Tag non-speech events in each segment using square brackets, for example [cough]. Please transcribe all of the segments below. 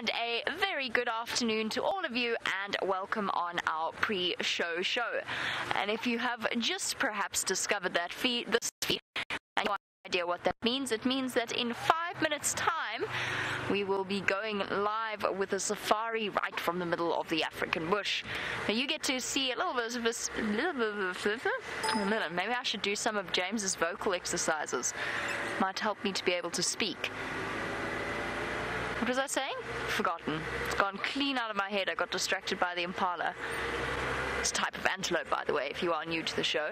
And a very good afternoon to all of you, and welcome on our pre show show. And if you have just perhaps discovered that feed, this feed, and you have no idea what that means, it means that in five minutes' time, we will be going live with a safari right from the middle of the African bush. Now you get to see a little bit of this, maybe I should do some of James's vocal exercises. Might help me to be able to speak. What was I saying? Forgotten. It's gone clean out of my head. I got distracted by the impala. It's a type of antelope, by the way, if you are new to the show.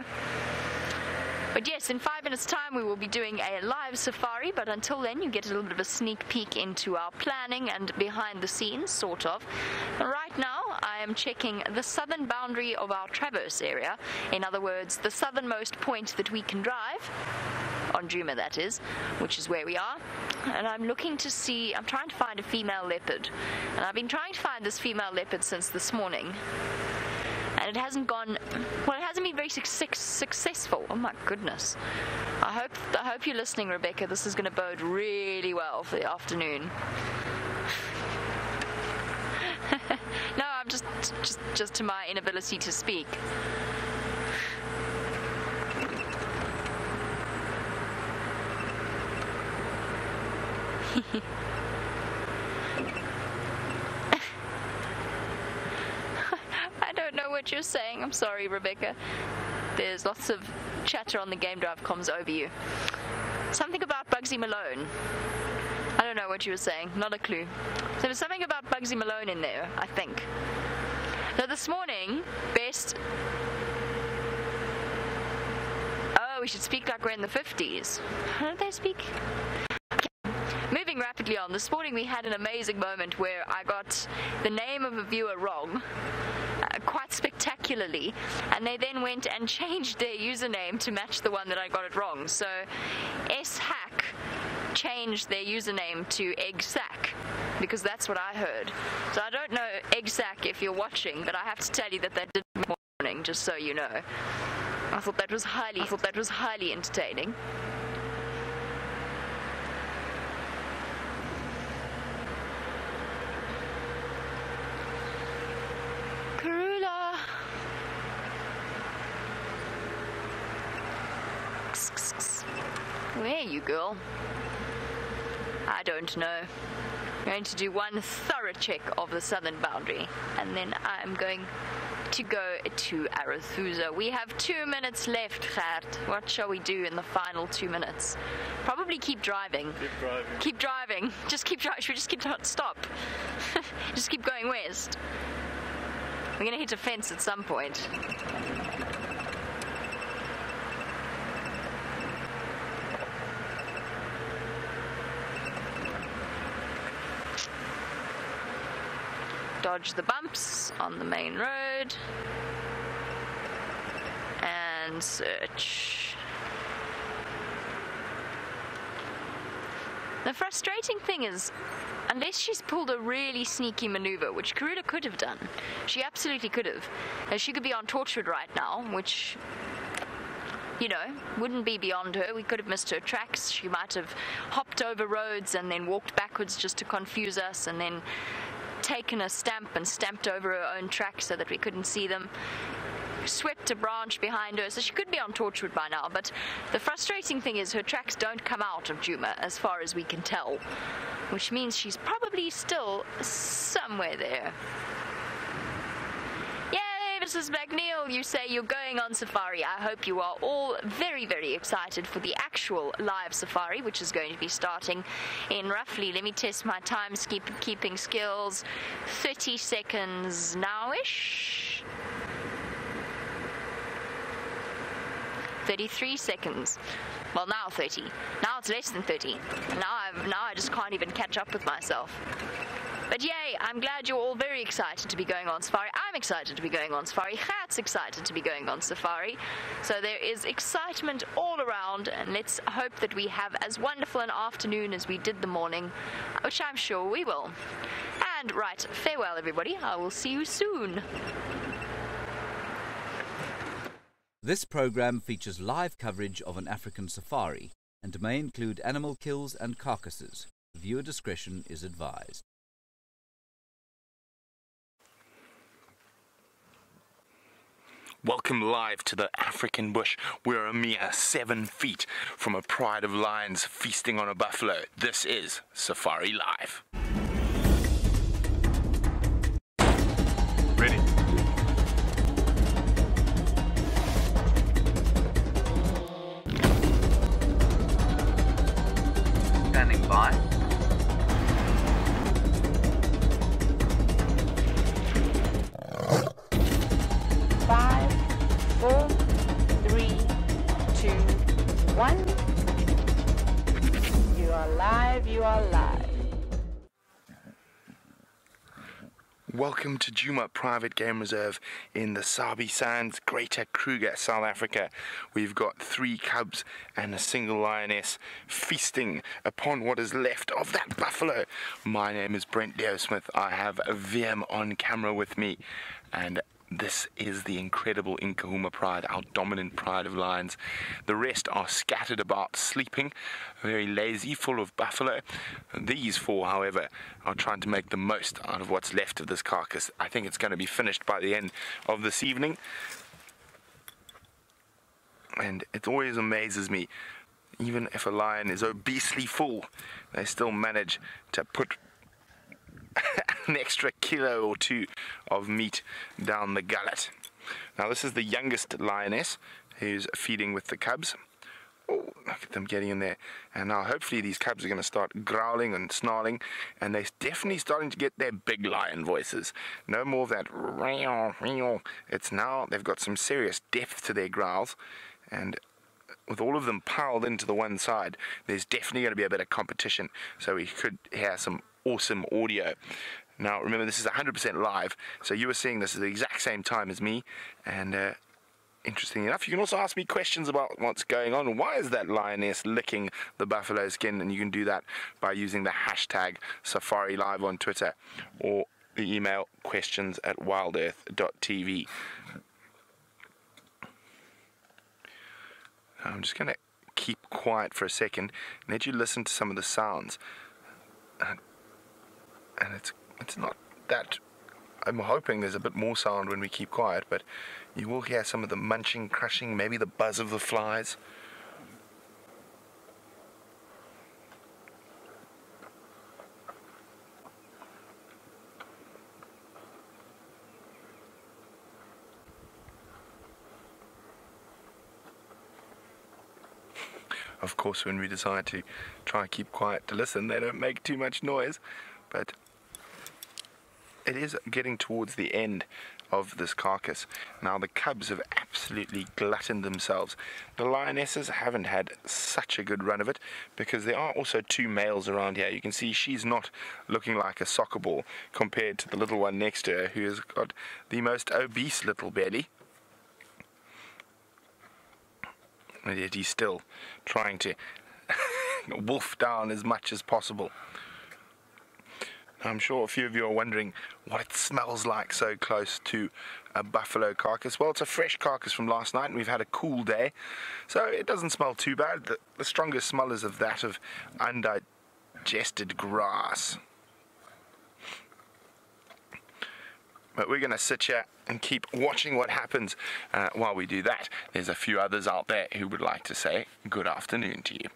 But yes, in five minutes' time, we will be doing a live safari. But until then, you get a little bit of a sneak peek into our planning and behind the scenes, sort of. Right now, I am checking the southern boundary of our traverse area. In other words, the southernmost point that we can drive on Djuma, that is, which is where we are. And I'm looking to see, I'm trying to find a female leopard. And I've been trying to find this female leopard since this morning. And it hasn't gone, well, it hasn't been very suc- successful. Oh my goodness. I hope, I hope you're listening, Rebecca. This is going to bode really well for the afternoon. [laughs] no, I'm just, just, just to my inability to speak. [laughs] I don't know what you're saying. I'm sorry, Rebecca. There's lots of chatter on the Game Drive comms over you. Something about Bugsy Malone. I don't know what you were saying. Not a clue. There was something about Bugsy Malone in there, I think. So this morning, best. Oh, we should speak like we're in the 50s. How did they speak? Moving rapidly on, this morning we had an amazing moment where I got the name of a viewer wrong. Uh, quite spectacularly, and they then went and [laughs] changed their username to match the one that I got it wrong. So, S Hack changed their username to Egg Sack because that's what I heard. So I don't know Egg Sack if you're watching, but I have to tell you that that did morning, just so you know. I thought that was highly, I thought that was highly entertaining. Karula. Where are you, girl? I don't know. I'm going to do one thorough check of the southern boundary, and then I'm going to go to Arathusa. We have two minutes left, Gert. What shall we do in the final two minutes? Probably keep driving. Keep driving. Keep driving. [laughs] Just keep driving. Should we just keep not stop? [laughs] just keep going west. We're gonna hit a fence at some point. Dodge the bumps on the main road. And search. The frustrating thing is, unless she's pulled a really sneaky maneuver, which Karula could have done, she absolutely could have. As She could be on Torchwood right now, which, you know, wouldn't be beyond her. We could have missed her tracks. She might have hopped over roads and then walked backwards just to confuse us, and then taken a stamp and stamped over her own tracks so that we couldn't see them swept a branch behind her, so she could be on Torchwood by now. But the frustrating thing is her tracks don't come out of Djuma, as far as we can tell, which means she's probably still somewhere there. Mrs. McNeil, you say you're going on safari. I hope you are all very, very excited for the actual live safari, which is going to be starting in roughly, let me test my time keep, keeping skills, 30 seconds now ish. 33 seconds. Well, now 30. Now it's less than 30. Now I now I just can't even catch up with myself. But yay, I'm glad you're all very excited to be going on safari. I'm excited to be going on safari. Hat's excited to be going on safari. So there is excitement all around, and let's hope that we have as wonderful an afternoon as we did the morning, which I'm sure we will. And right, farewell, everybody. I will see you soon. This program features live coverage of an African safari and may include animal kills and carcasses. Viewer discretion is advised. Welcome live to the African bush. We're a mere seven feet from a pride of lions feasting on a buffalo. This is Safari Live. Ready? Standing by. Four, three, two, one. You are live, you are live. Welcome to Djuma Private Game Reserve in the Sabi Sands, Greater Kruger, South Africa. We've got three cubs and a single lioness feasting upon what is left of that buffalo. My name is Brent Leo Smith. I have a VM on camera with me, and this is the incredible Inkahuma pride, our dominant pride of lions. The rest are scattered about, sleeping, very lazy, full of buffalo. These four, however, are trying to make the most out of what's left of this carcass. I think it's going to be finished by the end of this evening. And it always amazes me, even if a lion is obesely full, they still manage to put [laughs] an extra kilo or two of meat down the gullet. Now, this is the youngest lioness who's feeding with the cubs. Oh, look at them getting in there. And now, hopefully, these cubs are going to start growling and snarling, and they're definitely starting to get their big lion voices. No more of that. meow, meow. It's now, they've got some serious depth to their growls, and with all of them piled into the one side, there's definitely going to be a bit of competition. So we could hear some awesome audio. Now, remember, this is 100% live, so you are seeing this at the exact same time as me, and uh, interesting enough, you can also ask me questions about what's going on. Why is that lioness licking the buffalo skin? And you can do that by using the hashtag Safari Live on Twitter or the email questions at wildearth.tv. I'm just going to keep quiet for a second and let you listen to some of the sounds. And, it's it's not that. I'm hoping there's a bit more sound when we keep quiet, but you will hear some of the munching, crushing, maybe the buzz of the flies. Of course, when we decide to try and keep quiet to listen, they don't make too much noise, but it is getting towards the end of this carcass. Now, the cubs have absolutely gluttoned themselves. The lionesses haven't had such a good run of it because there are also two males around here. You can see she's not looking like a soccer ball compared to the little one next to her who has got the most obese little belly. And yet he's still trying to [laughs] wolf down as much as possible. I'm sure a few of you are wondering what it smells like so close to a buffalo carcass. Well, it's a fresh carcass from last night, and we've had a cool day, so it doesn't smell too bad. The, the strongest smell is of that of undigested grass. But we're going to sit here and keep watching what happens uh, while we do that. There's a few others out there who would like to say good afternoon to you.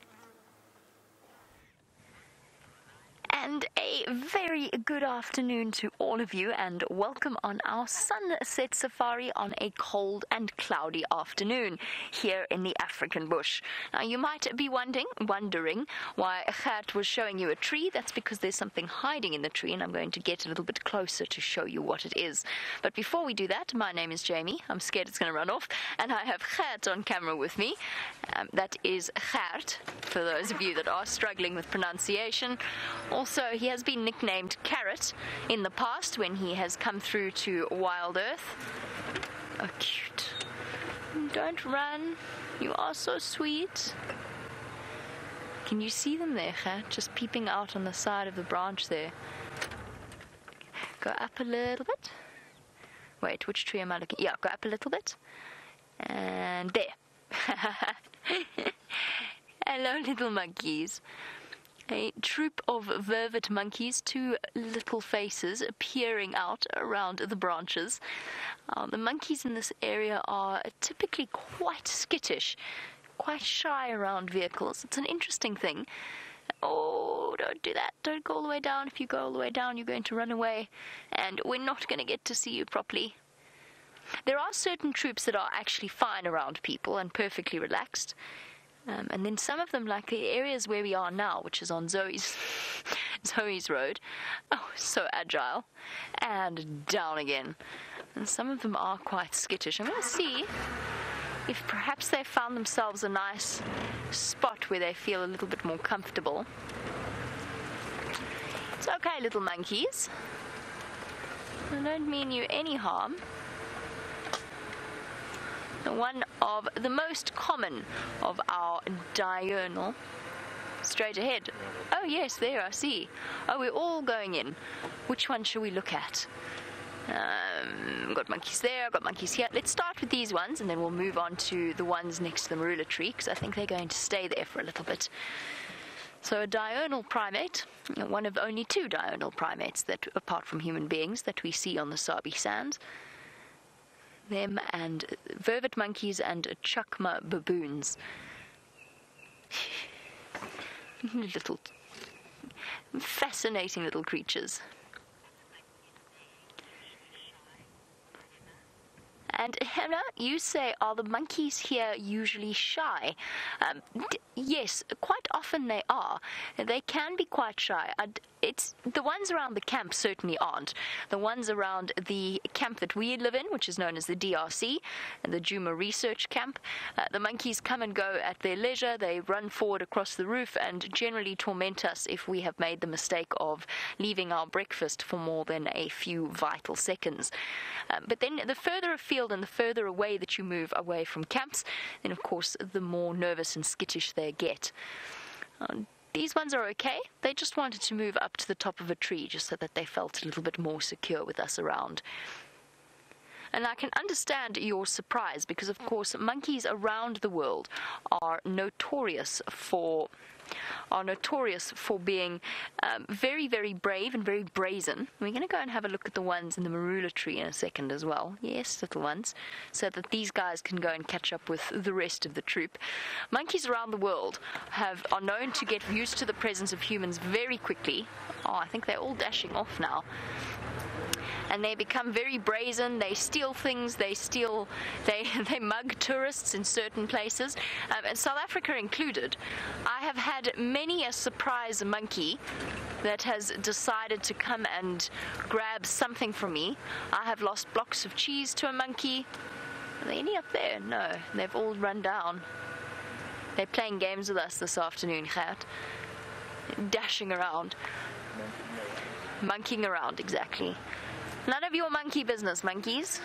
And a very good afternoon to all of you, and welcome on our sunset safari on a cold and cloudy afternoon here in the African bush. Now, you might be wondering, wondering why Gert was showing you a tree. That's because there's something hiding in the tree, and I'm going to get a little bit closer to show you what it is. But before we do that, my name is Jamie. I'm scared it's going to run off, and I have Gert on camera with me. Um, that is Gert, for those of you that are struggling with pronunciation. Also, he has been nicknamed Carrot in the past when he has come through to Wild Earth. Oh, cute. Don't run. You are so sweet. Can you see them there, Gert? Just peeping out on the side of the branch there. Go up a little bit. Wait, which tree am I looking? Yeah, go up a little bit. And there. [laughs] Hello, little monkeys. A troop of vervet monkeys, two little faces peering out around the branches. Uh, the monkeys in this area are typically quite skittish, quite shy around vehicles. It's an interesting thing. Oh, don't do that. Don't go all the way down. If you go all the way down, you're going to run away, and we're not going to get to see you properly. There are certain troops that are actually fine around people and perfectly relaxed. Um, and then some of them, like the areas where we are now, which is on Zoe's [laughs] Zoe's road, oh, so agile, and down again. And some of them are quite skittish. I'm going to see if perhaps they found themselves a nice spot where they feel a little bit more comfortable. It's okay, little monkeys. I don't mean you any harm one of the most common of our diurnal. Straight ahead. Oh, yes, there, I see. Oh, we're all going in. Which one shall we look at? Um, got monkeys there, got monkeys here. Let's start with these ones and then we'll move on to the ones next to the marula tree because I think they're going to stay there for a little bit. So, a diurnal primate, one of only two diurnal primates that, apart from human beings, that we see on the Sabi Sands them and vervet monkeys and chacma baboons. [laughs] little fascinating little creatures. And Hannah, you say, are the monkeys here usually shy? Um, d- yes, quite often they are. They can be quite shy. It's the ones around the camp certainly aren't. The ones around the camp that we live in, which is known as the DRC, the Djuma Research Camp, uh, the monkeys come and go at their leisure. They run forward across the roof and generally torment us if we have made the mistake of leaving our breakfast for more than a few vital seconds. Um, but then the further afield and the further away that you move away from camps, then of course the more nervous and skittish they get. Um, these ones are okay. They just wanted to move up to the top of a tree just so that they felt a little bit more secure with us around. And I can understand your surprise because, of course, monkeys around the world are notorious for are notorious for being um, very, very brave and very brazen. We're going to go and have a look at the ones in the marula tree in a second as well. Yes, little ones, so that these guys can go and catch up with the rest of the troop. Monkeys around the world have are known to get used to the presence of humans very quickly. Oh, I think they're all dashing off now and they become very brazen. They steal things. They steal. [laughs] They they mug tourists in certain places, um, and South Africa included. I have had many a surprise monkey that has decided to come and grab something from me. I have lost blocks of cheese to a monkey. Are there any up there? No, they've all run down. They're playing games with us this afternoon, Gert. Dashing around. Monkeying around, exactly. None of your monkey business, monkeys.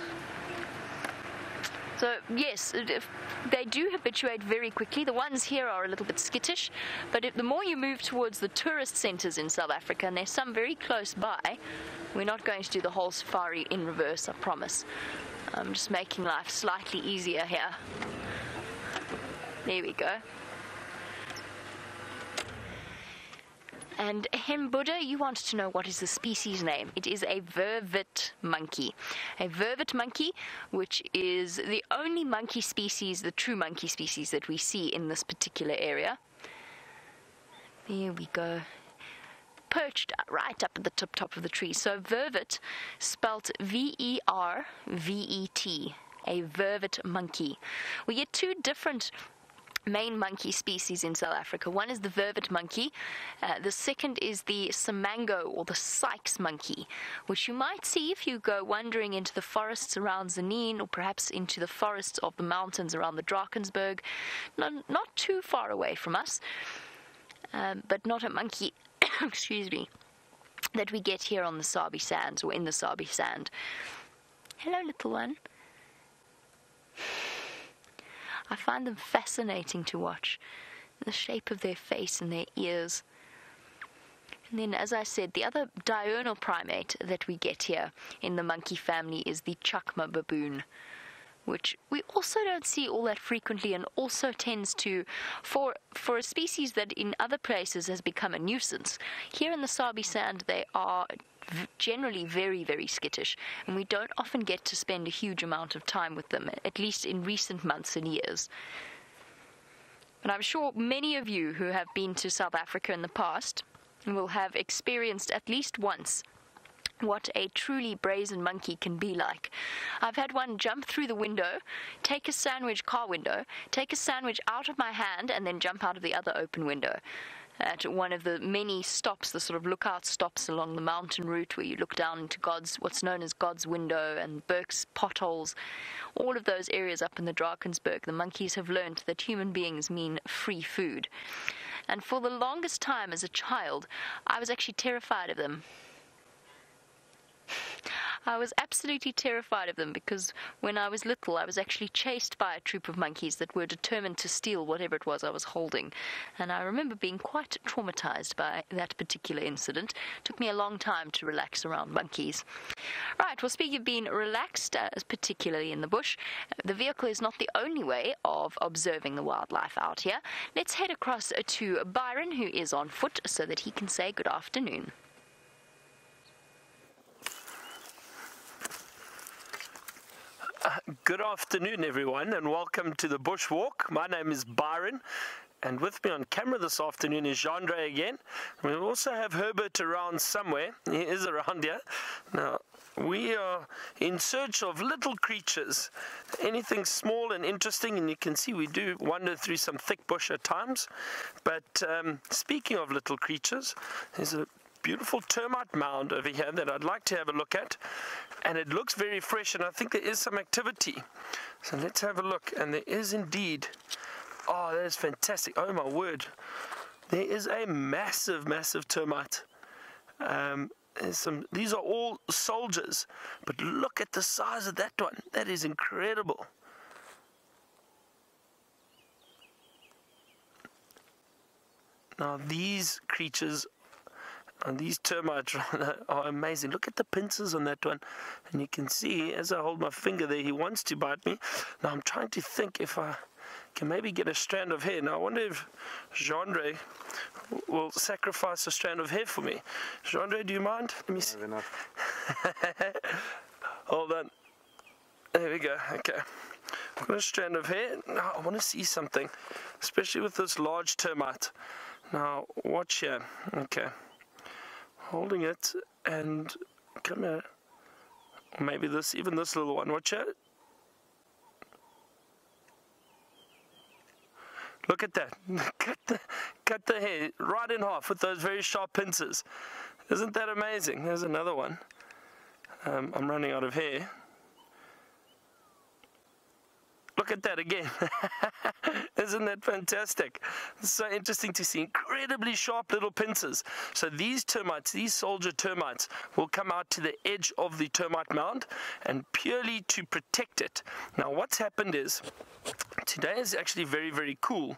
So, yes, they do habituate very quickly. The ones here are a little bit skittish, but if, the more you move towards the tourist centres in South Africa, and there's some very close by, we're not going to do the whole safari in reverse, I promise. I'm just making life slightly easier here. There we go. And Hen Buddha, you want to know what is the species name. It is a vervet monkey. A vervet monkey, which is the only monkey species, the true monkey species that we see in this particular area. There we go. Perched right up at the top, top of the tree. So vervet, spelt V E R V E T, a vervet monkey. We get two different main monkey species in South Africa. One is the vervet monkey, uh, the second is the samango or the Sykes monkey, which you might see if you go wandering into the forests around Zanin or perhaps into the forests of the mountains around the Drakensberg, not, not too far away from us, um, but not a monkey, [coughs] excuse me, that we get here on the Sabi Sands or in the Sabi Sand. Hello, little one. I find them fascinating to watch. The shape of their face and their ears. And then, as I said, the other diurnal primate that we get here in the monkey family is the chacma baboon, which we also don't see all that frequently and also tends to for for a species that in other places has become a nuisance. Here in the Sabi Sand they are generally very, very skittish, and we don't often get to spend a huge amount of time with them, at least in recent months and years. But I'm sure many of you who have been to South Africa in the past will have experienced at least once what a truly brazen monkey can be like. I've had one jump through the window, take a sandwich car window, take a sandwich out of my hand, and then jump out of the other open window at one of the many stops, the sort of lookout stops along the mountain route where you look down into God's, what's known as God's Window and Bourke's potholes. All of those areas up in the Drakensberg, the monkeys have learned that human beings mean free food. And for the longest time as a child, I was actually terrified of them. I was absolutely terrified of them because when I was little, I was actually chased by a troop of monkeys that were determined to steal whatever it was I was holding. And I remember being quite traumatized by that particular incident. It took me a long time to relax around monkeys. Right, well, speaking of being relaxed, uh, particularly in the bush, the vehicle is not the only way of observing the wildlife out here. Let's head across to Byron, who is on foot, so that he can say good afternoon. Good afternoon, everyone, and welcome to the Bushwalk. My name is Byron, and with me on camera this afternoon is Jandre again. We also have Herbert around somewhere. He is around here. Now, we are in search of little creatures, anything small and interesting, and you can see we do wander through some thick bush at times. But um, speaking of little creatures, there's a beautiful termite mound over here that I'd like to have a look at. And it looks very fresh, and I think there is some activity. So let's have a look. And there is indeed. Oh, that is fantastic. Oh, my word. There is a massive, massive termite. Um, some, these are all soldiers, but look at the size of that one. That is incredible. Now, these creatures and these termites [laughs] are amazing. Look at the pincers on that one. And you can see as I hold my finger there, he wants to bite me. Now I'm trying to think if I can maybe get a strand of hair. Now I wonder if Jandre will sacrifice a strand of hair for me. Jandre, do you mind? Let me see. [laughs] hold on. There we go. Okay. I've got a strand of hair. Now I want to see something, especially with this large termite. Now watch here. Okay holding it and come here. Maybe this, even this little one. Watch out. Look at that. [laughs] cut, the, cut the hair right in half with those very sharp pincers. Isn't that amazing? There's another one. Um, I'm running out of hair. Look at that again. [laughs] Isn't that fantastic? It's so interesting to see. Incredibly sharp little pincers. So these termites, these soldier termites, will come out to the edge of the termite mound and purely to protect it. Now what's happened is, today is actually very, very cool.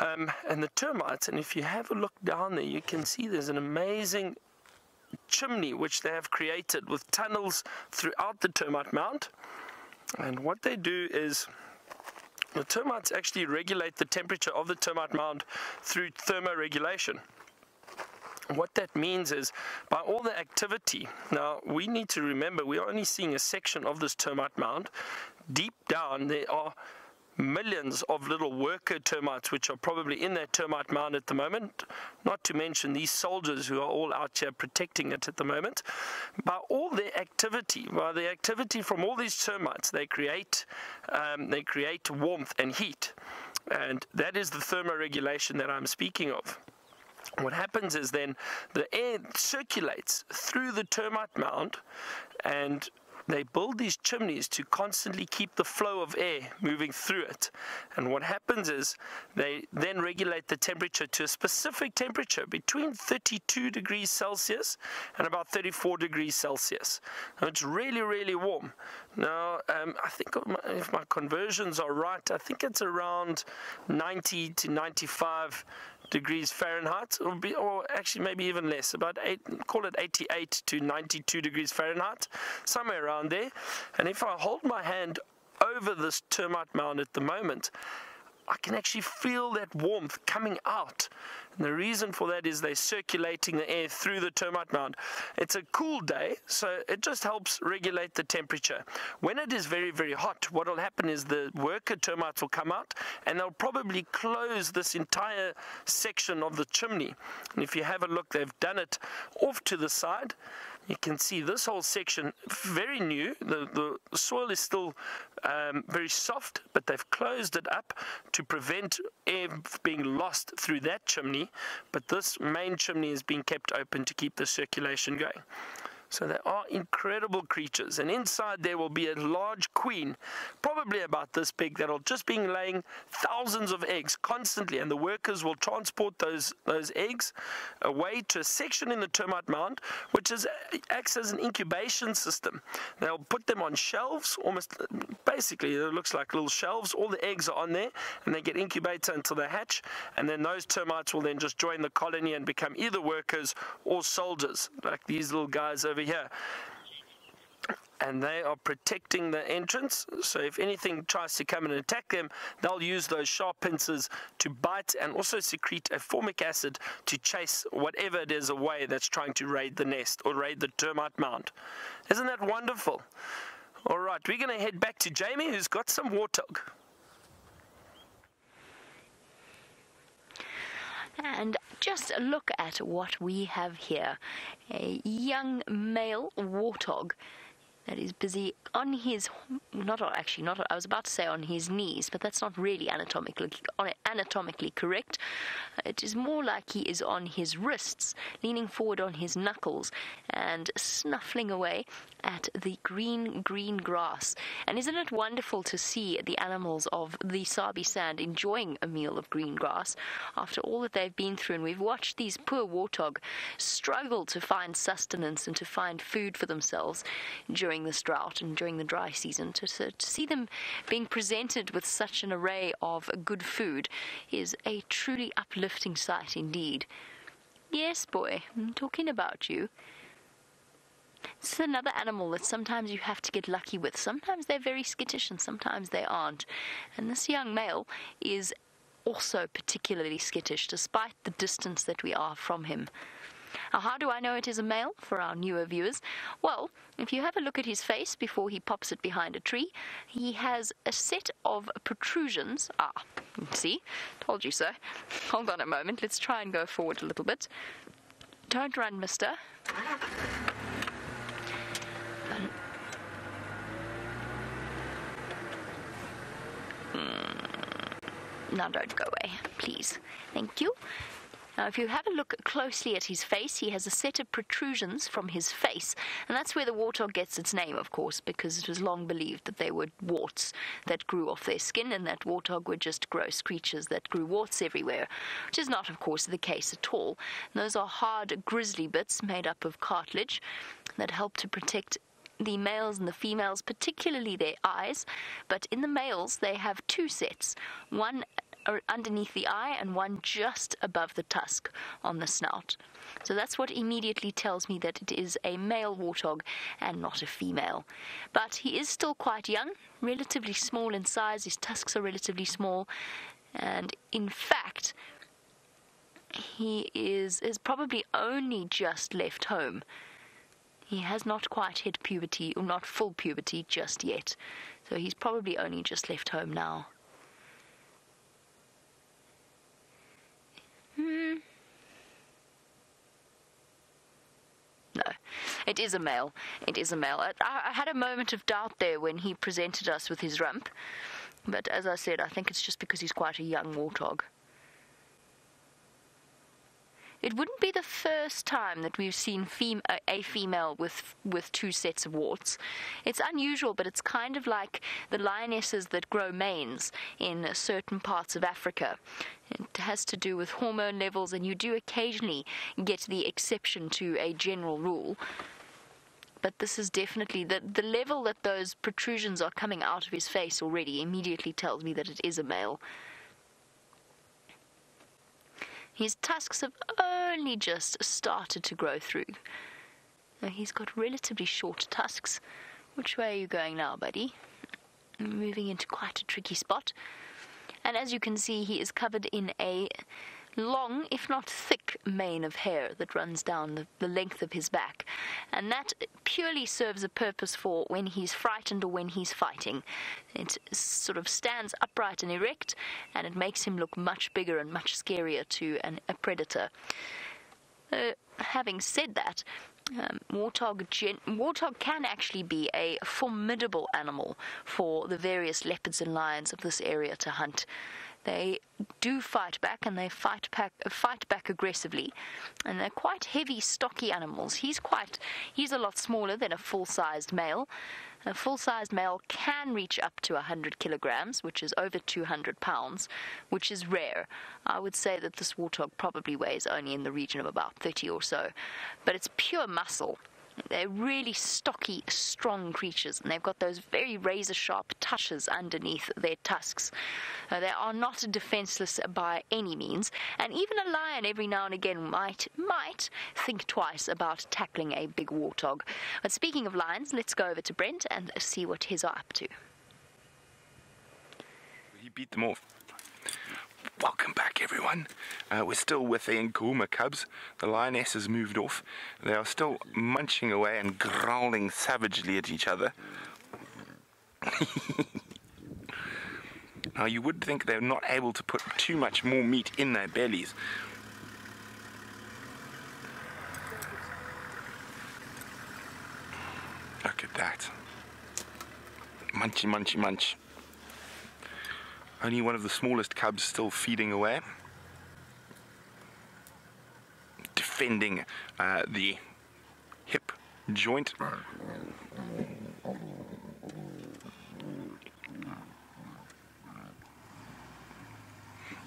Um, and the termites, and if you have a look down there, you can see there's an amazing chimney which they have created with tunnels throughout the termite mound. And what they do is the termites actually regulate the temperature of the termite mound through thermoregulation. What that means is by all the activity, now we need to remember we're only seeing a section of this termite mound. Deep down, there are millions of little worker termites which are probably in that termite mound at the moment, not to mention these soldiers who are all out here protecting it at the moment. By all their activity, by the activity from all these termites, they create, um, they create warmth and heat. And that is the thermoregulation that I'm speaking of. What happens is then the air circulates through the termite mound and they build these chimneys to constantly keep the flow of air moving through it. And what happens is they then regulate the temperature to a specific temperature between 32 degrees Celsius and about 34 degrees Celsius. It's really, really warm. Now, um, I think if my conversions are right, I think it's around 90 to 95 degrees Fahrenheit, or, be, or actually maybe even less, about eight, call it 88 to 92 degrees Fahrenheit, somewhere around there. And if I hold my hand over this termite mound at the moment, I can actually feel that warmth coming out. And the reason for that is they're circulating the air through the termite mound. It's a cool day, so it just helps regulate the temperature. When it is very, very hot, what will happen is the worker termites will come out and they'll probably close this entire section of the chimney. And if you have a look, they've done it off to the side you can see this whole section very new. The, the soil is still um, very soft, but they've closed it up to prevent air being lost through that chimney. But this main chimney is being kept open to keep the circulation going. So they are incredible creatures. And inside there will be a large queen, probably about this big, that'll just be laying thousands of eggs constantly. And the workers will transport those, those eggs away to a section in the termite mound, which is, acts as an incubation system. They'll put them on shelves, almost basically, it looks like little shelves. All the eggs are on there, and they get incubated until they hatch. And then those termites will then just join the colony and become either workers or soldiers, like these little guys over over here and they are protecting the entrance. So if anything tries to come and attack them, they'll use those sharp pincers to bite and also secrete a formic acid to chase whatever it is away that's trying to raid the nest or raid the termite mound. Isn't that wonderful? All right, we're going to head back to Jamie, who's got some warthog. And just look at what we have here. A young male warthog that is busy on his not actually not I was about to say on his knees, but that's not really anatomically anatomically correct. Uh, it is more like he is on his wrists, leaning forward on his knuckles and snuffling away at the green green grass. And isn't it wonderful to see the animals of the Sabi Sand enjoying a meal of green grass after all that they've been through? And we've watched these poor warthog struggle to find sustenance and to find food for themselves during this drought and during the dry season. To, to, to see them being presented with such an array of good food is a truly uplifting sight indeed. Yes, boy, I'm talking about you. This is another animal that sometimes you have to get lucky with. Sometimes they're very skittish and sometimes they aren't. And this young male is also particularly skittish despite the distance that we are from him. Now, how do I know it is a male for our newer viewers? Well, if you have a look at his face before he pops it behind a tree, he has a set of protrusions. Ah, see? Told you so. Hold on a moment. Let's try and go forward a little bit. Don't run, mister. Hmm. Now don't go away, please. Thank you. Now, if you have a look closely at his face, he has a set of protrusions from his face, and that's where the warthog gets its name, of course, because it was long believed that they were warts that grew off their skin, and that warthog were just gross creatures that grew warts everywhere, which is not, of course, the case at all. And those are hard, grisly bits made up of cartilage that help to protect the males and the females, particularly their eyes, but in the males they have two sets. One underneath the eye and one just above the tusk on the snout. So that's what immediately tells me that it is a male warthog and not a female. But he is still quite young, relatively small in size, his tusks are relatively small, and in fact, he is, is probably only just left home. He has not quite hit puberty, or not full puberty just yet. So he's probably only just left home now. Hmm. No, it is a male. It is a male. I, I, had a moment of doubt there when he presented us with his rump, but as I said, I think it's just because he's quite a young warthog. It wouldn't be the first time that we've seen fem- uh, a female with with two sets of warts. It's unusual, but it's kind of like the lionesses that grow manes in certain parts of Africa. It has to do with hormone levels, and you do occasionally get the exception to a general rule but this is definitely the the level that those protrusions are coming out of his face already immediately tells me that it is a male. His tusks have only just started to grow through. Now, he's got relatively short tusks. Which way are you going now, buddy? Moving into quite a tricky spot. And as you can see, he is covered in a long, if not thick, mane of hair that runs down the, the, length of his back. And that purely serves a purpose for when he's frightened or when he's fighting. It sort of stands upright and erect, and it makes him look much bigger and much scarier to an, a predator. Uh, having said that, um, warthog, gen- warthog can actually be a formidable animal for the various leopards and lions of this area to hunt. They do fight back and they fight back, fight back aggressively, and they're quite heavy, stocky animals. He's quite he's a lot smaller than a full-sized male. A full-sized male can reach up to 100 kilograms, which is over 200 pounds, which is rare. I would say that this warthog probably weighs only in the region of about 30 or so, but it's pure muscle. They're really stocky, strong creatures, and they've got those very razor sharp tushes underneath their tusks. Uh, they are not defenseless by any means, and even a lion every now and again might might think twice about tackling a big warthog. But speaking of lions, let's go over to Brent and see what his are up to. He beat them off. Welcome back, everyone. Uh, we're still with the Nkuhuma cubs. The lioness has moved off. They are still munching away and growling savagely at each other. [laughs] now, you would think they're not able to put too much more meat in their bellies. Look at that. Munchy, munchy, munch. Only one of the smallest cubs still feeding away. Defending uh, the hip joint.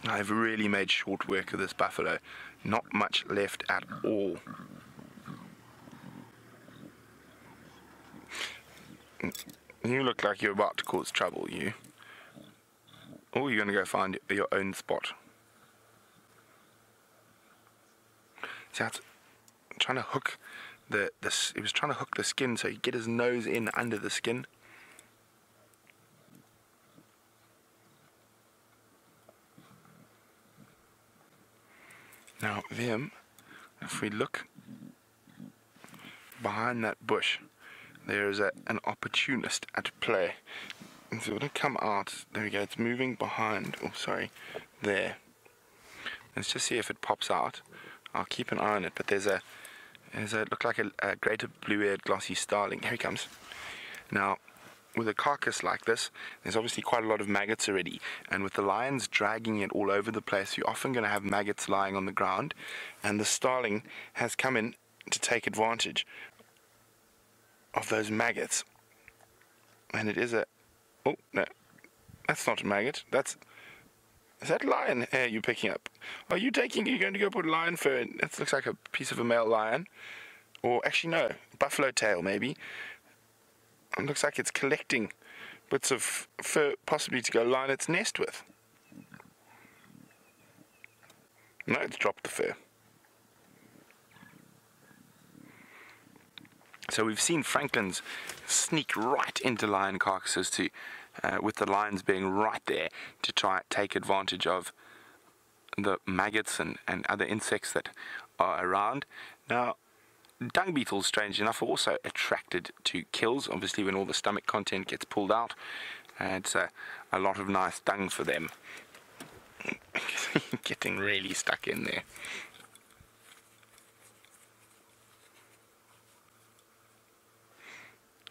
I've really made short work of this buffalo. Not much left at all. You look like you're about to cause trouble, you. Or you're going to go find your own spot. See, that's trying to hook the this. He was trying to hook the skin so he get his nose in under the skin. Now, them, if we look behind that bush, there is a, an opportunist at play. And so when it come out, there we go, it's moving behind, oh sorry, there. Let's just see if it pops out. I'll keep an eye on it, but there's a, there's a, look like a, a greater blue-eared glossy starling. Here he comes. Now, with a carcass like this, there's obviously quite a lot of maggots already, and with the lions dragging it all over the place, you're often going to have maggots lying on the ground, and the starling has come in to take advantage of those maggots. And it is a, Oh, no. That's not a maggot. That's. Is that lion hair you're picking up? Are you taking. You're going to go put lion fur in? That looks like a piece of a male lion. Or actually, no. Buffalo tail, maybe. It looks like it's collecting bits of fur, possibly to go line its nest with. No, it's dropped the fur. So we've seen francolins sneak right into lion carcasses to, uh, with the lions being right there to try take advantage of the maggots and, and other insects that are around. Now, dung beetles, strange enough, are also attracted to kills. Obviously, when all the stomach content gets pulled out, uh, it's a, a lot of nice dung for them. [laughs] Getting really stuck in there.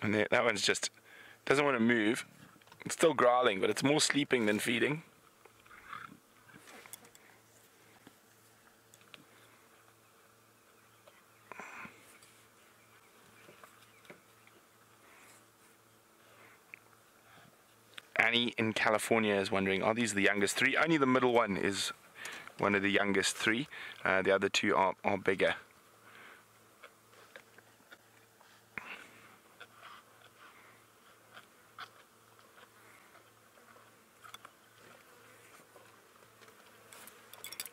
And that one's just doesn't want to move. It's still growling, but it's more sleeping than feeding. Annie in California is wondering, are these the youngest three? Only the middle one is one of the youngest three. Uh, the other two are, are bigger.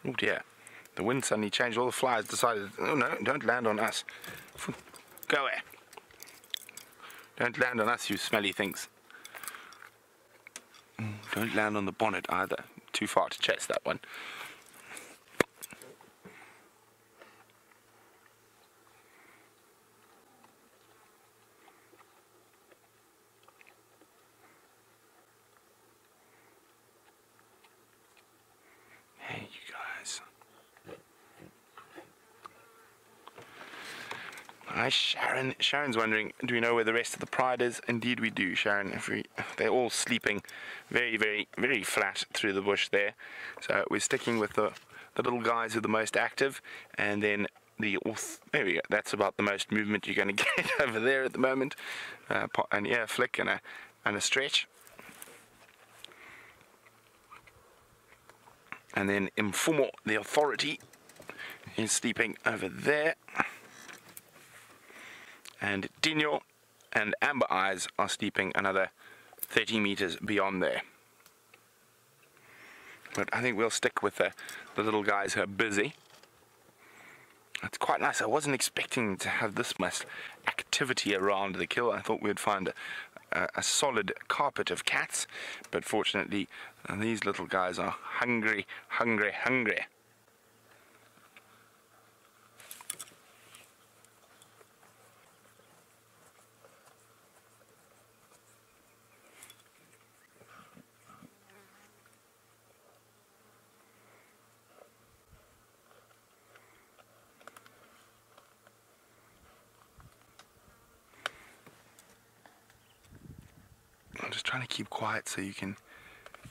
Oh dear, The wind suddenly changed. All the flies decided, oh no, don't land on us. Go away. Don't land on us, you smelly things. Mm, don't land on the bonnet either. Too far to chase that one. Hey, you guys. Hi, Sharon. Sharon's wondering, do we know where the rest of the pride is? Indeed, we do, Sharon. We, they're all sleeping very, very, very flat through the bush there. So we're sticking with the, the little guys who are the most active, and then the there we go. That's about the most movement you're going [laughs] to get over there at the moment. Uh, and yeah, flick and a and a stretch. And then Mfumo, the authority, is sleeping over there. And Dino and Amber Eyes are sleeping another 30 meters beyond there. But I think we'll stick with the, the little guys who are busy. It's quite nice. I wasn't expecting to have this much activity around the kill. I thought we'd find a, a, a solid carpet of cats, but fortunately, these little guys are hungry, hungry, hungry. I'm just trying to keep quiet so you can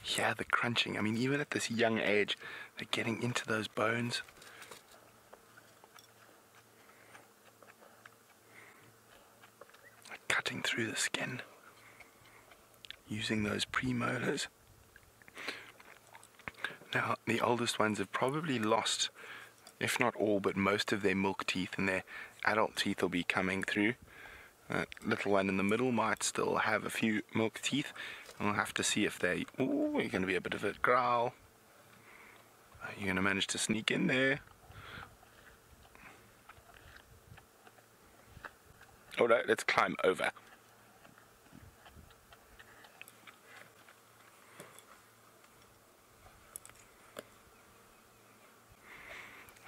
hear the crunching. I mean, even at this young age, they're getting into those bones. Cutting through the skin. Using those premolars. Now, the oldest ones have probably lost, if not all, but most of their milk teeth, and their adult teeth will be coming through. That little one in the middle might still have a few milk teeth. We'll have to see if they. Ooh, you're going to be a bit of a growl. Are you going to manage to sneak in there? Alright, let's climb over.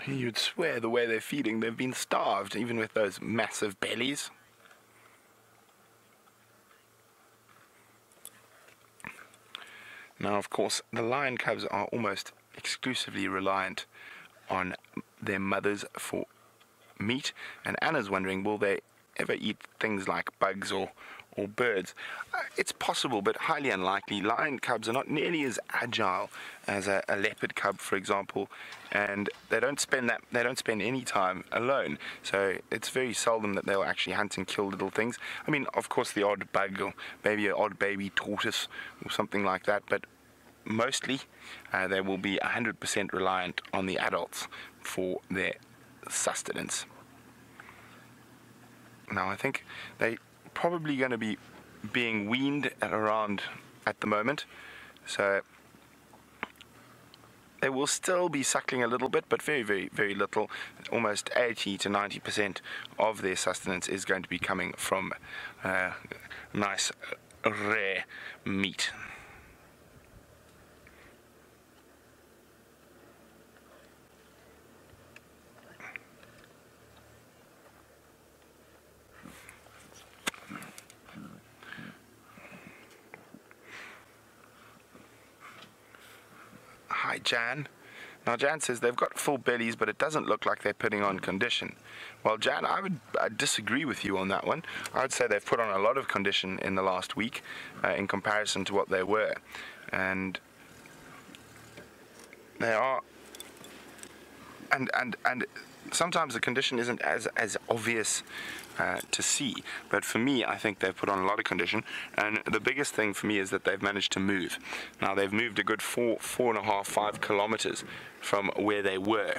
You'd swear the way they're feeding, they've been starved, even with those massive bellies. Now, of course, the lion cubs are almost exclusively reliant on their mothers for meat, and Anna's wondering will they ever eat things like bugs or or birds. Uh, it's possible, but highly unlikely. Lion cubs are not nearly as agile as a, a, leopard cub, for example, and they don't spend that they don't spend any time alone. So it's very seldom that they'll actually hunt and kill little things. I mean, of course, the odd bug or maybe an odd baby tortoise or something like that, but mostly uh, they will be 100% reliant on the adults for their sustenance. Now, I think they probably going to be being weaned at around at the moment. So they will still be suckling a little bit, but very, very, very little. Almost 80 to 90% of their sustenance is going to be coming from uh, nice, rare meat. Hi, Jan. Now, Jan says they've got full bellies, but it doesn't look like they're putting on condition. Well, Jan, I would I disagree with you on that one. I would say they've put on a lot of condition in the last week uh, in comparison to what they were. And they are. And, and, and sometimes the condition isn't as, as obvious uh, to see. But for me, I think they've put on a lot of condition. And the biggest thing for me is that they've managed to move. Now, they've moved a good four, four and a half, five kilometers from where they were.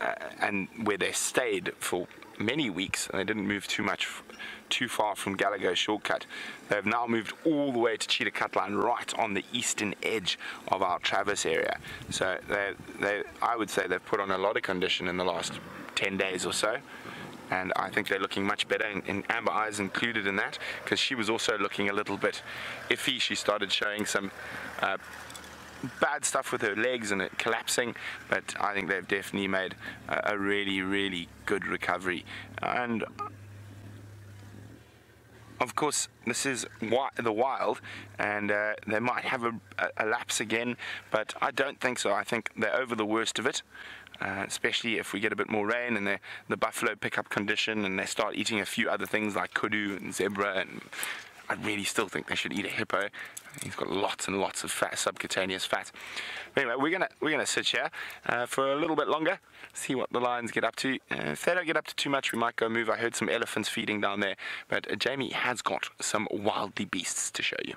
uh, and where they stayed for many weeks, and they didn't move too much, too far from Gallagher Shortcut. They've now moved all the way to Cheetah Cut Line, right on the eastern edge of our traverse area. So they, they, I would say they've put on a lot of condition in the last 10 days or so. And I think they're looking much better, and, and Amber Eyes included in that, because she was also looking a little bit iffy. She started showing some uh, bad stuff with her legs and it collapsing, but I think they've definitely made a, a really, really good recovery. And of course, this is the wild, and uh, they might have a, a, lapse again, but I don't think so. I think they're over the worst of it. Uh, especially if we get a bit more rain and the the buffalo pick up condition and they start eating a few other things like kudu and zebra and I really still think they should eat a hippo. He's got lots and lots of fat, subcutaneous fat. Anyway, we're gonna we're gonna sit here uh, for a little bit longer, see what the lions get up to. Uh, if they don't get up to too much, we might go move. I heard some elephants feeding down there, but uh, Jamie has got some wildebeests to show you.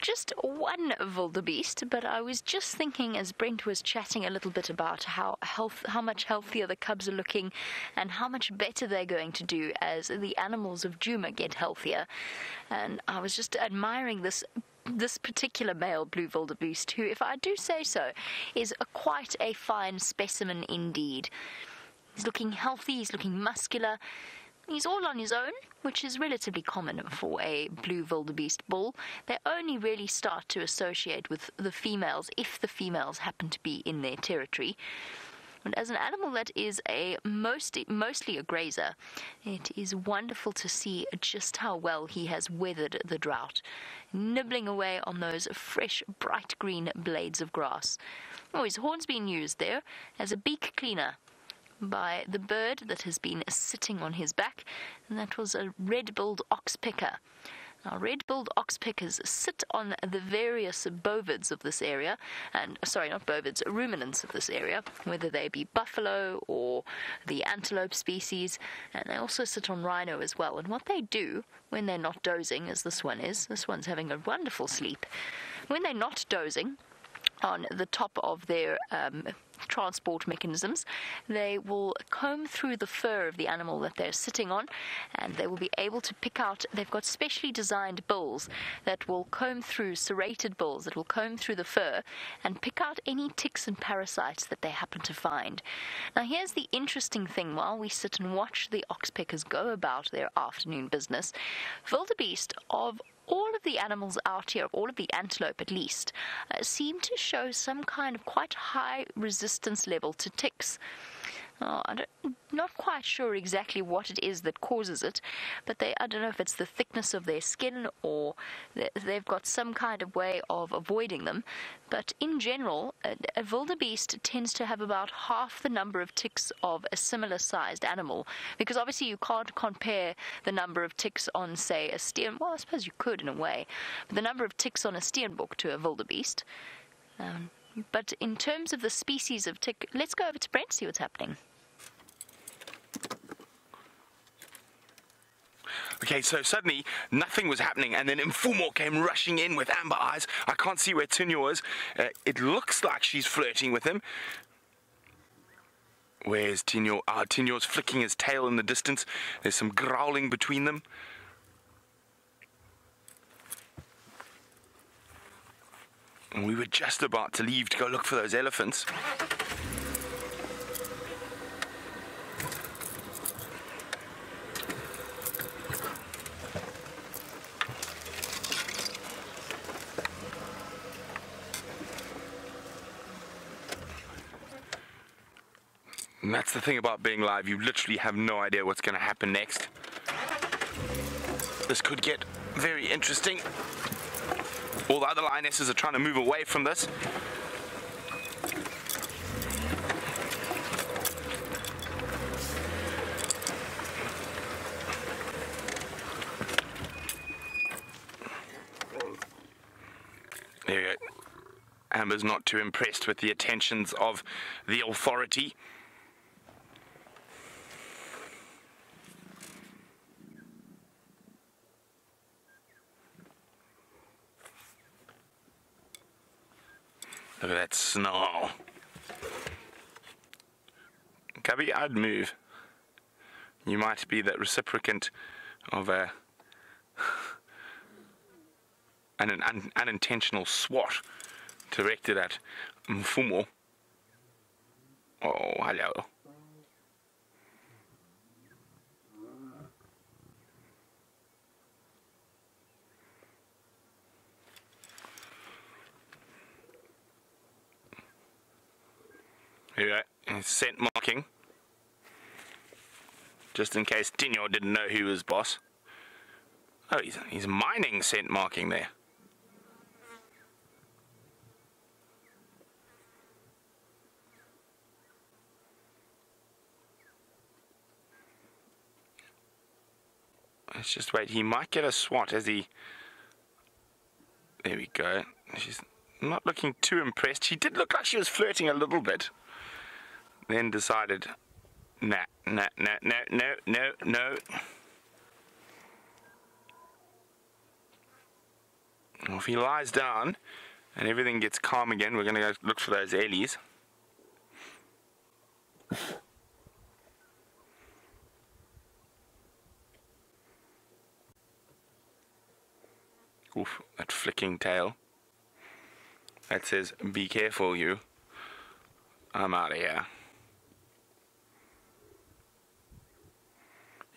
Just one wildebeest, but I was just thinking as Brent was chatting a little bit about how health, how much healthier the cubs are looking, and how much better they're going to do as the animals of Djuma get healthier, and I was just admiring this this particular male blue wildebeest, who, if I do say so, is a, quite a fine specimen indeed. He's looking healthy, he's looking muscular. He's all on his own, which is relatively common for a blue wildebeest bull. They only really start to associate with the females if the females happen to be in their territory. And as an animal that is a mostly, mostly a grazer, it is wonderful to see just how well he has weathered the drought, nibbling away on those fresh, bright green blades of grass. Oh, his horn's been used there as a beak cleaner by the bird that has been sitting on his back, and that was a red-billed oxpecker. Now, red-billed oxpeckers sit on the various bovids of this area, and sorry, not bovids, ruminants of this area, whether they be buffalo or the antelope species, and they also sit on rhino as well. And what they do when they're not dozing, as this one is, this one's having a wonderful sleep. When they're not dozing, on the top of their um, transport mechanisms. They will comb through the fur of the animal that they're sitting on, and they will be able to pick out. They've got specially designed bills that will comb through serrated bills that will comb through the fur and pick out any ticks and parasites that they happen to find. Now, here's the interesting thing: while we sit and watch the oxpeckers go about their afternoon business, wildebeest of all of the animals out here, all of the antelope at least, uh, seem to show some kind of quite high resistance level to ticks. Oh, I'm not quite sure exactly what it is that causes it, but they, I don't know if it's the thickness of their skin or they've got some kind of way of avoiding them. But in general, a, a wildebeest tends to have about half the number of ticks of a similar sized animal, because obviously you can't compare the number of ticks on, say, a steer. Well, I suppose you could in a way, but the number of ticks on a steenbok to a wildebeest. Um, but in terms of the species of tick, let's go over to Brent, see what's happening. Okay, so suddenly nothing was happening, and then Mfumo came rushing in with amber eyes. I can't see where Tinyo is. Uh, it looks like she's flirting with him. Where's Tinyo? Ah, Tinyo's flicking his tail in the distance. There's some growling between them. And we were just about to leave to go look for those elephants. And that's the thing about being live, you literally have no idea what's going to happen next. This could get very interesting. All the other lionesses are trying to move away from this. There you go. Amber's not too impressed with the attentions of the authority. Look at that snarl. Cubby, I'd move. You might be the reciprocant of a an, an un, unintentional swat directed at Mfumo. Oh, hello. Here uh, we go. Scent marking. Just in case Tinyo didn't know who was boss. Oh, he's, he's mining scent marking there. Let's just wait. He might get a swat as he... There we go. She's not looking too impressed. She did look like she was flirting a little bit. Then decided, nah, nah, nah, no, no, no, no. Well, if he lies down and everything gets calm again, we're going to go look for those ellies. Oof, that flicking tail. That says, be careful you. I'm out of here.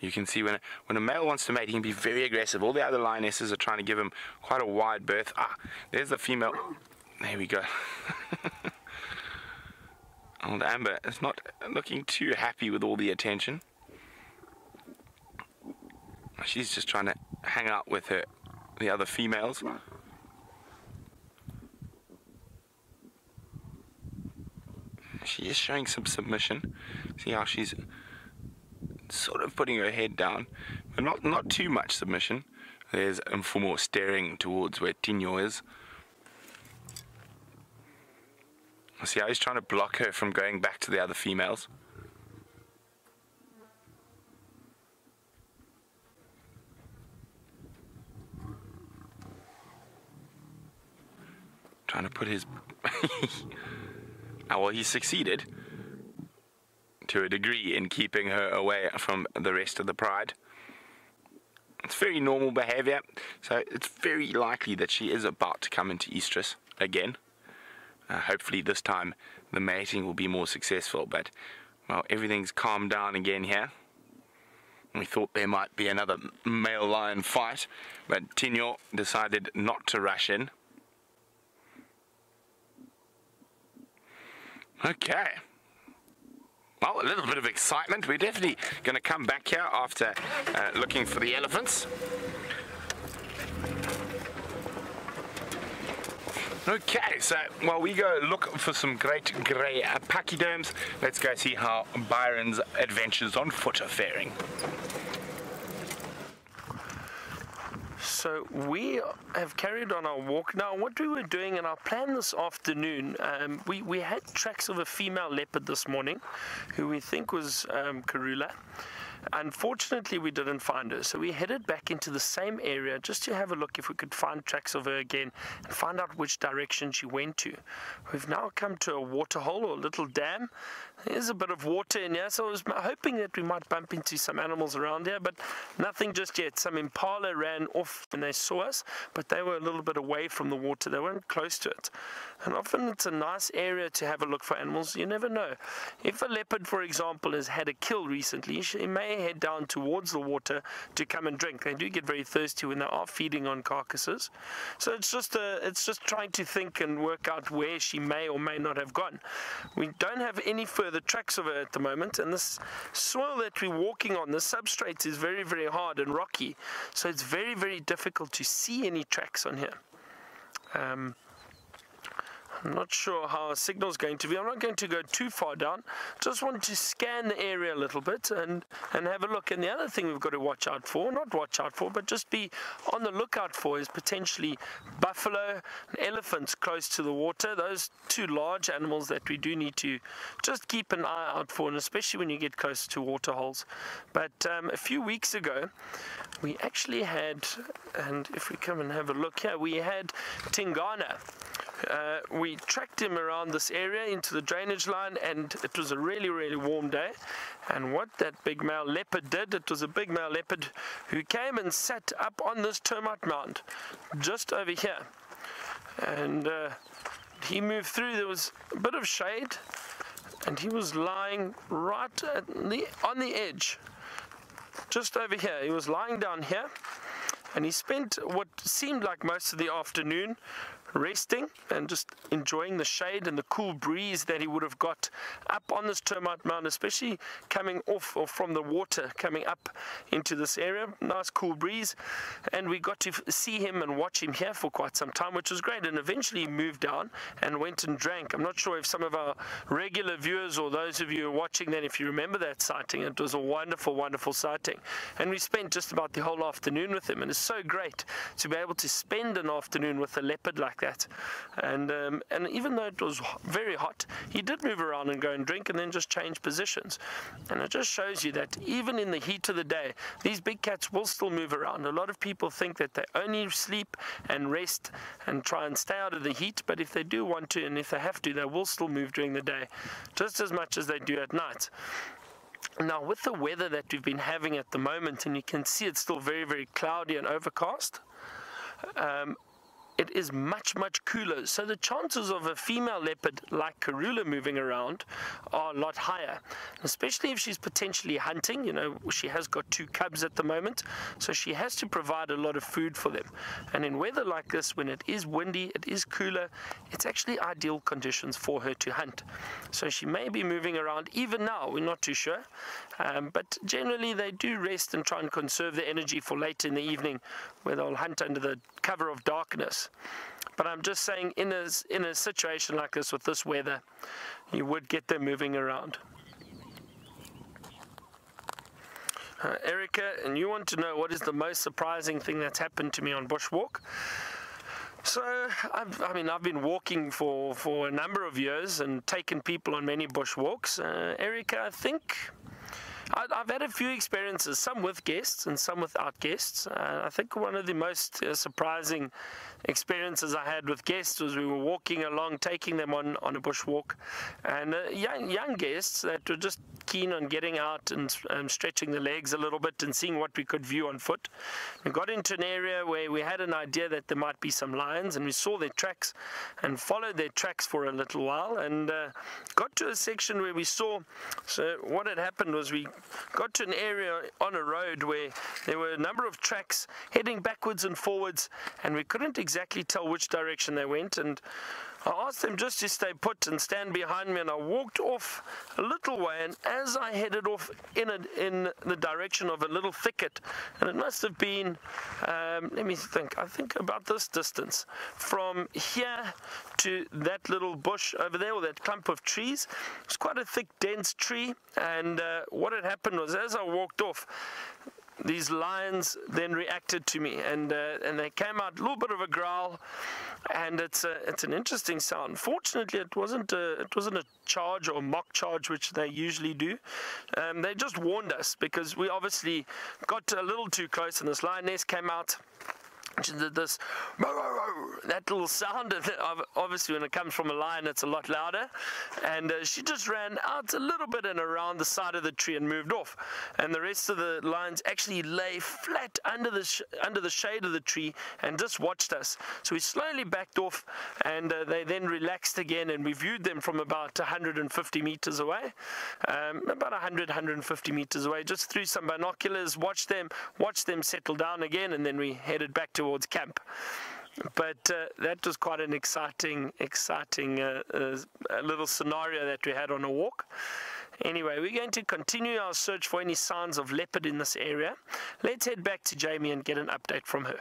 You can see when a, when a male wants to mate, he can be very aggressive. All the other lionesses are trying to give him quite a wide berth. Ah, there's the female. There we go. [laughs] Old Amber is not looking too happy with all the attention. She's just trying to hang out with her the other females. She is showing some submission. See how she's sort of putting her head down, but not not too much submission. There's Mfumo staring towards where Tinyo is. See how he's trying to block her from going back to the other females. Trying to put his... oh, [laughs] well, he succeeded to a degree in keeping her away from the rest of the pride. It's very normal behavior, so it's very likely that she is about to come into estrus again. Uh, hopefully this time the mating will be more successful, but well, everything's calmed down again here. We thought there might be another male lion fight, but Tinyo decided not to rush in. Okay. Well, a little bit of excitement. We're definitely going to come back here after uh, looking for the elephants. Okay, so while we go look for some great grey pachyderms, let's go see how Byron's adventures on foot are faring. So we have carried on our walk. Now, what we were doing in our plan this afternoon, um, we, we had tracks of a female leopard this morning, who we think was um, Karula. Unfortunately, we didn't find her, so we headed back into the same area just to have a look if we could find tracks of her again and find out which direction she went to. We've now come to a waterhole or a little dam. There's a bit of water in here, so I was hoping that we might bump into some animals around here, but nothing just yet. Some impala ran off when they saw us, but they were a little bit away from the water. They weren't close to it. And often it's a nice area to have a look for animals. You never know. If a leopard, for example, has had a kill recently, she may head down towards the water to come and drink. They do get very thirsty when they are feeding on carcasses. So it's just a, it's just trying to think and work out where she may or may not have gone. We don't have any further tracks of her at the moment, and this soil that we're walking on, the substrate is very, very hard and rocky, so it's very, very difficult to see any tracks on here. Um, I'm not sure how our signal is going to be. I'm not going to go too far down. Just want to scan the area a little bit and, and have a look. And the other thing we've got to watch out for, not watch out for, but just be on the lookout for is potentially buffalo and elephants close to the water. Those two large animals that we do need to just keep an eye out for, and especially when you get close to water holes. But um, a few weeks ago, we actually had, and if we come and have a look here, we had Tingana uh, we tracked him around this area into the drainage line, and it was a really, really warm day. And what that big male leopard did, it was a big male leopard who came and sat up on this termite mound just over here. And uh, he moved through, there was a bit of shade, and he was lying right the, on the edge, just over here. He was lying down here, and he spent what seemed like most of the afternoon resting and just enjoying the shade and the cool breeze that he would have got up on this termite mound, especially coming off or from the water coming up into this area. Nice cool breeze. And we got to see him and watch him here for quite some time, which was great. And eventually he moved down and went and drank. I'm not sure if some of our regular viewers or those of you watching then, if you remember that sighting, it was a wonderful, wonderful sighting. And we spent just about the whole afternoon with him. And it's so great to be able to spend an afternoon with a leopard like like that. And um, and even though it was very hot, he did move around and go and drink and then just change positions. And it just shows you that even in the heat of the day, these big cats will still move around. A lot of people think that they only sleep and rest and try and stay out of the heat, but if they do want to and if they have to, they will still move during the day just as much as they do at night. Now, with the weather that we've been having at the moment, and you can see it's still very, very cloudy and overcast, um, it is much, much cooler. So the chances of a female leopard like Karula moving around are a lot higher, especially if she's potentially hunting. You know, she has got two cubs at the moment, so she has to provide a lot of food for them. And in weather like this, when it is windy, it is cooler, it's actually ideal conditions for her to hunt. So she may be moving around even now, we're not too sure. Um, but generally, they do rest and try and conserve their energy for later in the evening where they'll hunt under the cover of darkness. But I'm just saying, in a, in a situation like this with this weather, you would get them moving around. Uh, Erica, and you want to know what is the most surprising thing that's happened to me on Bushwalk? So, I've, i mean, I've been walking for, for a number of years and taken people on many bushwalks. Uh, Erica, I think I've had a few experiences, some with guests and some without guests. Uh, I think one of the most uh, surprising experiences I had with guests was we were walking along, taking them on, on a bushwalk, and uh, young, young guests that were just keen on getting out and um, stretching the legs a little bit and seeing what we could view on foot. We got into an area where we had an idea that there might be some lions, and we saw their tracks and followed their tracks for a little while, and uh, got to a section where we saw. So what had happened was we got to an area on a road where there were a number of tracks heading backwards and forwards, and we couldn't exactly tell which direction they went. And I asked them just to stay put and stand behind me, and I walked off a little way. And as I headed off in a, in the direction of a little thicket, and it must have been, um, let me think, I think about this distance from here to that little bush over there, or that clump of trees. It's quite a thick, dense tree, and uh, what had happened was as I walked off, these lions then reacted to me and uh, and they came out a little bit of a growl and it's a, it's an interesting sound. Fortunately it wasn't a, it wasn't a charge or mock charge which they usually do. Um, they just warned us because we obviously got a little too close and this lioness came out this that little sound obviously when it comes from a lion it's a lot louder. And uh, she just ran out a little bit and around the side of the tree and moved off. And the rest of the lions actually lay flat under the under the shade of the tree and just watched us. So we slowly backed off and uh, they then relaxed again and we viewed them from about 150 meters away. Um, about 100 150 meters away just through some binoculars watched them watched them settle down again and then we headed back to towards camp. But uh, that was quite an exciting, exciting uh, uh, little scenario that we had on a walk. Anyway, we're going to continue our search for any signs of leopard in this area. Let's head back to Jamie and get an update from her.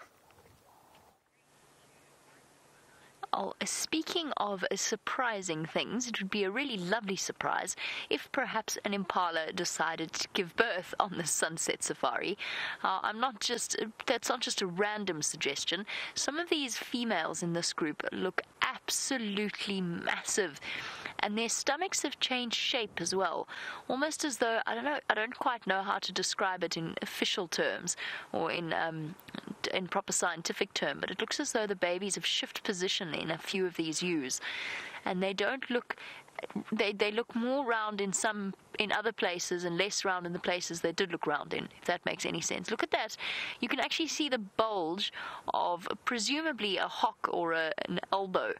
Oh, speaking of surprising things, it would be a really lovely surprise if perhaps an impala decided to give birth on the sunset safari. Uh, I'm not just, that's not just a random suggestion. Some of these females in this group look absolutely massive. And their stomachs have changed shape as well, almost as though I don't know. I don't quite know how to describe it in official terms or in um, in proper scientific term, but it looks as though the babies have shifted position in a few of these ewes, and they don't look they they look more round in some in other places and less round in the places they did look round in if that makes any sense. Look at that. You can actually see the bulge of presumably a hock or a, an elbow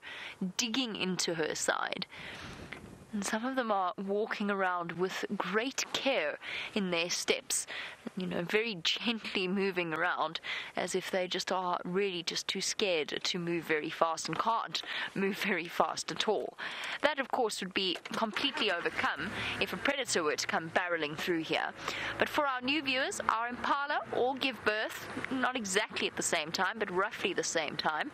digging into her side and some of them are walking around with great care in their steps, you know, very gently moving around as if they just are really just too scared to move very fast and can't move very fast at all. That, of course, would be completely overcome if a predator were to come barreling through here. But for our new viewers, our impala all give birth, not exactly at the same time, but roughly the same time.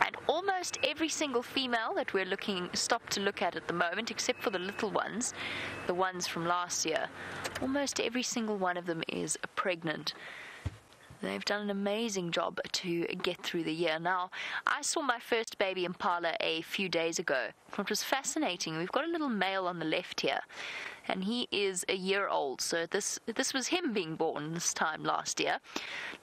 And almost every single female that we're looking stopped to look at at the moment, except for the little ones, the ones from last year, almost every single one of them is pregnant. They've done an amazing job to get through the year. Now, I saw my first baby impala a few days ago. It was fascinating. We've got a little male on the left here, and he is a year old. So this this was him being born this time last year.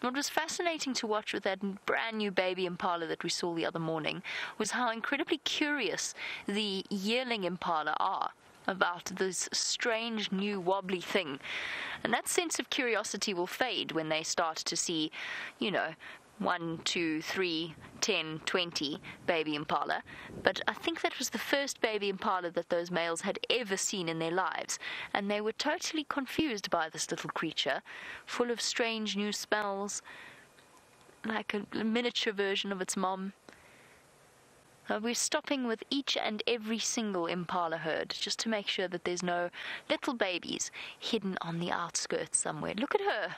What was fascinating to watch with that brand new baby impala that we saw the other morning was how incredibly curious the yearling impala are about this strange new wobbly thing. And that sense of curiosity will fade when they start to see, you know, one, two, three, ten, twenty baby impala. But I think that was the first baby impala that those males had ever seen in their lives. And they were totally confused by this little creature, full of strange new smells, like a miniature version of its mom. Uh, we're stopping with each and every single impala herd just to make sure that there's no little babies hidden on the outskirts somewhere. Look at her.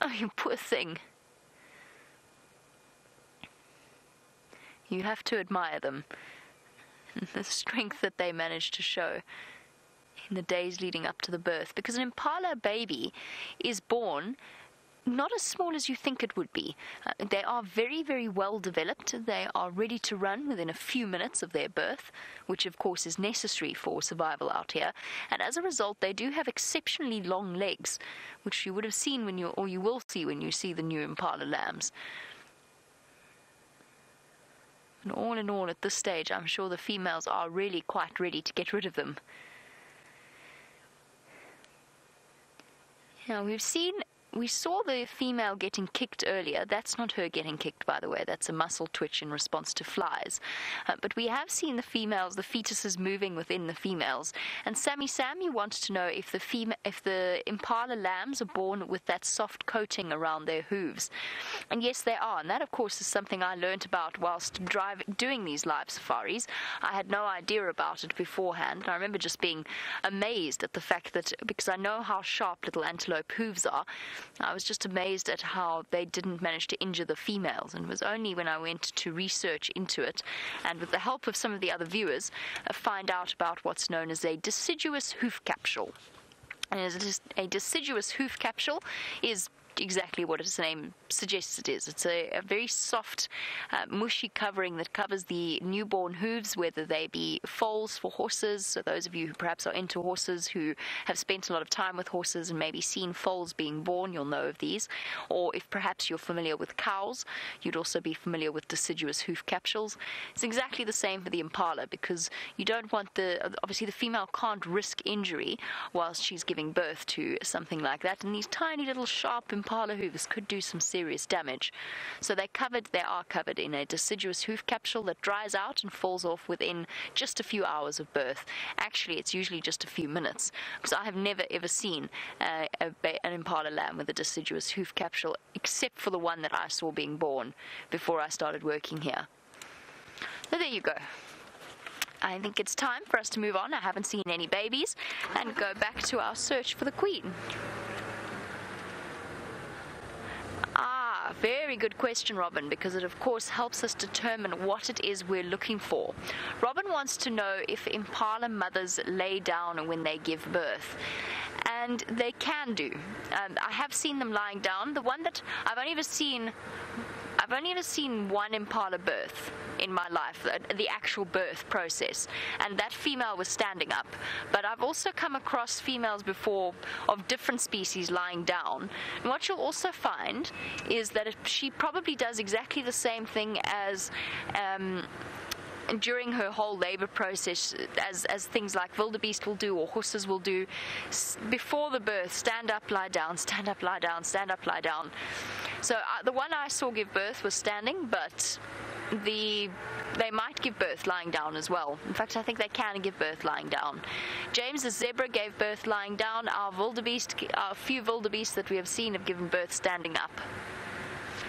Oh, you poor thing. You have to admire them. [laughs] The strength that they manage to show in the days leading up to the birth. Because an impala baby is born not as small as you think it would be. Uh, they are very, very well developed. They are ready to run within a few minutes of their birth, which of course is necessary for survival out here. And as a result, they do have exceptionally long legs, which you would have seen when you, or you will see when you see the new Impala lambs. And all in all, at this stage, I'm sure the females are really quite ready to get rid of them. Now, we've seen we saw the female getting kicked earlier. That's not her getting kicked, by the way. That's a muscle twitch in response to flies. Uh, but we have seen the females, the fetuses moving within the females. And Sammy Sam, you wanted to know if the fem- if the impala lambs are born with that soft coating around their hooves. And yes, they are. And that, of course, is something I learnt about whilst driving, doing these live safaris. I had no idea about it beforehand. And I remember just being amazed at the fact that because I know how sharp little antelope hooves are, I was just amazed at how they didn't manage to injure the females, and it was only when I went to research into it, and with the help of some of the other viewers, uh, find out about what's known as a deciduous hoof capsule. And a deciduous hoof capsule is exactly what its name suggests it is. It's a, a very soft, uh, mushy covering that covers the newborn hooves, whether they be foals for horses. So, those of you who perhaps are into horses, who have spent a lot of time with horses and maybe seen foals being born, you'll know of these. Or if perhaps you're familiar with cows, you'd also be familiar with deciduous hoof capsules. It's exactly the same for the impala because you don't want the, obviously, the female can't risk injury whilst she's giving birth to something like that. And these tiny little sharp impala hooves could do some serious damage. So they're covered, they are covered in a deciduous hoof capsule that dries out and falls off within just a few hours of birth. Actually, it's usually just a few minutes because I have never ever seen uh, a, an impala lamb with a deciduous hoof capsule except for the one that I saw being born before I started working here. So there you go. I think it's time for us to move on. I haven't seen any babies and go back to our search for the queen. Very good question, Robin, because it of course helps us determine what it is we're looking for. Robin wants to know if impala mothers lay down when they give birth. And they can do. Um, I have seen them lying down. The one that I've only ever seen I've only ever seen one impala birth in my life, the, actual birth process, and that female was standing up. But I've also come across females before of different species lying down. And what you'll also find is that she probably does exactly the same thing as. Um, during her whole labor process, as, as things like wildebeest will do or horses will do, before the birth, stand up, lie down, stand up, lie down, stand up, lie down. So uh, the one I saw give birth was standing, but the they might give birth lying down as well. In fact, I think they can give birth lying down. James's zebra gave birth lying down. Our wildebeest, our few wildebeest that we have seen have given birth standing up.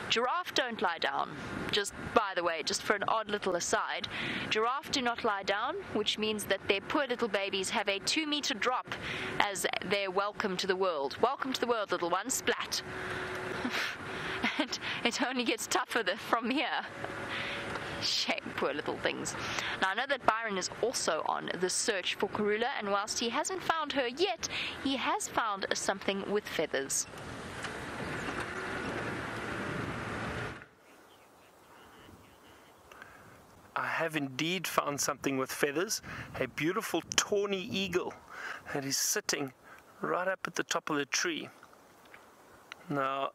Giraffe don't lie down. Just by the way, just for an odd little aside, giraffe do not lie down, which means that their poor little babies have a two meter drop as their welcome to the world. Welcome to the world, little one. Splat. [laughs] and it only gets tougher from here. Shame, poor little things. Now, I know that Byron is also on the search for Karula, and whilst he hasn't found her yet, he has found something with feathers. I have indeed found something with feathers a beautiful tawny eagle that is sitting right up at the top of the tree. Now,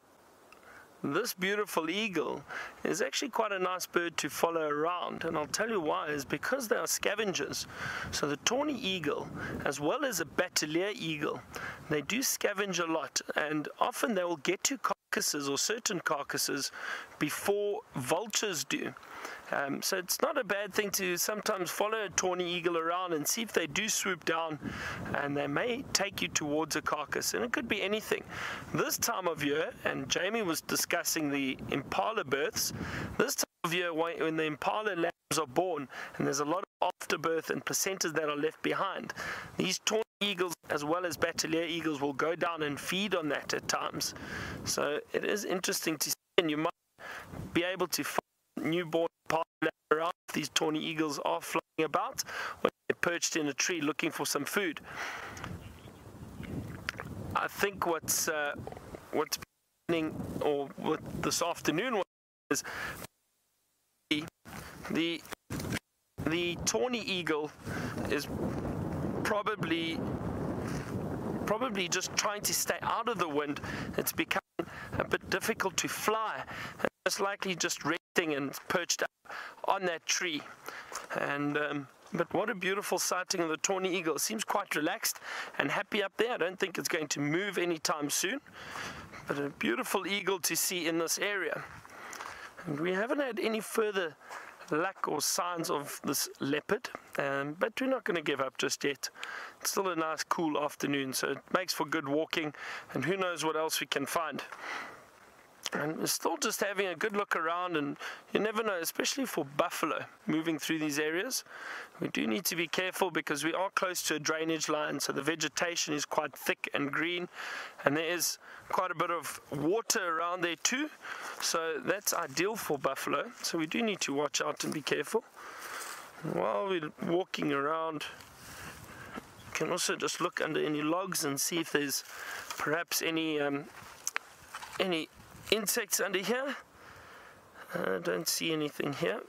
this beautiful eagle is actually quite a nice bird to follow around, and I'll tell you why is because they are scavengers. So, the tawny eagle, as well as a bateleur eagle, they do scavenge a lot, and often they will get to carcasses or certain carcasses before vultures do. Um, so it's not a bad thing to sometimes follow a tawny eagle around and see if they do swoop down and they may take you towards a carcass. And it could be anything. This time of year, and Jamie was discussing the impala births, this time of year when the impala lambs are born and there's a lot of afterbirth and placentas that are left behind, these tawny eagles as well as bateleur eagles will go down and feed on that at times. So it is interesting to see and you might be able to find newborn around these tawny eagles are flying about when they're perched in a tree looking for some food. I think what's uh, what's happening or what this afternoon was the the tawny eagle is probably probably just trying to stay out of the wind. It's becoming a bit difficult to fly. It's likely just resting and perched up on that tree. And um, but what a beautiful sighting of the tawny eagle. It seems quite relaxed and happy up there. I don't think it's going to move anytime soon. But a beautiful eagle to see in this area. And we haven't had any further lack or signs of this leopard, um, but we're not going to give up just yet. It's still a nice, cool afternoon, so it makes for good walking, and who knows what else we can find. And still just having a good look around, and you never know, especially for buffalo moving through these areas. We do need to be careful because we are close to a drainage line, so the vegetation is quite thick and green, and there is quite a bit of water around there too. So that's ideal for buffalo. So we do need to watch out and be careful. And while we're walking around, you can also just look under any logs and see if there's perhaps any um, any insects under here. I don't see anything here.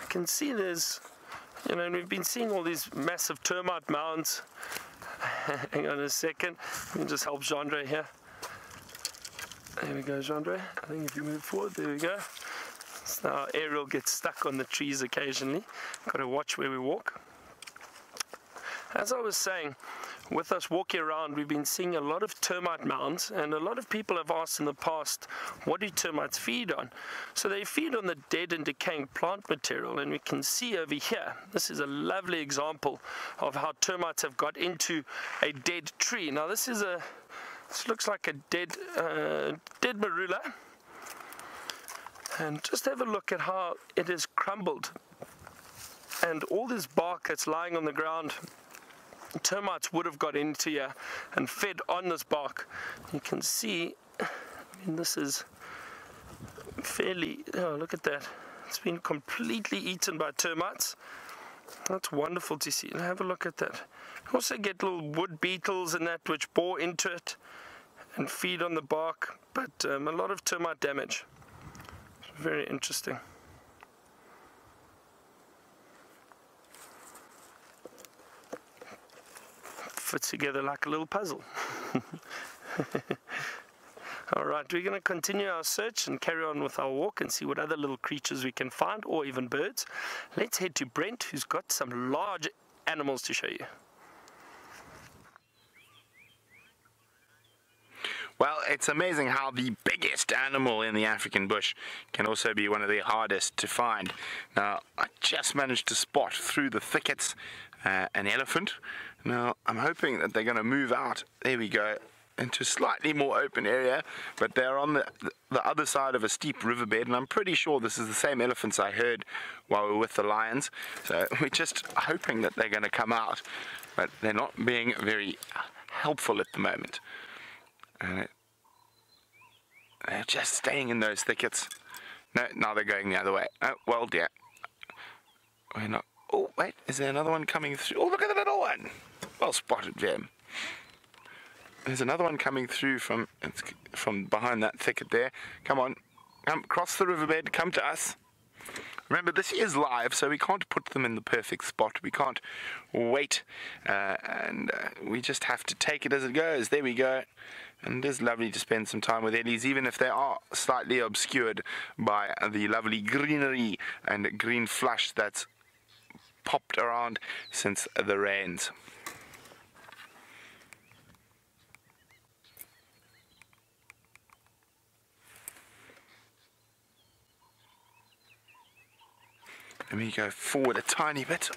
I can see there's, you know, and we've been seeing all these massive termite mounds. [laughs] Hang on a second. Let me just help Jandre here. There we go, Jandre. I think if you move forward, there we go. So now aerial gets stuck on the trees occasionally. Got to watch where we walk. As I was saying, with us walking around, we've been seeing a lot of termite mounds, and a lot of people have asked in the past, what do termites feed on? So they feed on the dead and decaying plant material, and we can see over here, this is a lovely example of how termites have got into a dead tree. Now this is a, this looks like a dead, uh, dead marula, and just have a look at how it is crumbled, and all this bark that's lying on the ground termites would have got into here and fed on this bark. You can see, I mean, this is fairly, oh, look at that. It's been completely eaten by termites. That's wonderful to see. And have a look at that. You also get little wood beetles and that which bore into it. and feed on the bark, but um, a lot of termite damage. Very interesting. Fits together like a little puzzle. [laughs] All right, we're going to continue our search and carry on with our walk and see what other little creatures we can find, or even birds. Let's head to Brent, who's got some large animals to show you. Well, it's amazing how the biggest animal in the African bush can also be one of the hardest to find. Now, I just managed to spot through the thickets uh, an elephant. Now, I'm hoping that they're going to move out. There we go into slightly more open area, but they're on the, the other side of a steep riverbed, and I'm pretty sure this is the same elephants I heard while we were with the lions. So [laughs] we're just hoping that they're going to come out, but they're not being very helpful at the moment. And they're just staying in those thickets. No, now they're going the other way. Oh, well, dear. We're not. Oh, wait, is there another one coming through? Oh, look at the little one. Well spotted, Jim. There's another one coming through from from behind that thicket there. Come on, come cross the riverbed. Come to us. Remember, this is live, so we can't put them in the perfect spot. We can't wait, uh, and uh, we just have to take it as it goes. There we go. And it is lovely to spend some time with Ellies, even if they are slightly obscured by the lovely greenery and green flush that's popped around since the rains. Let me go forward a tiny bit.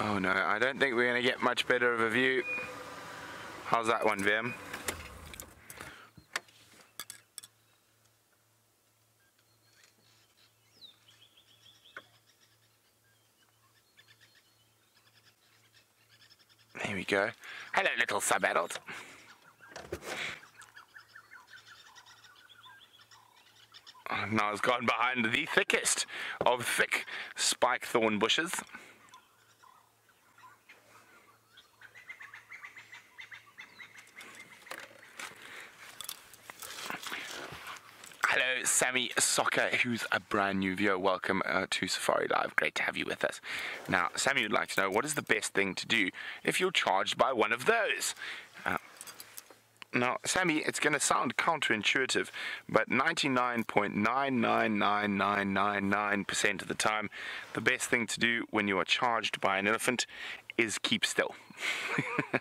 Oh no, I don't think we're going to get much better of a view. How's that one, Vim? There we go. Hello, little sub-adult. Now has gone behind the thickest of thick spike thorn bushes. Hello, Sammy Soccer, who's a brand new viewer. Welcome uh, to Safari Live. Great to have you with us. Now, Sammy would like to know what is the best thing to do if you're charged by one of those? Now, Sammy, it's going to sound counterintuitive, but 99.999999% of the time, the best thing to do when you are charged by an elephant is keep still. [laughs]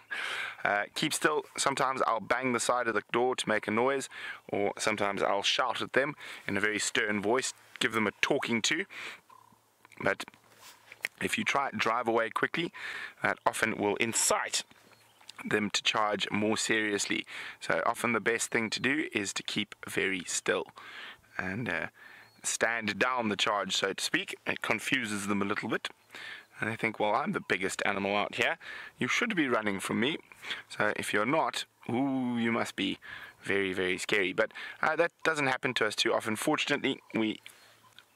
uh, keep still. Sometimes I'll bang the side of the door to make a noise, or sometimes I'll shout at them in a very stern voice, give them a talking to. But if you try to drive away quickly, that often will incite them to charge more seriously. So often the best thing to do is to keep very still and uh, stand down the charge, so to speak. It confuses them a little bit. And they think, well, I'm the biggest animal out here. You should be running from me. So if you're not, ooh, you must be very, very scary. But uh, that doesn't happen to us too often. Fortunately, we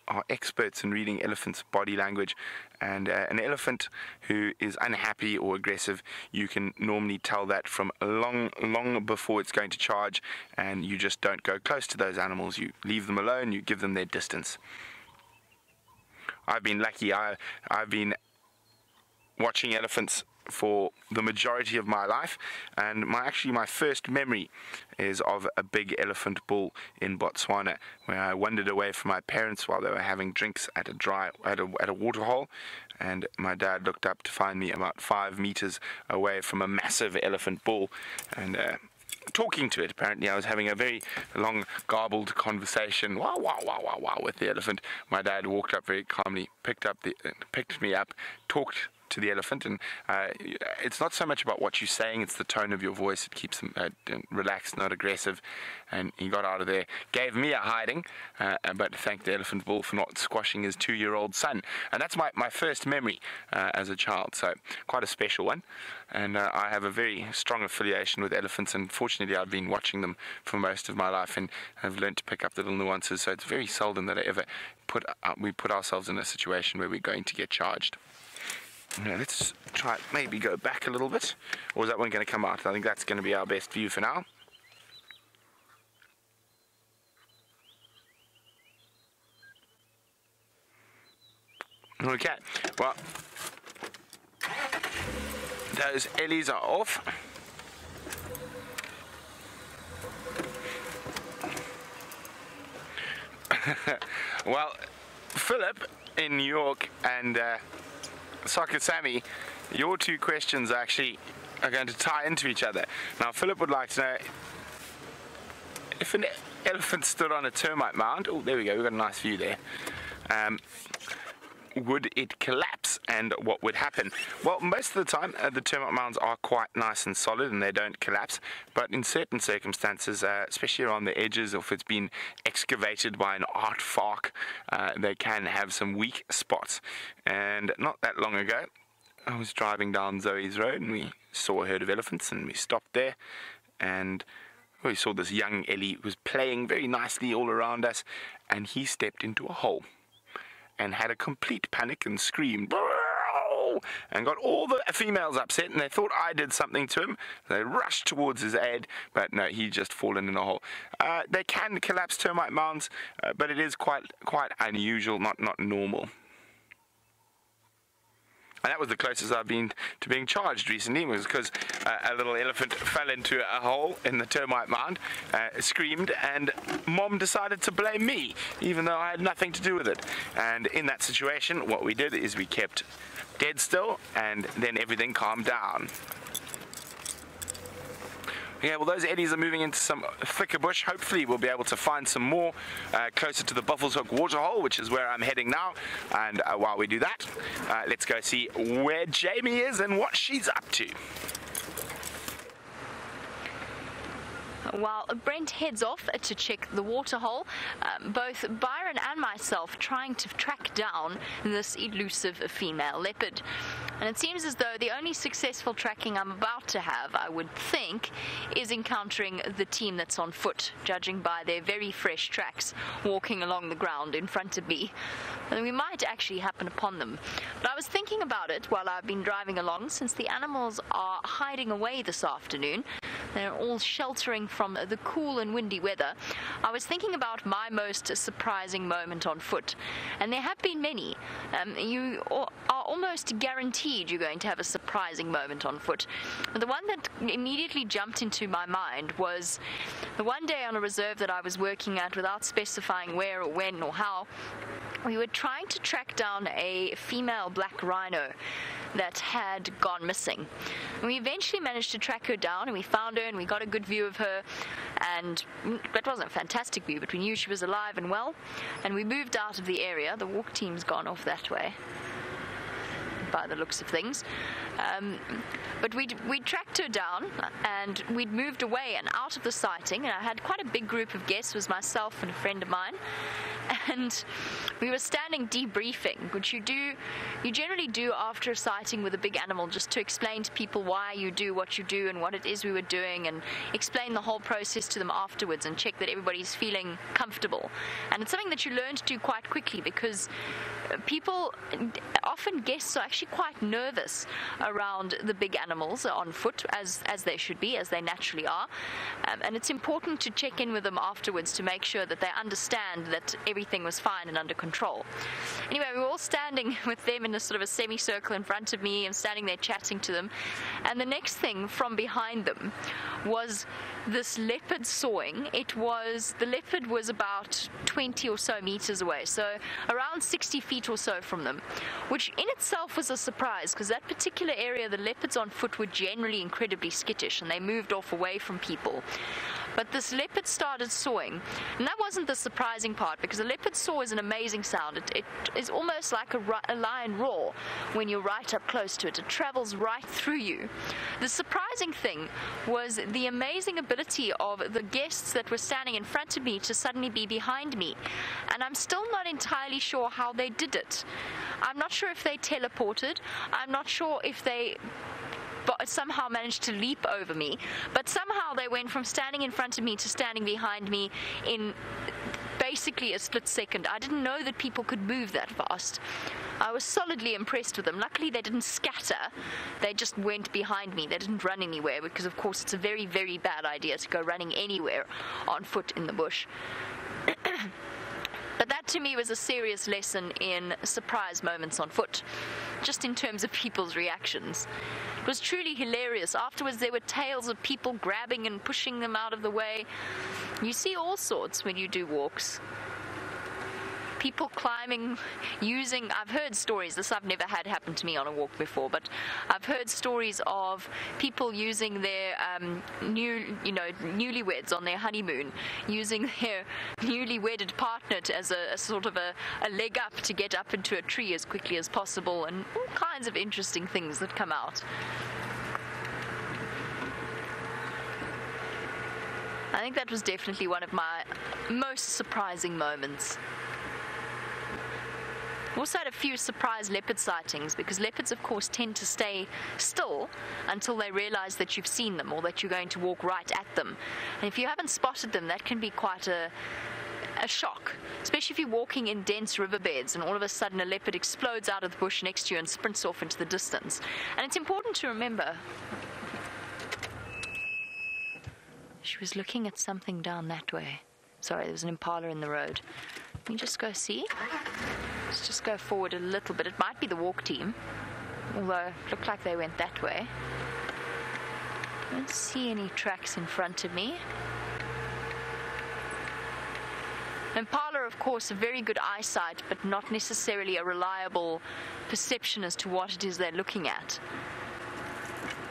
are experts in reading elephants' body language. And uh, an elephant who is unhappy or aggressive, you can normally tell that from long, long before it's going to charge. And you just don't go close to those animals. You leave them alone, you give them their distance. I've been lucky. I, I've been watching elephants for the majority of my life and my actually my first memory is of a big elephant bull in Botswana where I wandered away from my parents while they were having drinks at a dry at a, at a waterhole and my dad looked up to find me about five meters away from a massive elephant bull and uh, talking to it. Apparently, I was having a very long, garbled conversation, wow, wow, wow, wow, wow, with the elephant. My dad walked up very calmly, picked up the, picked me up, talked to the elephant. And uh, it's not so much about what you're saying, it's the tone of your voice. It keeps them uh, relaxed, not aggressive. And he got out of there, gave me a hiding, uh, but thanked the elephant bull for not squashing his two year old son. And that's my, my first memory uh, as a child. So, quite a special one. And uh, I have a very strong affiliation with elephants. And fortunately, I've been watching them for most of my life and have learned to pick up the little nuances. So, it's very seldom that I ever put, uh, we put ourselves in a situation where we're going to get charged. Now let's try maybe go back a little bit. Or is that one going to come out? I think that's going to be our best view for now. Okay, well, those ellies are off. [laughs] well, Philip in New York and uh, Sammy, your two questions actually are going to tie into each other. Now, Philip would like to know if an elephant stood on a termite mound. Oh, there we go. We've got a nice view there. Um, would it collapse and what would happen? Well, most of the time, uh, the termite mounds are quite nice and solid and they don't collapse. But in certain circumstances, uh, especially around the edges, or if it's been excavated by an aardvark, uh, they can have some weak spots. And not that long ago, I was driving down Zoe's Road and we saw a herd of elephants and we stopped there and we saw this young Ellie was playing very nicely all around us and he stepped into a hole and had a complete panic and screamed and got all the females upset and they thought I did something to him. They rushed towards his aid, but no, he just fallen in a hole. Uh, they can collapse termite mounds, uh, but it is quite quite unusual, not not normal. And that was the closest I've been to being charged recently, was because uh, a little elephant fell into a hole in the termite mound, uh, screamed, and mom decided to blame me, even though I had nothing to do with it. And in that situation, what we did is we kept dead still, and then everything calmed down. Yeah, well, those eddies are moving into some thicker bush. Hopefully, we'll be able to find some more uh, closer to the Buffelshoek waterhole, which is where I'm heading now. And uh, while we do that, uh, let's go see where Jamie is and what she's up to. While Brent heads off to check the waterhole, um, both Byron and myself trying to track down this elusive female leopard. And it seems as though the only successful tracking I'm about to have, I would think, is encountering the team that's on foot, judging by their very fresh tracks walking along the ground in front of me. And we might actually happen upon them. But I was thinking about it while I've been driving along, since the animals are hiding away this afternoon. They're all sheltering from the cool and windy weather. I was thinking about my most surprising moment on foot, and there have been many. Um, you are almost guaranteed you're going to have a surprising moment on foot. The one that immediately jumped into my mind was the one day on a reserve that I was working at without specifying where or when or how. We were trying to track down a female black rhino that had gone missing. We eventually managed to track her down and we found her and we got a good view of her. And mm, that wasn't a fantastic view, but we knew she was alive and well. And we moved out of the area. The walk team's gone off that way by the looks of things. Um, but we'd, we'd tracked her down and we'd moved away and out of the sighting. And I had quite a big group of guests, was myself and a friend of mine. [laughs] And we were standing debriefing, which you do, you generally do after a sighting with a big animal, just to explain to people why you do what you do and what it is we were doing, and explain the whole process to them afterwards and check that everybody's feeling comfortable. And it's something that you learn to do quite quickly because people, often guests are actually quite nervous around the big animals on foot, as, as they should be, as they naturally are. Um, and it's important to check in with them afterwards to make sure that they understand that everything was fine and under control. Anyway, we were all standing [laughs] with them in a sort of a semicircle in front of me and standing there chatting to them. And the next thing from behind them was this leopard sawing. It was, the leopard was about 20 or so meters away, so around 60 feet or so from them, which in itself was a surprise because that particular area, the leopards on foot were generally incredibly skittish and they moved off away from people. But this leopard started sawing, and that wasn't the surprising part because a leopard saw is an amazing sound. It, it is almost like a, a lion roar when you're right up close to it. It travels right through you. The surprising thing was the amazing ability of the guests that were standing in front of me to suddenly be behind me, and I'm still not entirely sure how they did it. I'm not sure if they teleported. I'm not sure if they but somehow managed to leap over me. But somehow they went from standing in front of me to standing behind me in basically a split second. I didn't know that people could move that fast. I was solidly impressed with them. Luckily, they didn't scatter. They just went behind me. They didn't run anywhere because, of course, it's a very, very bad idea to go running anywhere on foot in the bush. [coughs] But that to me was a serious lesson in surprise moments on foot, just in terms of people's reactions. It was truly hilarious. Afterwards, there were tales of people grabbing and pushing them out of the way. You see all sorts when you do walks people climbing, using. I've heard stories. This I've never had happen to me on a walk before, but I've heard stories of people using their um, new, you know, newlyweds on their honeymoon, using [laughs] their newly wedded partner to, as a, a sort of a, a leg up to get up into a tree as quickly as possible, and all kinds of interesting things that come out. I think that was definitely one of my most surprising moments. We also had a few surprise leopard sightings because leopards, of course, tend to stay still until they realize that you've seen them or that you're going to walk right at them. And if you haven't spotted them, that can be quite a a shock, especially if you're walking in dense riverbeds and all of a sudden a leopard explodes out of the bush next to you and sprints off into the distance. And it's important to remember she was looking at something down that way. Sorry, there was an impala in the road. Let me just go see. Let's just go forward a little bit. It might be the walk team, although it looked like they went that way. I don't see any tracks in front of me. Impala, of course, have very good eyesight, but not necessarily a reliable perception as to what it is they're looking at.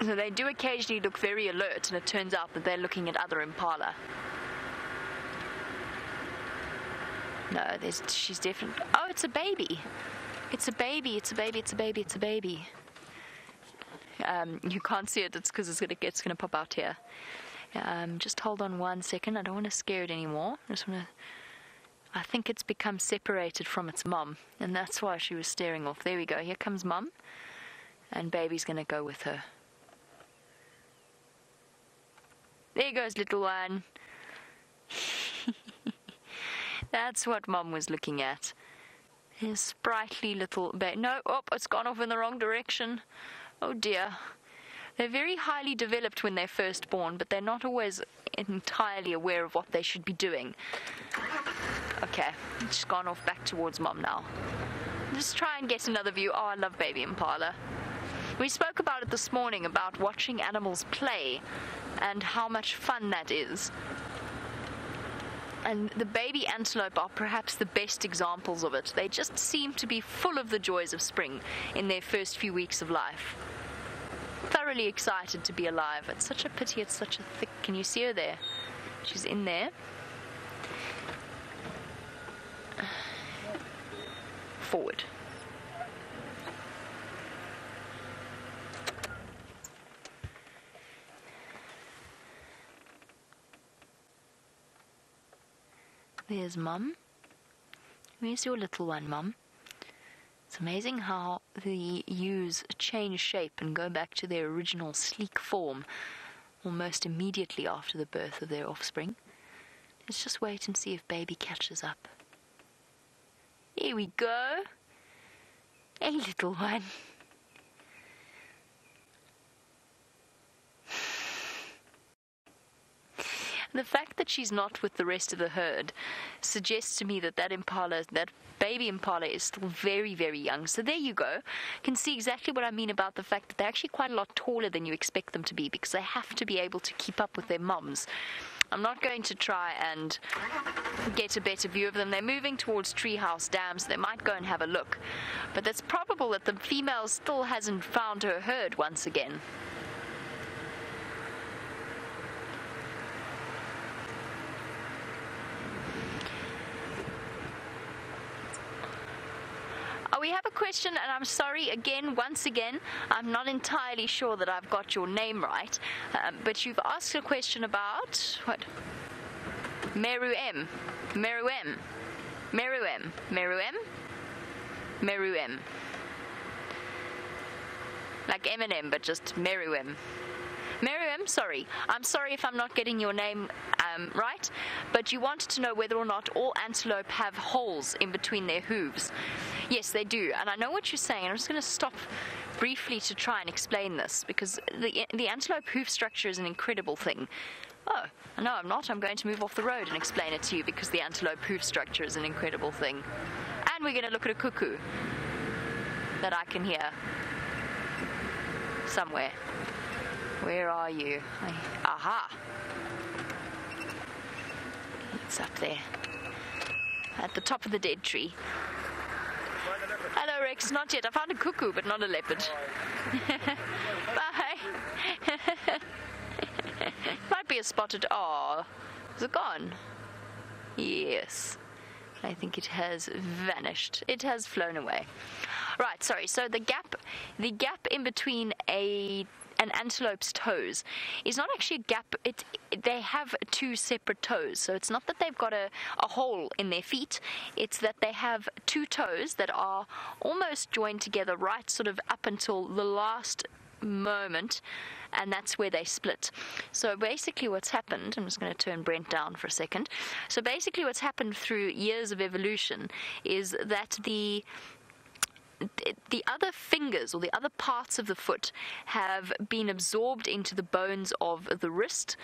So they do occasionally look very alert, and it turns out that they're looking at other impala. No, she's different. Oh, it's a baby. It's a baby. It's a baby. It's a baby. It's a baby. Um, you can't see it. It's because it's gonna it's gonna pop out here. Um, just hold on one second. I don't want to scare it anymore. I just want to. I think it's become separated from its mum, and that's why she was staring off. There we go. Here comes mum, and baby's gonna go with her. There goes little one. That's what Mum was looking at. His sprightly little baby. No, oh, it's gone off in the wrong direction. Oh dear. They're very highly developed when they're first born, but they're not always entirely aware of what they should be doing. Okay, it's gone off back towards Mum now. Just try and get another view. Oh, I love Baby Impala. We spoke about it this morning about watching animals play and how much fun that is. And the baby antelope are perhaps the best examples of it. They just seem to be full of the joys of spring in their first few weeks of life. Thoroughly excited to be alive. It's such a pity it's such a thick. Can you see her there? She's in there. [sighs] Forward. There's Mum. Where's your little one, Mum? It's amazing how the ewes change shape and go back to their original sleek form almost immediately after the birth of their offspring. Let's just wait and see if baby catches up. Here we go. A little one. The fact that she's not with the rest of the herd suggests to me that that impala, that baby impala, is still very, very young. So there you go. You can see exactly what I mean about the fact that they're actually quite a lot taller than you expect them to be because they have to be able to keep up with their mums. I'm not going to try and get a better view of them. They're moving towards Treehouse Dam, so they might go and have a look. But it's probable that the female still hasn't found her herd once again. We have a question, and I'm sorry again, once again, I'm not entirely sure that I've got your name right, um, but you've asked a question about what? Meru M. Meru M. Meru M. Meru M. Meru M. Like Eminem, but just Meru M. Miriam, sorry. I'm sorry if I'm not getting your name um, right? But you wanted to know whether or not all antelope have holes in between their hooves. Yes, they do, and I know what you're saying. I'm just going to stop briefly to try and explain this because the the antelope hoof structure is an incredible thing. Oh, no, I'm not. I'm going to move off the road and explain it to you because the antelope hoof structure is an incredible thing. And we're going to look at a cuckoo that I can hear somewhere. Where are you? Aha! It's up there. At the top of the dead tree. Hello, Rex. Not yet. I found a cuckoo, but not a leopard. [laughs] Bye. [laughs] Might be a spotted. Oh, is it gone? Yes. I think it has vanished. It has flown away. Right, sorry. So the gap the gap in between a an antelope's toes is not actually a gap it they have two separate toes so it's not that they've got a, a hole in their feet it's that they have two toes that are almost joined together right sort of up until the last moment and that's where they split. So basically, what's happened, I'm just going to turn Brent down for a second. So basically, what's happened through years of evolution is that the the other fingers or the other parts of the foot have been absorbed into the bones of the wrist.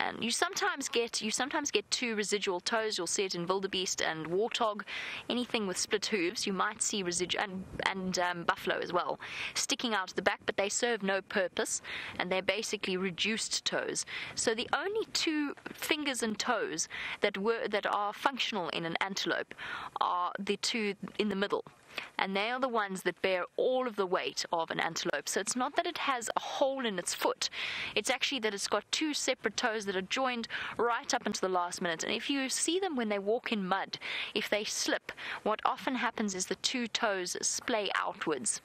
And you sometimes get you sometimes get two residual toes. You'll see it in wildebeest and warthog. Anything with split hooves you might see residual and, and um, buffalo as well sticking out the back but they serve no purpose and they're basically reduced toes. So the only two fingers and toes that were that are functional in an antelope are the two in the middle and they are the ones that bear all of the weight of an antelope. So it's not that it has a hole in its foot, it's actually that it's got two separate toes that are joined right up until the last minute. And if you see them when they walk in mud, if they slip, what often happens is the two toes splay outwards.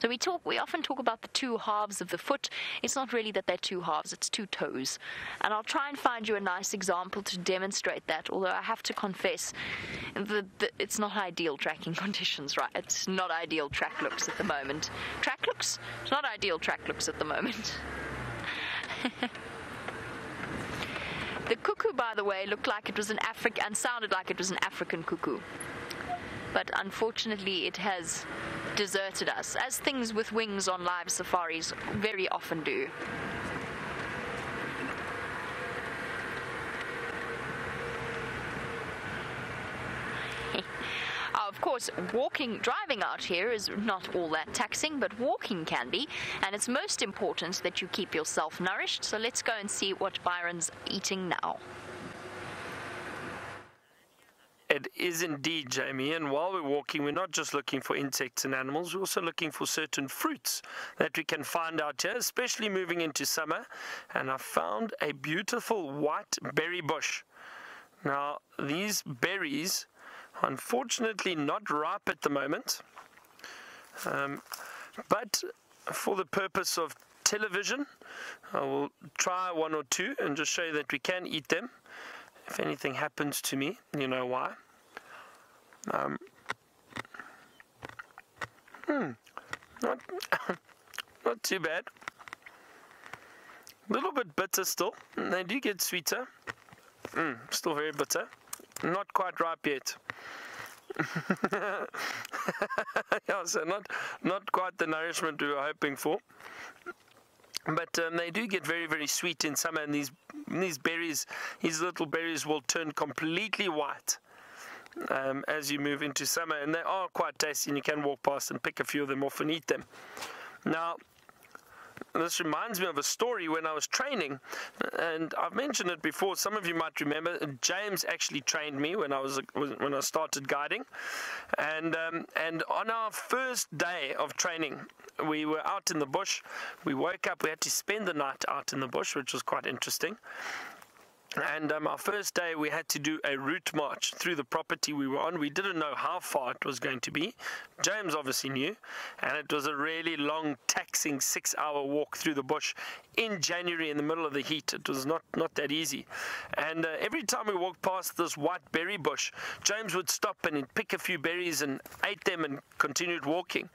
So we talk, we often talk about the two halves of the foot. It's not really that they're two halves, it's two toes. And I'll try and find you a nice example to demonstrate that, although I have to confess that it's not ideal tracking [laughs] conditions, right? It's not ideal track looks at the moment. Track looks? It's not ideal track looks at the moment. [laughs] the cuckoo, by the way, looked like it was an African and sounded like it was an African cuckoo. But unfortunately, it has deserted us, as things with wings on live safaris very often do. Uh, of course, walking, driving out here is not all that taxing, but walking can be, and it's most important that you keep yourself nourished. So let's go and see what Byron's eating now. It is indeed, Jamie. And while we're walking, we're not just looking for insects and animals, we're also looking for certain fruits that we can find out here, especially moving into summer. And I found a beautiful white berry bush. Now, these berries, unfortunately, not ripe at the moment. Um, but for the purpose of television, I will try one or two and just show you that we can eat them. If anything happens to me, you know why. Um, hmm, not, [laughs] not too bad. A little bit bitter still. They do get sweeter. Mm, still very bitter. Not quite ripe yet. [laughs] yeah, so not not quite the nourishment we were hoping for. But um, they do get very, very sweet in summer, and these these berries, these little berries, will turn completely white um, as you move into summer, and they are quite tasty. And you can walk past and pick a few of them off and eat them. Now, this reminds me of a story when I was training, and I've mentioned it before. Some of you might remember. James actually trained me when I was when I started guiding, and um, and on our first day of training, we were out in the bush. We woke up. We had to spend the night out in the bush, which was quite interesting. And um, our first day, we had to do a route march through the property we were on. We didn't know how far it was going to be. James obviously knew. And it was a really long, taxing six hour walk through the bush in January in the middle of the heat. It was not, not that easy. And uh, every time we walked past this white berry bush, James would stop and he'd pick a few berries and ate them and continued walking.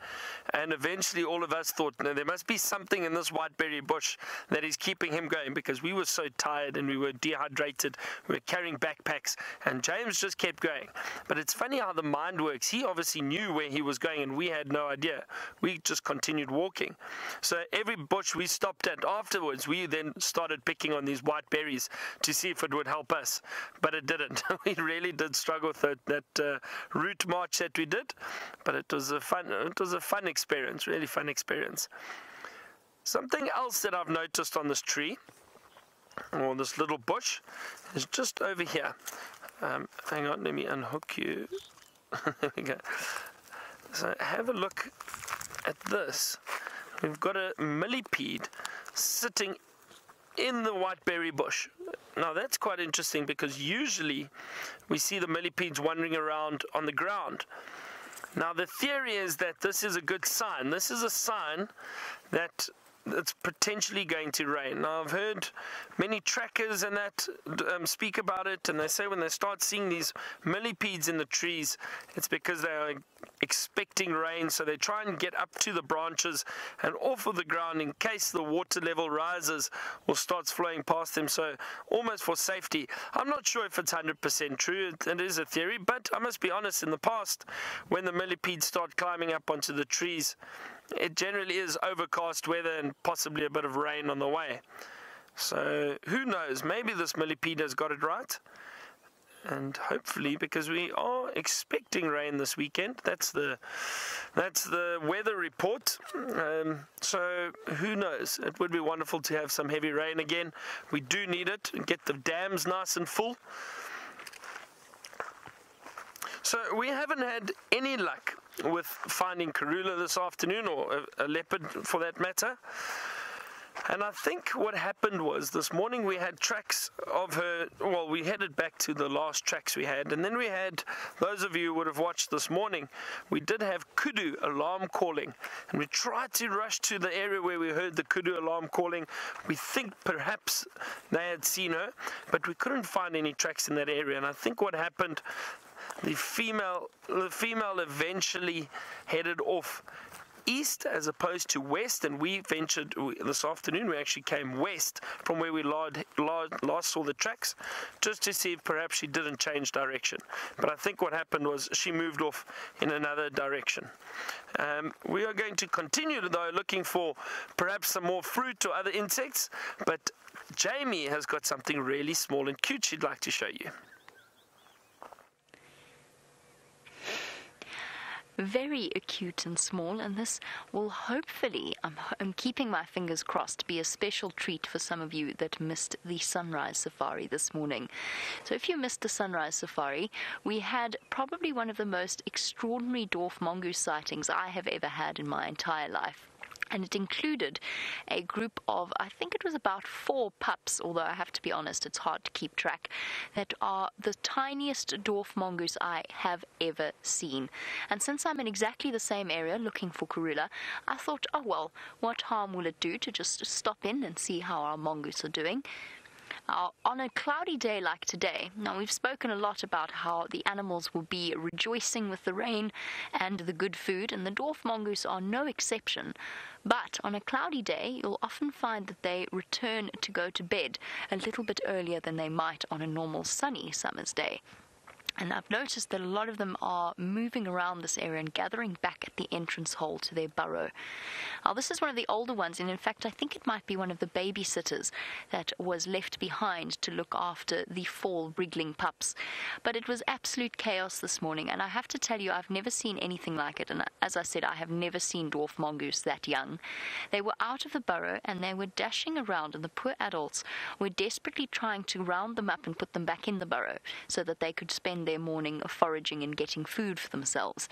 And eventually, all of us thought, no, there must be something in this white berry bush that is keeping him going because we were so tired and we were dehydrated dehydrated. We were carrying backpacks, and James just kept going. But it's funny how the mind works. He obviously knew where he was going, and we had no idea. We just continued walking. So every bush we stopped at afterwards, we then started picking on these white berries to see if it would help us. But it didn't. [laughs] we really did struggle with that, that uh, route march that we did. But it was a fun. It was a fun experience. Really fun experience. Something else that I've noticed on this tree, or this little bush, is just over here. Um, hang on, let me unhook you. [laughs] there we go. So have a look at this. We've got a millipede sitting in the whiteberry bush. Now that's quite interesting because usually we see the millipedes wandering around on the ground. Now the theory is that this is a good sign. This is a sign that it's potentially going to rain. Now, I've heard many trackers and that um, speak about it, and they say when they start seeing these millipedes in the trees, it's because they are expecting rain, so they try and get up to the branches and off of the ground in case the water level rises or starts flowing past them. So, almost for safety. I'm not sure if it's 100% true, it, it is a theory, but I must be honest, in the past, when the millipedes start climbing up onto the trees, it generally is overcast weather and possibly a bit of rain on the way. So who knows? Maybe this millipede has got it right. And hopefully, because we are expecting rain this weekend, that's the that's the weather report. Um, so who knows? It would be wonderful to have some heavy rain again. We do need it and get the dams nice and full. So we haven't had any luck with finding Karula this afternoon, or a, a leopard for that matter. And I think what happened was this morning we had tracks of her. Well, we headed back to the last tracks we had, and then we had those of you would have watched this morning. We did have kudu alarm calling, and we tried to rush to the area where we heard the kudu alarm calling. We think perhaps they had seen her, but we couldn't find any tracks in that area. And I think what happened the female the female eventually headed off east as opposed to west and we ventured this afternoon we actually came west from where we last, saw the tracks just to see if perhaps she didn't change direction. But i think what happened was she moved off in another direction. Um, we are going to continue though looking for perhaps some more fruit or other insects but jamie has got something really small and cute she'd like to show you very acute and small, and this will hopefully, I'm, I'm, keeping my fingers crossed, be a special treat for some of you that missed the sunrise safari this morning. So, if you missed the sunrise safari, we had probably one of the most extraordinary dwarf mongoose sightings I have ever had in my entire life and it included a group of, I think it was about four pups, although I have to be honest, it's hard to keep track, that are the tiniest dwarf mongoose I have ever seen. And since I'm in exactly the same area looking for Karula, I thought, oh well, what harm will it do to just stop in and see how our mongoose are doing? Uh, on a cloudy day like today, now we've spoken a lot about how the animals will be rejoicing with the rain and the good food, and the dwarf mongoose are no exception. But on a cloudy day, you'll often find that they return to go to bed a little bit earlier than they might on a normal sunny summer's day. And I've noticed that a lot of them are moving around this area and gathering back at the entrance hole to their burrow. Now, this is one of the older ones, and in fact, I think it might be one of the babysitters that was left behind to look after the fall wriggling pups. But it was absolute chaos this morning, and I have to tell you, I've never seen anything like it. And as I said, I have never seen dwarf mongoose that young. They were out of the burrow and they were dashing around, and the poor adults were desperately trying to round them up and put them back in the burrow so that they could spend their morning foraging and getting food for themselves.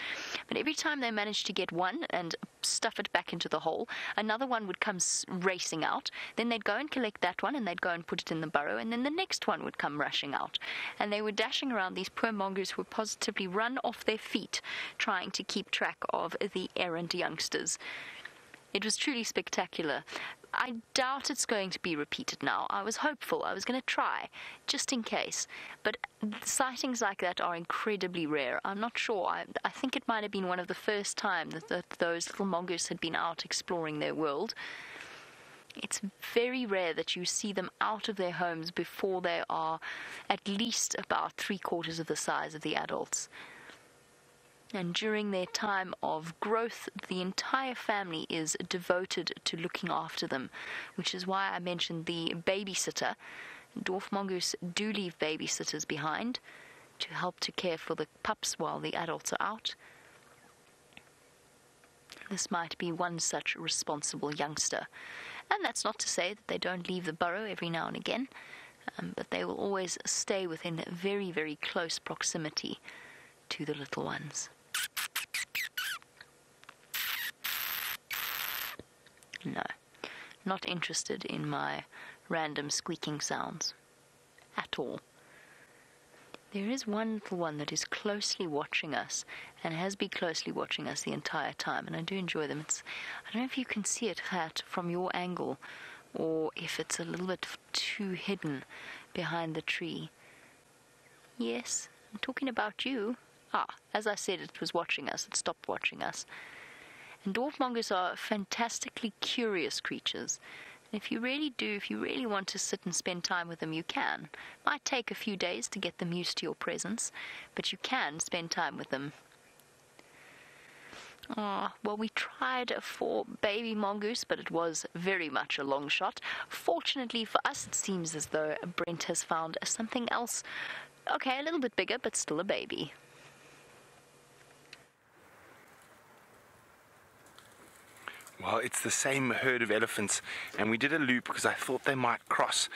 But every time they managed to get one and stuff it back into the hole, another one would come racing out. Then they'd go and collect that one and they'd go and put it in the burrow, and then the next one would come rushing out. And they were dashing around. These poor mongoose were positively run off their feet trying to keep track of the errant youngsters. It was truly spectacular. I doubt it's going to be repeated now. I was hopeful. I was going to try, just in case. But sightings like that are incredibly rare. I'm not sure. I, I think it might have been one of the first times that, that those little mongoose had been out exploring their world. It's very rare that you see them out of their homes before they are at least about three quarters of the size of the adults. And during their time of growth, the entire family is devoted to looking after them, which is why I mentioned the babysitter. Dwarf mongoose do leave babysitters behind to help to care for the pups while the adults are out. This might be one such responsible youngster. And that's not to say that they don't leave the burrow every now and again, um, but they will always stay within very, very close proximity to the little ones. No, not interested in my random squeaking sounds at all. There is one little one that is closely watching us and has been closely watching us the entire time, and I do enjoy them. It's, I don't know if you can see it, Hat, from your angle, or if it's a little bit too hidden behind the tree. Yes, I'm talking about you. Ah, as I said, it was watching us, it stopped watching us. And dwarf mongoose are fantastically curious creatures. And If you really do, if you really want to sit and spend time with them, you can. It Might take a few days to get them used to your presence, but you can spend time with them. Oh, well, we tried for baby mongoose, but it was very much a long shot. Fortunately for us, it seems as though Brent has found something else. Okay, a little bit bigger, but still a baby. Well, it's the same herd of elephants, and we did a loop because I thought they might cross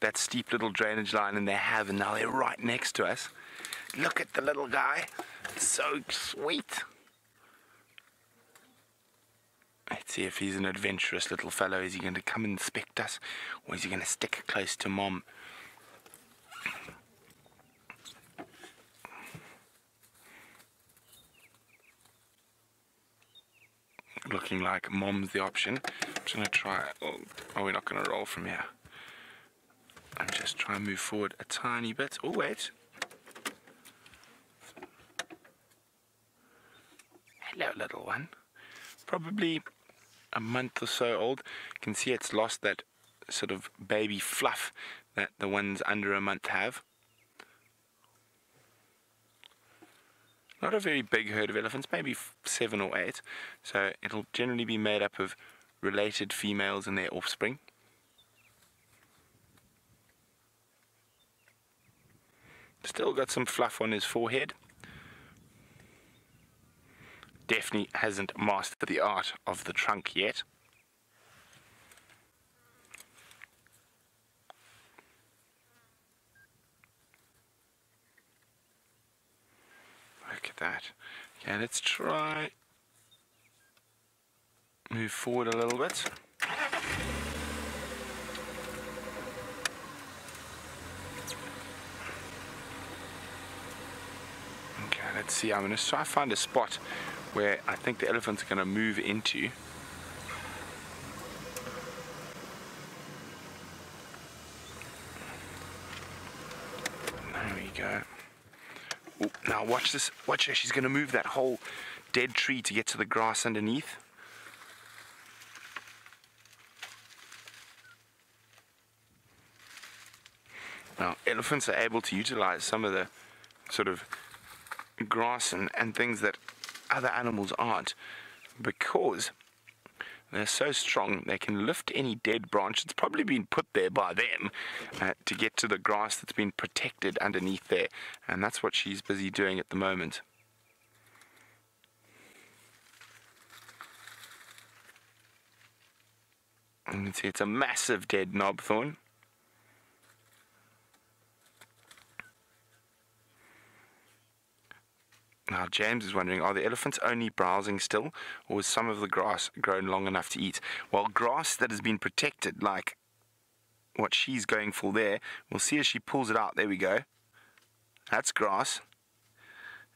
that steep little drainage line, and they have, and now they're right next to us. Look at the little guy, so sweet. Let's see if he's an adventurous little fellow. Is he going to come inspect us, or is he going to stick close to mom? Looking like mom's the option. I'm just to try, oh, oh, we're not to roll from here. I'm just trying to move forward a tiny bit. Oh, wait. Hello, little one. Probably a month or so old. You can see it's lost that sort of baby fluff that the ones under a month have. Not a very big herd of elephants, maybe seven or eight. So it'll generally be made up of related females and their offspring. Still got some fluff on his forehead. Definitely hasn't mastered the art of the trunk yet. At that. Okay, let's try move forward a little bit. Okay, let's see. I'm going to try find a spot where I think the elephant's are going to move into. There we go. Ooh, now watch this. Watch her. She's going to move that whole dead tree to get to the grass underneath. Now, elephants are able to utilize some of the sort of grass and, and things that other animals aren't because they're so strong they can lift any dead branch that's probably been put there by them uh, to get to the grass that's been protected underneath there. And that's what she's busy doing at the moment. You can see it's a massive dead knobthorn. Now, James is wondering are the elephants only browsing still, or is some of the grass grown long enough to eat? Well, grass that has been protected, like what she's going for there, we'll see as she pulls it out. There we go. That's grass.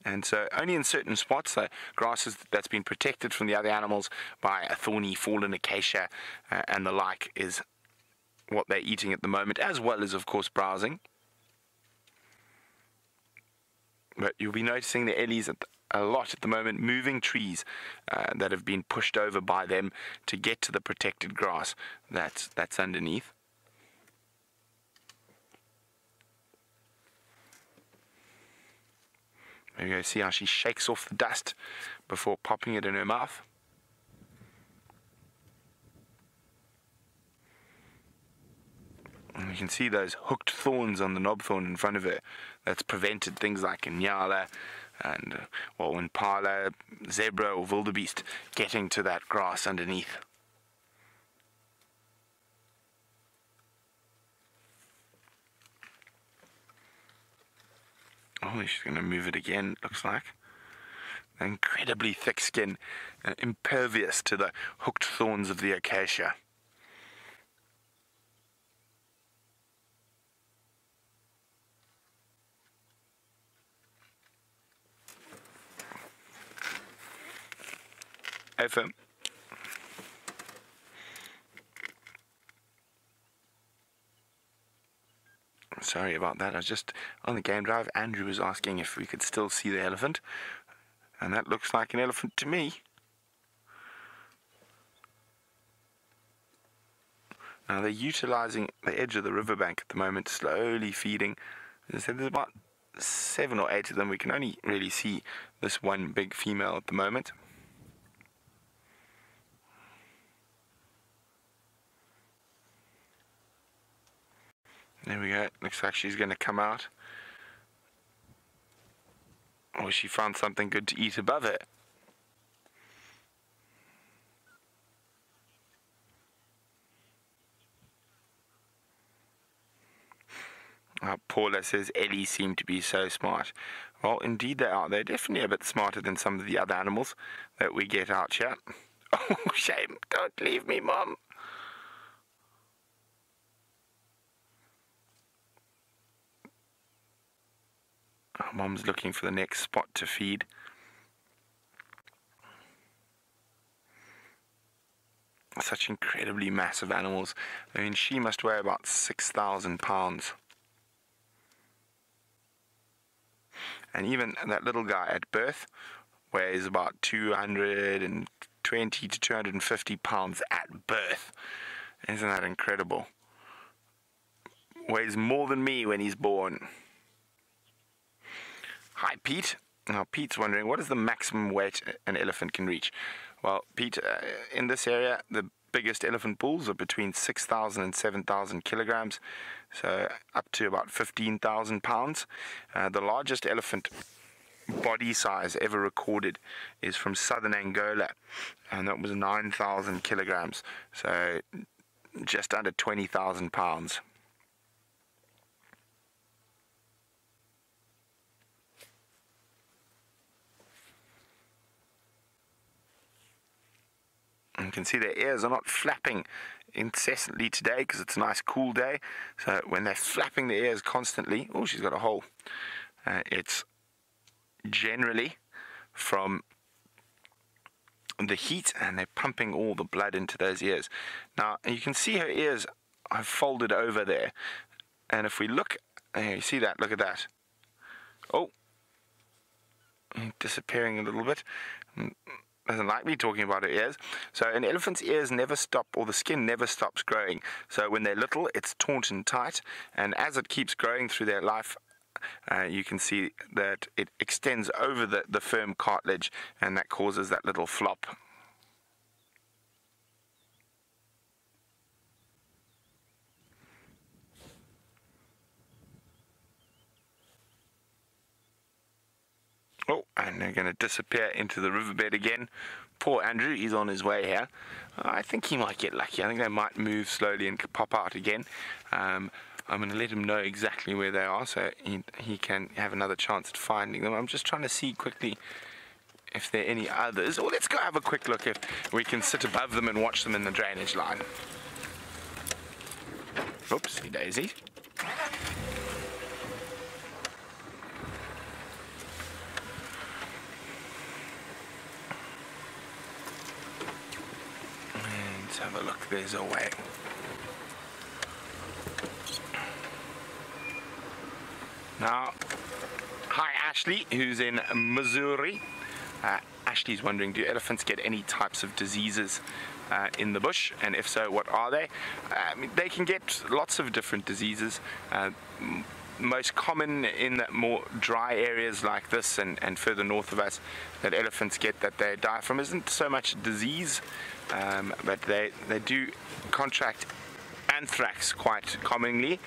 And so, only in certain spots, so grass that's been protected from the other animals by a thorny fallen acacia uh, and the like, is what they're eating at the moment, as well as, of course, browsing. But you'll be noticing the ellies at a lot at the moment moving trees uh, that have been pushed over by them to get to the protected grass that's that's underneath. Maybe you see how she shakes off the dust before popping it in her mouth. And you can see those hooked thorns on the knob thorn in front of her. That's prevented things like Inyala and, uh, well, Impala, zebra, or wildebeest getting to that grass underneath. Oh, she's going to move it again, looks like. Incredibly thick skin, uh, impervious to the hooked thorns of the acacia. FM. Sorry about that. I was just on the game drive. Andrew was asking if we could still see the elephant, and that looks like an elephant to me. Now they're utilizing the edge of the riverbank at the moment, slowly feeding. As I said, there's about seven or eight of them. We can only really see this one big female at the moment. There we go. Looks like she's going to come out. Or she found something good to eat above it. Uh, Paula says Ellie seem to be so smart. Well, indeed they are. They're definitely a bit smarter than some of the other animals that we get out here. [laughs] Oh, shame. Don't leave me, Mom. Mom's looking for the next spot to feed. Such incredibly massive animals. I mean, she must weigh about 6,000 pounds. And even that little guy at birth weighs about 220 to 250 pounds at birth. Isn't that incredible? Weighs more than me when he's born. Hi, Pete. Now, Pete's wondering what is the maximum weight an elephant can reach? Well, Pete, uh, in this area, the biggest elephant bulls are between 6,000 and 7,000 kilograms, so up to about 15,000 pounds. Uh, the largest elephant body size ever recorded is from southern Angola, and that was 9,000 kilograms, so just under 20,000 pounds. You can see their ears are not flapping incessantly today because it's a nice cool day. So when they're flapping their ears constantly, oh, she's got a hole. Uh, it's generally from the heat and they're pumping all the blood into those ears. Now you can see her ears are folded over there. And if we look, there, you see that, look at that. Oh, disappearing a little bit doesn't like me talking about her ears. So an elephant's ears never stop, or the skin never stops growing. So when they're little, it's taut and tight, and as it keeps growing through their life, uh, you can see that it extends over the, the firm cartilage, and that causes that little flop. Oh, and they're going to disappear into the riverbed again. Poor Andrew, he's on his way here. I think he might get lucky. I think they might move slowly and pop out again. Um, I'm going to let him know exactly where they are so he, he can have another chance at finding them. I'm just trying to see quickly if there are any others. Or let's go have a quick look if we can sit above them and watch them in the drainage line. Oopsie daisy. Have a look. There's a way. Now, hi Ashley, who's in Missouri. Uh, Ashley's wondering, do elephants get any types of diseases uh, in the bush? And if so, what are they? Uh, they can get lots of different diseases. Uh, most common in the more dry areas like this and, and further north of us that elephants get that they die from isn't so much disease, um, but they, they do contract anthrax quite commonly,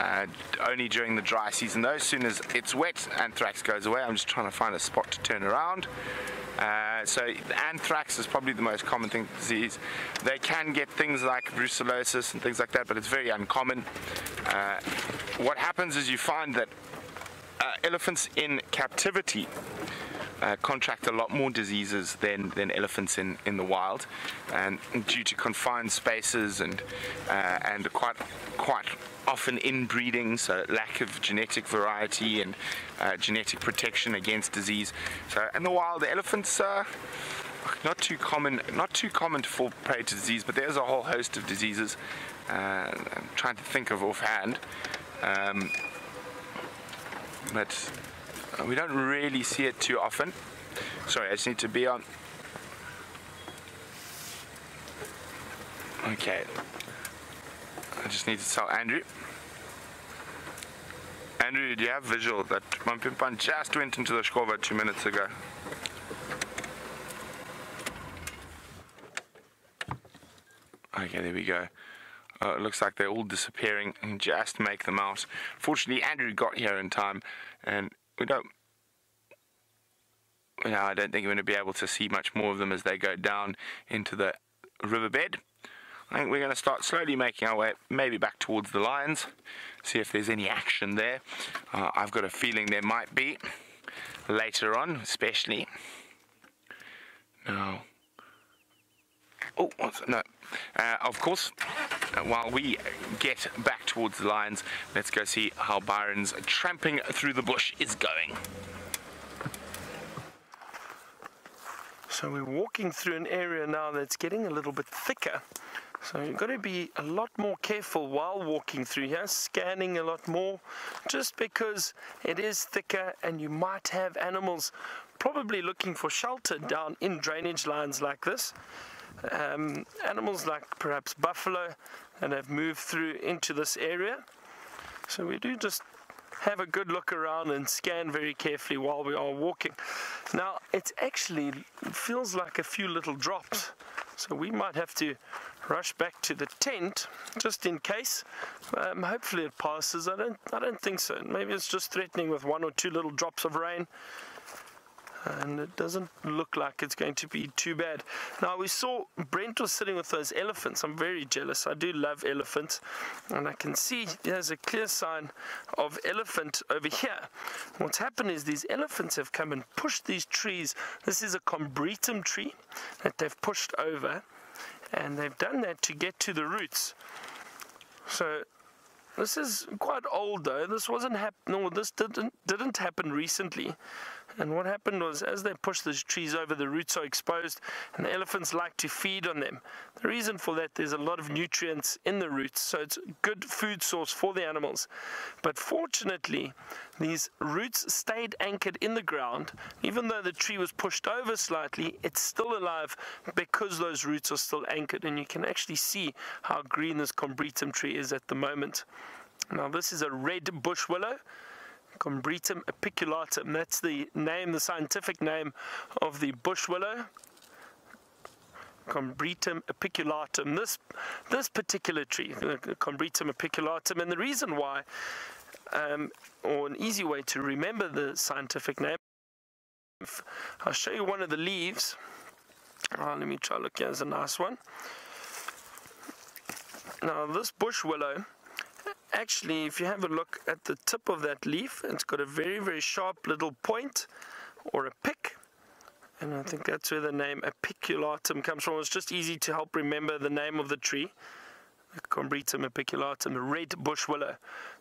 uh, only during the dry season though. As soon as it's wet, anthrax goes away. I'm just trying to find a spot to turn around. Uh, so anthrax is probably the most common thing disease. They can get things like brucellosis and things like that, but it's very uncommon. Uh, what happens is you find that uh, elephants in captivity uh, contract a lot more diseases than, than elephants in, in the wild, and due to confined spaces and uh, and quite quite often inbreeding, so lack of genetic variety and uh, genetic protection against disease. So in the wild, the elephants are not too common, not too common to fall prey to disease, but there's a whole host of diseases. Uh, I'm trying to think of offhand. Um, but we don't really see it too often. Sorry, I just need to be on. Okay. I just need to tell Andrew. Andrew, do you have visual that Mampimpan just went into the Shkova two minutes ago? Okay, there we go. Uh, it looks like they're all disappearing and just make them out. Fortunately, Andrew got here in time, and we don't. I don't think we're going to be able to see much more of them as they go down into the riverbed. I think we're going to start slowly making our way maybe back towards the lions, see if there's any action there. Uh, I've got a feeling there might be later on, especially. Now, oh, no. Uh, of course, uh, while we get back towards the lions, let's go see how Byron's tramping through the bush is going. So we're walking through an area now that's getting a little bit thicker. So you've got to be a lot more careful while walking through here, scanning a lot more, just because it is thicker and you might have animals probably looking for shelter down in drainage lines like this. Um, animals like perhaps buffalo that have moved through into this area. So we do just have a good look around and scan very carefully while we are walking. Now, it's actually feels like a few little drops, so we might have to rush back to the tent just in case. Um, hopefully, it passes. I don't, I don't think so. Maybe it's just threatening with one or two little drops of rain and it doesn't look like it's going to be too bad. Now we saw Brent was sitting with those elephants. I'm very jealous. I do love elephants, and I can see there's a clear sign of elephant over here. What's happened is these elephants have come and pushed these trees. This is a combretum tree that they've pushed over, and they've done that to get to the roots. So this is quite old though. This wasn't hap- no, this didn't didn't happen recently. And what happened was, as they push these trees over, the roots are exposed, and the elephants like to feed on them. The reason for that, there's a lot of nutrients in the roots, so it's a good food source for the animals. But fortunately, these roots stayed anchored in the ground. Even though the tree was pushed over slightly, it's still alive because those roots are still anchored. And you can actually see how green this combretum tree is at the moment. Now, this is a red bush willow. Combretum apiculatum. That's the name, the scientific name of the bush willow. Combretum apiculatum. This this particular tree, Combretum apiculatum, and the reason why, um, or an easy way to remember the scientific name. I'll show you one of the leaves. Oh, let me try look. Here's a nice one. Now this bush willow actually, if you have a look at the tip of that leaf, it's got a very, very sharp little point or a pick. And I think that's where the name apiculatum comes from. It's just easy to help remember the name of the tree. Combretum apiculatum, the red bush willow.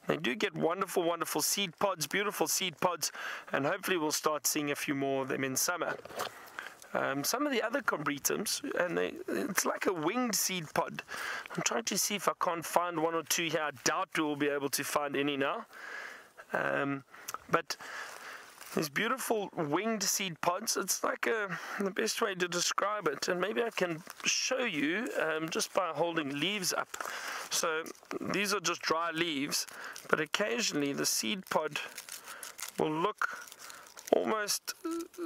They do get wonderful, wonderful seed pods, beautiful seed pods, and hopefully we'll start seeing a few more of them in summer. Um, some of the other combretums, and they, it's like a winged seed pod. I'm trying to see if I can't find one or two here. I doubt we will be able to find any now. Um, but these beautiful winged seed pods. It's like a, the best way to describe it, and maybe I can show you um, just by holding leaves up. So these are just dry leaves, but occasionally the seed pod will look almost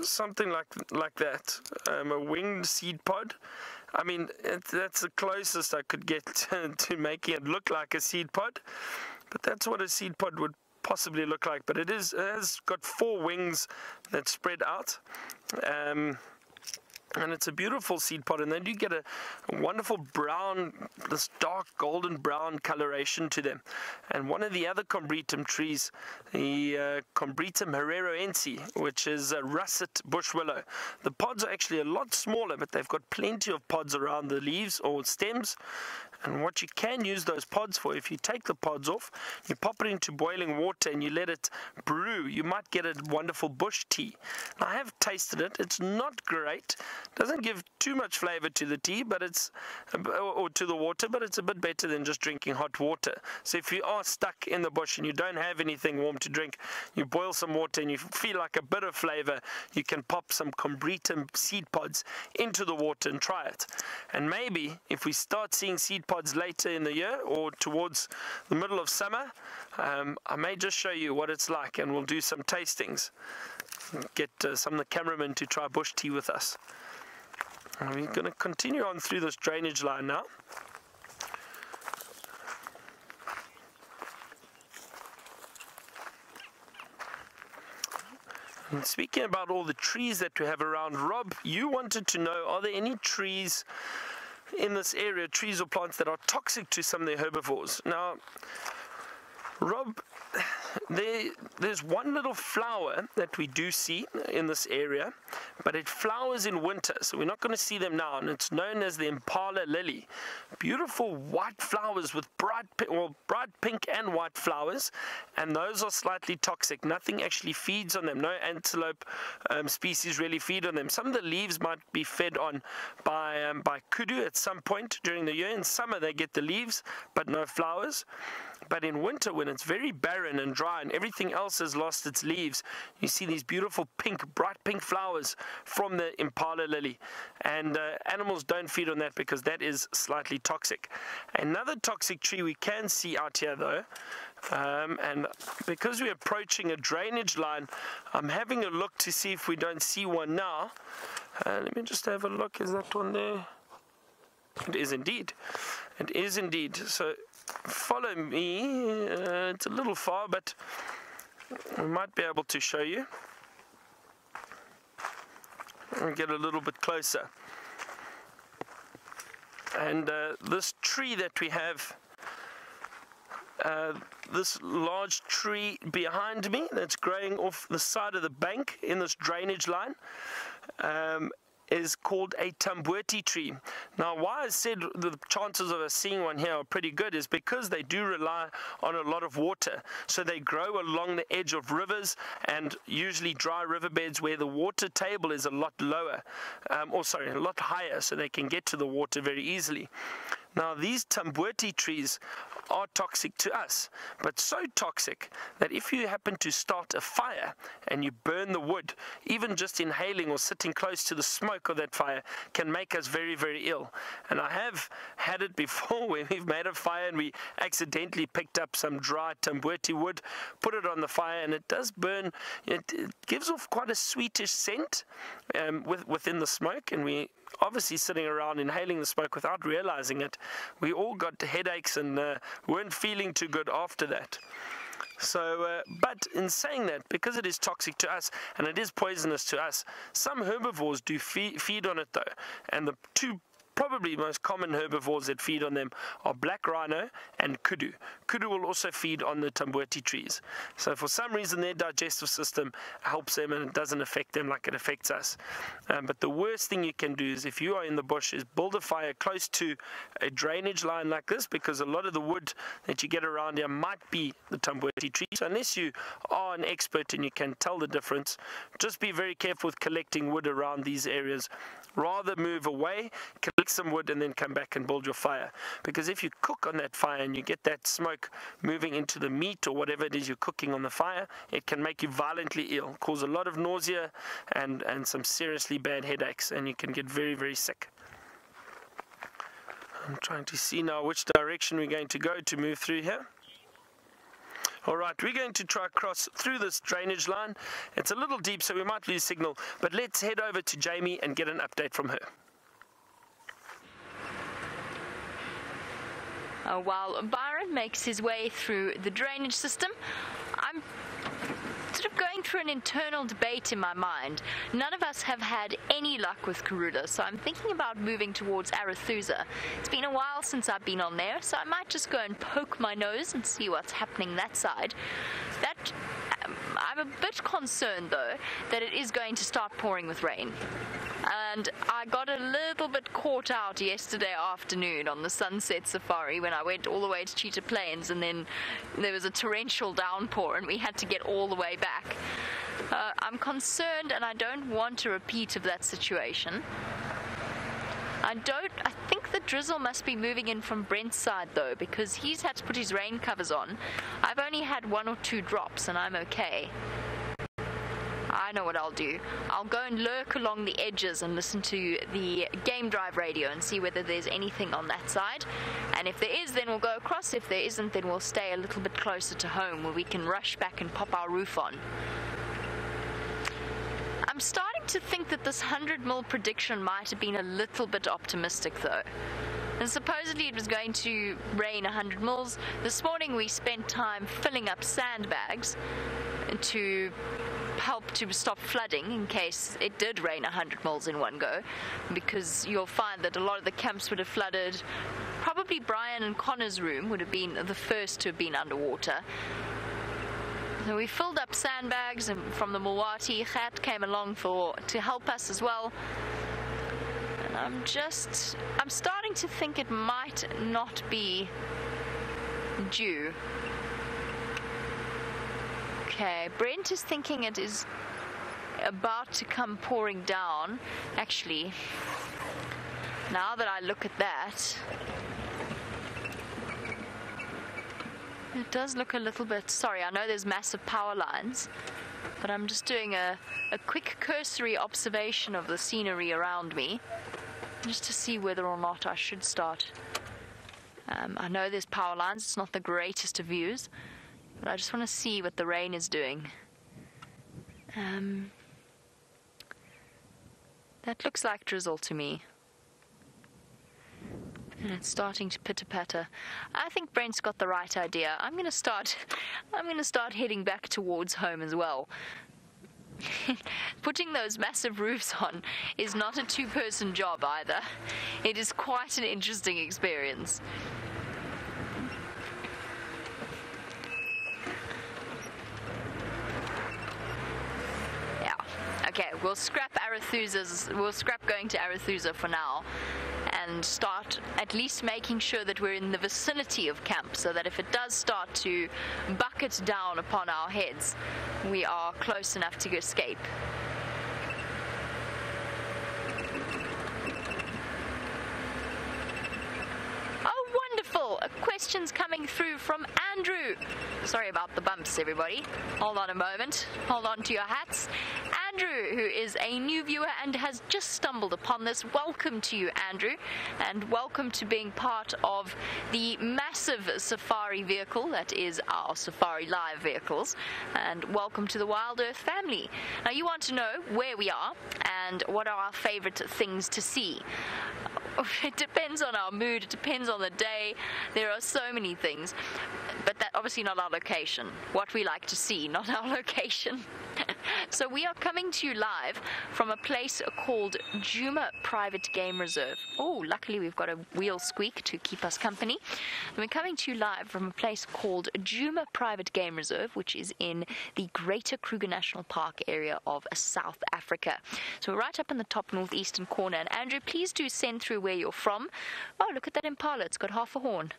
something like like that, um, a winged seed pod. I mean, it, that's the closest I could get [laughs] to, to making it look like a seed pod, but that's what a seed pod would possibly look like. But it is it has got four wings that spread out. Um, and it's a beautiful seed pod and they do get a, wonderful brown this dark golden brown coloration to them. And one of the other combretum trees the uh, combretum hereroense which is a russet bush willow the pods are actually a lot smaller but they've got plenty of pods around the leaves or stems and what you can use those pods for, if you take the pods off, you pop it into boiling water and you let it brew, you might get a wonderful bush tea. I have tasted it. It's not great. Doesn't give too much flavor to the tea, but it's or to the water, but it's a bit better than just drinking hot water. So if you are stuck in the bush and you don't have anything warm to drink, you boil some water and you feel like a bit of flavor, you can pop some combretum seed pods into the water and try it. And maybe if we start seeing seed pods later in the year or towards the middle of summer, um, I may just show you what it's like and we'll do some tastings. Get uh, some of the cameramen to try bush tea with us. And we're going to continue on through this drainage line now. And speaking about all the trees that we have around, Rob, you wanted to know are there any trees in this area, trees or plants that are toxic to some of their herbivores. Now, Rob, there, there's one little flower that we do see in this area, but it flowers in winter, so we're not going to see them now, and it's known as the impala lily. Beautiful white flowers with bright, well, bright pink and white flowers, and those are slightly toxic. Nothing actually feeds on them. No antelope um, species really feed on them. Some of the leaves might be fed on by um, by kudu at some point during the year. In summer, they get the leaves, but no flowers. But in winter, when it's very barren and dry and everything else has lost its leaves, you see these beautiful pink, bright pink flowers from the impala lily. And uh, animals don't feed on that because that is slightly toxic. Another toxic tree we can see out here, though, um, and because we're approaching a drainage line, I'm having a look to see if we don't see one now. Uh, let me just have a look. Is that one there? It is indeed. It is indeed. So follow me. Uh, it's a little far, but we might be able to show you. And get a little bit closer. And uh, this tree that we have, uh, this large tree behind me that's growing off the side of the bank in this drainage line, um, is called a tamboti tree. Now, why I said the chances of us seeing one here are pretty good is because they do rely on a lot of water. So they grow along the edge of rivers and usually dry riverbeds where the water table is a lot lower, um, or sorry, a lot higher, so they can get to the water very easily. Now, these tamboti trees are toxic to us, but so toxic that if you happen to start a fire and you burn the wood, even just inhaling or sitting close to the smoke of that fire can make us very, very ill. And I have had it [laughs] before where we've made a fire and we accidentally picked up some dry tamboti wood, put it on the fire, and it does burn. It, it gives off quite a sweetish scent um, with, within the smoke, and we obviously sitting around inhaling the smoke without realizing it. We all got headaches and uh, weren't feeling too good after that. So, uh, but in saying that, because it is toxic to us and it is poisonous to us, some herbivores do feed, feed on it though. And the two probably most common herbivores that feed on them are black rhino and kudu. Kudu will also feed on the tamboti trees. So for some reason their digestive system helps them and it doesn't affect them like it affects us. Um, but the worst thing you can do is if you are in the bush is build a fire close to a drainage line like this because a lot of the wood that you get around here might be the tamboti tree. So unless you are an expert and you can tell the difference, just be very careful with collecting wood around these areas. Rather move away, collect some wood and then come back and build your fire. Because if you cook on that fire and you get that smoke moving into the meat or whatever it is you're cooking on the fire, it can make you violently ill, cause a lot of nausea and, and some seriously bad headaches, and you can get very, very sick. I'm trying to see now which direction we're going to go to move through here. All right, we're going to try cross through this drainage line. It's a little deep, so we might lose signal, but let's head over to Jamie and get an update from her. Uh, while Byron makes his way through the drainage system, I'm sort of going through an internal debate in my mind. None of us have had any luck with Karula, so I'm thinking about moving towards Arathusa. It's been a while since I've been on there, so I might just go and poke my nose and see what's happening that side. That um, I'm a bit concerned though that it is going to start pouring with rain. And I got a little bit caught out yesterday afternoon on the sunset safari when I went all the way to Cheetah Plains and then there was a torrential downpour and we had to get all the way back. Uh, I'm concerned and I don't want a repeat of that situation. I don't. I think the drizzle must be moving in from Brent's side though, because he's had to put his rain covers on. I've only had one or two drops, and I'm okay. I know what I'll do. I'll go and lurk along the edges and listen to the game drive radio and see whether there's anything on that side. And if there is, then we'll go across. If there isn't, then we'll stay a little bit closer to home where we can rush back and pop our roof on. I'm starting to think that this 100 mil prediction might have been a little bit optimistic though. And supposedly it was going to rain 100 mils. This morning we spent time filling up sandbags to help to stop flooding in case it did rain 100 mils in one go because you'll find that a lot of the camps would have flooded. Probably Brian and Connor's room would have been the first to have been underwater. So we filled up sandbags and from the Mulwati Khat came along for to help us as well. And I'm just I'm starting to think it might not be due Okay, Brent is thinking it is about to come pouring down. Actually, now that I look at that, it does look a little bit. Sorry, I know there's massive power lines, but I'm just doing a, a quick cursory observation of the scenery around me just to see whether or not I should start. Um, I know there's power lines, it's not the greatest of views. But I just want to see what the rain is doing. Um, that looks like drizzle to me. And it's starting to pitter patter. I think Brent's got the right idea. I'm gonna start [laughs] I'm gonna start heading back towards home as well. [laughs] Putting those massive roofs on is not a two person job either. It is quite an interesting experience. Okay, we'll scrap Arathusa's. We'll scrap going to Arathusa for now, and start at least making sure that we're in the vicinity of camp, so that if it does start to bucket down upon our heads, we are close enough to escape. Wonderful! Questions coming through from Andrew. Sorry about the bumps, everybody. Hold on a moment. Hold on to your hats. Andrew, who is a new viewer and has just stumbled upon this. Welcome to you, Andrew, and welcome to being part of the massive Safari vehicle that is our Safari Live vehicles, and welcome to the Wild Earth family. Now, you want to know where we are and what are our favorite things to see. [laughs] It depends on our mood, it depends on the day. There are so many things, but that obviously not our location. What we like to see, not our [laughs] location. [laughs] so we are coming to you live from a place called Djuma Private Game Reserve. Oh, luckily we've got a wheel squeak to keep us company. And we're coming to you live from a place called Djuma Private Game Reserve, which is in the Greater Kruger National Park area of South Africa. So we're right up in the top northeastern corner. And Andrew, please do send through where you're from. Oh, look at that impala. It's got half a horn.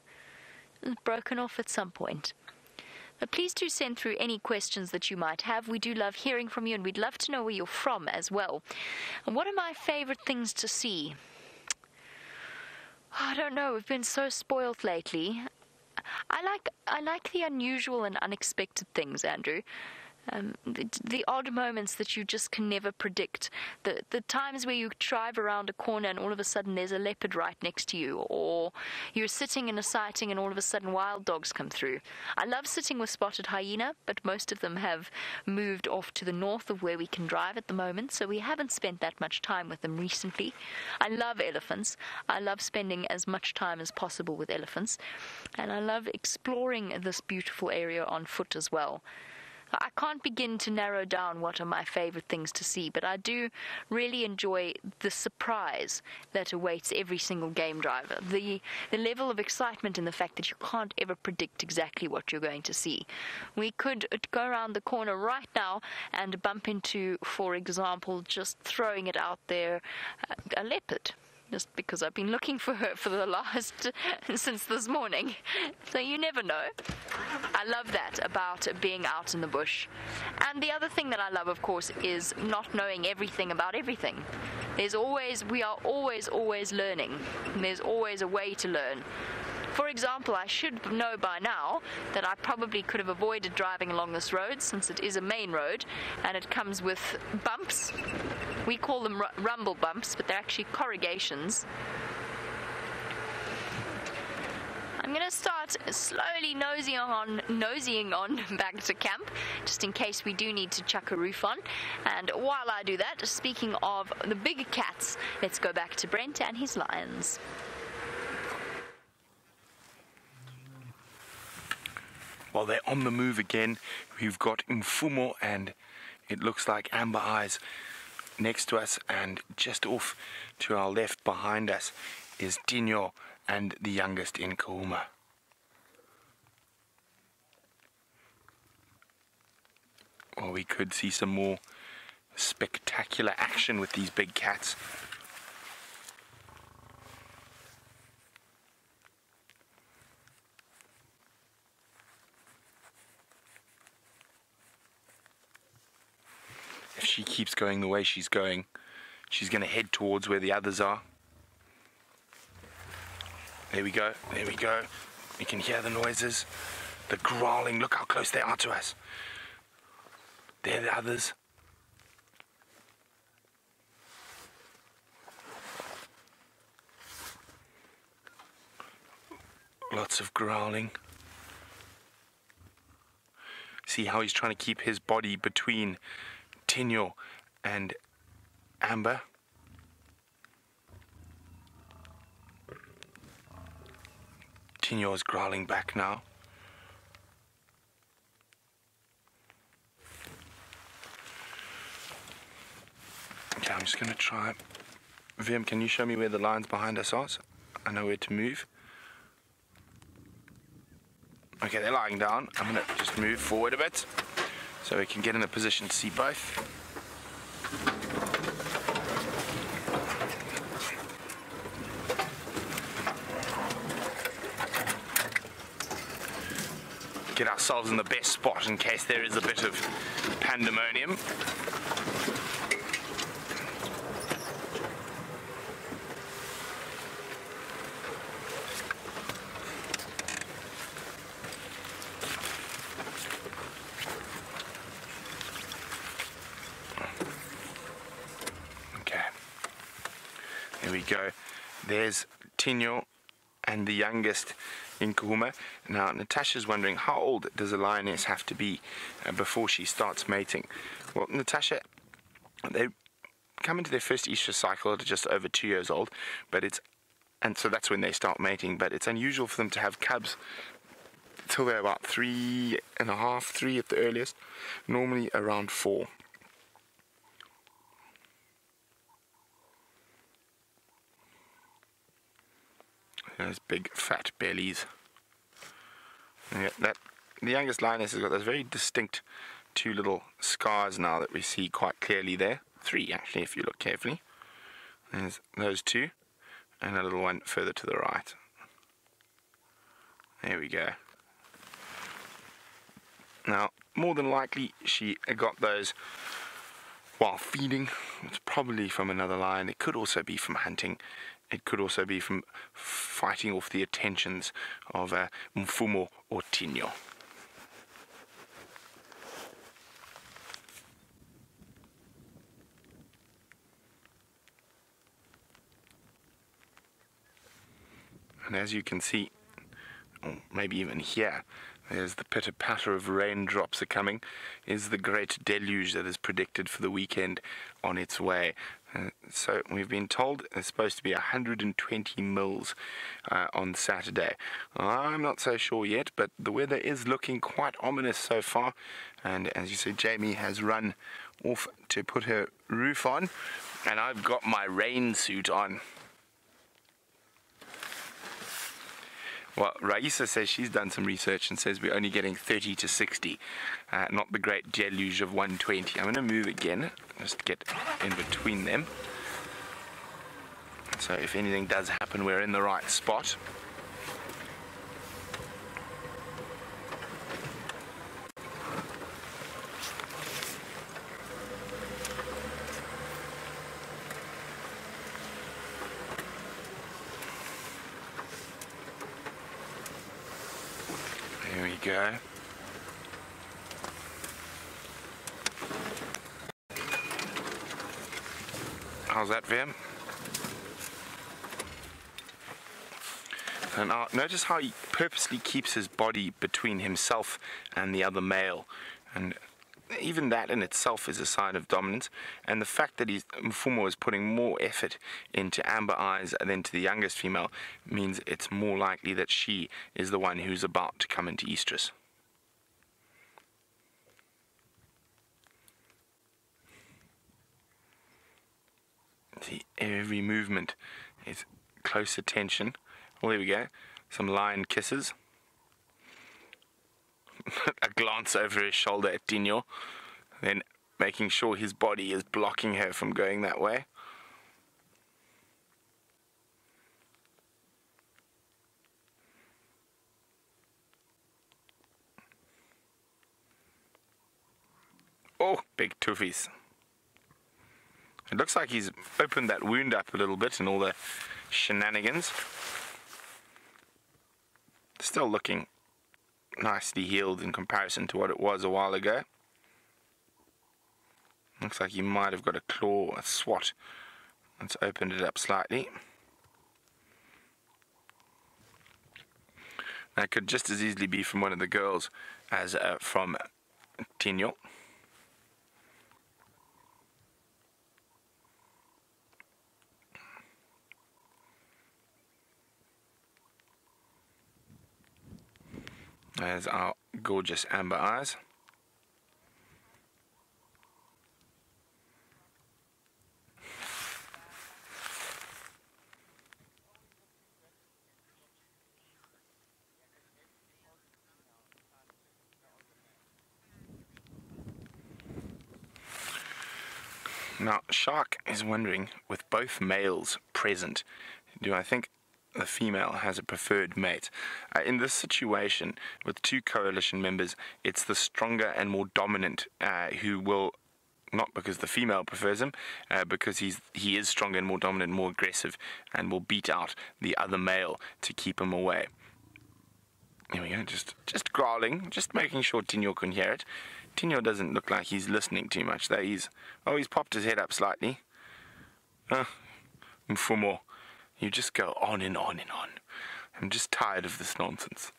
It's broken off at some point. But please do send through any questions that you might have. We do love hearing from you and we'd love to know where you're from as well. And what are my favorite things to see? Oh, I don't know. We've been so spoilt lately. I like I like the unusual and unexpected things, Andrew. Um, the, the odd moments that you just can never predict. The the times where you drive around a corner and all of a sudden there's a leopard right next to you, or you're sitting in a sighting and all of a sudden wild dogs come through. I love sitting with spotted hyena, but most of them have moved off to the north of where we can drive at the moment, so we haven't spent that much time with them recently. I love elephants. I love spending as much time as possible with elephants, and I love exploring this beautiful area on foot as well. I can't begin to narrow down what are my favorite things to see, but I do really enjoy the surprise that awaits every single game driver. The the level of excitement and the fact that you can't ever predict exactly what you're going to see. We could uh, go around the corner right now and bump into, for example, just throwing it out there, uh, a leopard just because I've been looking for her for the last [laughs] since this morning. So you never know. I love that about being out in the bush. And the other thing that I love, of course, is not knowing everything about everything. There's always, we are always, always learning. There's always a way to learn. For example, I should know by now that I probably could have avoided driving along this road since it is a main road and it comes with bumps. We call them rumble bumps, but they're actually corrugations. I'm going to start slowly nosing on, nosing on [laughs] back to camp, just in case we do need to chuck a roof on. And while I do that, speaking of the bigger cats, let's go back to Brent and his lions. While they're on the move again, we've got Mfumo and it looks like Amber Eyes next to us and just off to our left behind us is Tinyo and the youngest in Nkuhuma. Well, we could see some more spectacular action with these big cats. If she keeps going the way she's going, she's going to head towards where the others are. There we go, there we go. You can hear the noises, the growling. Look how close they are to us. There are the others. Lots of growling. See how he's trying to keep his body between Tinyo and Amber. Tinyo is growling back now. Okay, I'm just gonna try. Vim, can you show me where the lines behind us are? So I know where to move. Okay, they're lying down. I'm gonna just move forward a bit so we can get in a position to see both. Get ourselves in the best spot in case there is a bit of pandemonium. go. There's Tinyo and the youngest Nkuhuma. Now, Natasha's wondering how old does a lioness have to be uh, before she starts mating? Well, Natasha, they come into their first estrus cycle at just over two years old, but it's and so that's when they start mating. But it's unusual for them to have cubs till they're about three and a half, three at the earliest. Normally around four. Those big fat bellies. Yeah, that the youngest lioness has got those very distinct two little scars now that we see quite clearly there. Three actually, if you look carefully. There's those two, and a little one further to the right. There we go. Now, more than likely, she got those while feeding. It's probably from another lion. It could also be from hunting it could also be from fighting off the attentions of uh, Mfumo or Tinyo. And as you can see, or maybe even here, there's the pitter patter of raindrops are coming, is the great deluge that is predicted for the weekend on its way. Uh, so we've been told there's supposed to be 120 mils uh, on Saturday. I'm not so sure yet, but the weather is looking quite ominous so far. And as you see, Jamie has run off to put her roof on, and I've got my rain suit on. Well, Raisa says she's done some research and says we're only getting 30 to 60, uh, not the great deluge of 120. I'm going to move again, just get in between them. So if anything does happen, we're in the right spot. There we go. How's that, Vim? And uh, notice how he purposely keeps his body between himself and the other male. And even that in itself is a sign of dominance. And the fact that he's, Mfumo is putting more effort into Amber Eyes than to the youngest female means it's more likely that she is the one who's about to come into estrus. See, every movement is close attention. Well, there we go. Some lion kisses. [laughs] a glance over his shoulder at Tinyo, then making sure his body is blocking her from going that way. Oh, big toofies. It looks like he's opened that wound up a little bit and all the shenanigans. Still looking nicely healed in comparison to what it was a while ago. Looks like he might have got a claw, a swat. Let's open it up slightly. That could just as easily be from one of the girls as uh, from Tinyo. There's our gorgeous amber eyes. Now, Shark is wondering, with both males present, do I think the female has a preferred mate. Uh, in this situation, with two coalition members, it's the stronger and more dominant uh, who will. Not because the female prefers him, uh, because he's he is stronger and more dominant, more aggressive, and will beat out the other male to keep him away. Here we go, just just growling, just making sure Tinyo can hear it. Tinyo doesn't look like he's listening too much. Though he's oh, he's popped his head up slightly. Uh, Mfumo. You just go on and on and on. I'm just tired of this nonsense.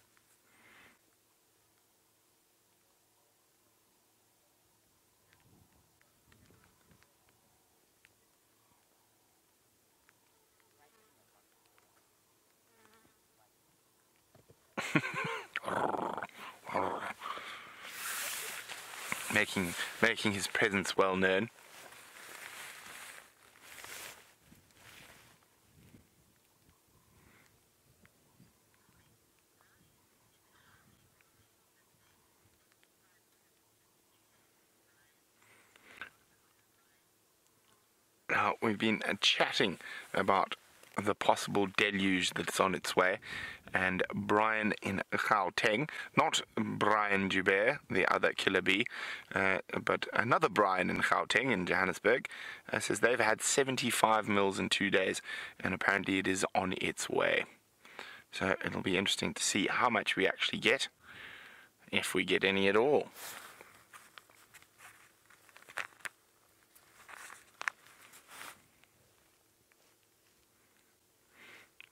[laughs] making making his presence well known. Now we've been uh, chatting about the possible deluge that's on its way. And Brian in Gauteng, not Brian Joubert, the other killer bee, uh, but another Brian in Gauteng in Johannesburg, uh, says they've had 75 mils in two days, and apparently it is on its way. So it'll be interesting to see how much we actually get, if we get any at all.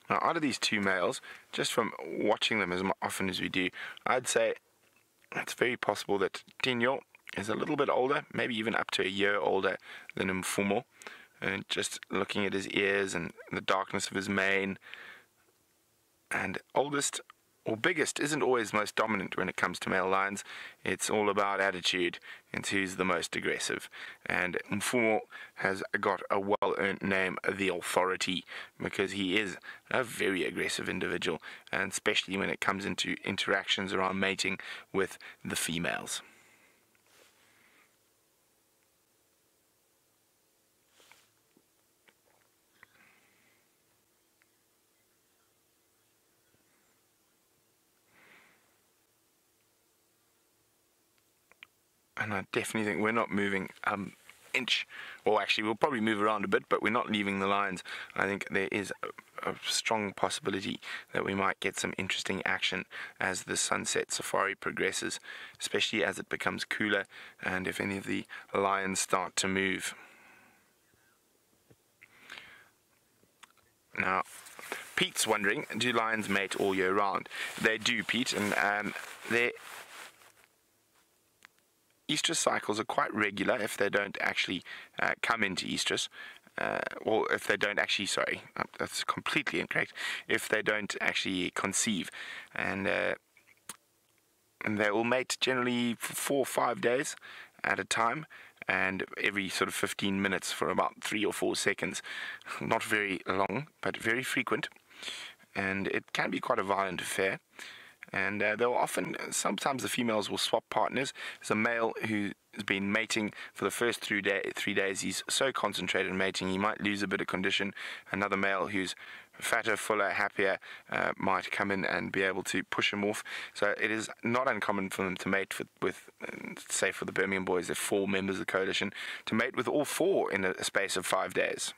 Now, out of these two males, just from watching them as often as we do, I'd say it's very possible that Tinyo is a little bit older, maybe even up to a year older than Mfumo. And just looking at his ears and the darkness of his mane, and oldest or biggest isn't always most dominant when it comes to male lions. It's all about attitude and who's the most aggressive. And Mfumo has got a well earned name, the authority, because he is a very aggressive individual, and especially when it comes into interactions around mating with the females. And I definitely think we're not moving um inch. Or actually we'll probably move around a bit but we're not leaving the lines. I think there is a, a, strong possibility that we might get some interesting action as the sunset safari progresses especially as it becomes cooler and if any of the lions start to move. Now Pete's wondering do lions mate all year round? They do Pete and um, they estrus cycles are quite regular if they don't actually uh, come into estrus. Uh, or if they don't actually, sorry, uh, that's completely incorrect. If they don't actually conceive, and uh, and they will mate generally for four or five days at a time, and every sort of 15 minutes for about three or four seconds. Not very long, but very frequent, and it can be quite a violent affair and uh, they'll often sometimes the females will swap partners. There's a male who has been mating for the first three, day, three days. He's so concentrated in mating he might lose a bit of condition. Another male who's fatter fuller happier uh, might come in and be able to push him off. So it is not uncommon for them to mate with, with say for the birmingham boys they're four members of the coalition to mate with all four in a space of five days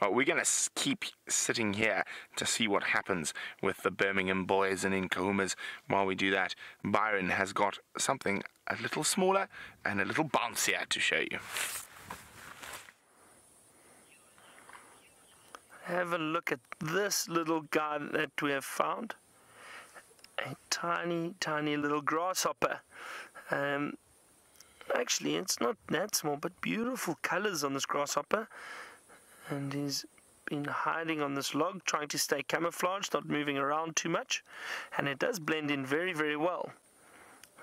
Well, we're going to keep sitting here to see what happens with the Birmingham boys and Nkuhumas. While we do that, Byron has got something a little smaller and a little bouncier to show you. Have a look at this little guy that we have found. A tiny, tiny little grasshopper. Um, actually, it's not that small, but beautiful colors on this grasshopper and he's been hiding on this log trying to stay camouflaged not moving around too much. And it does blend in very very well.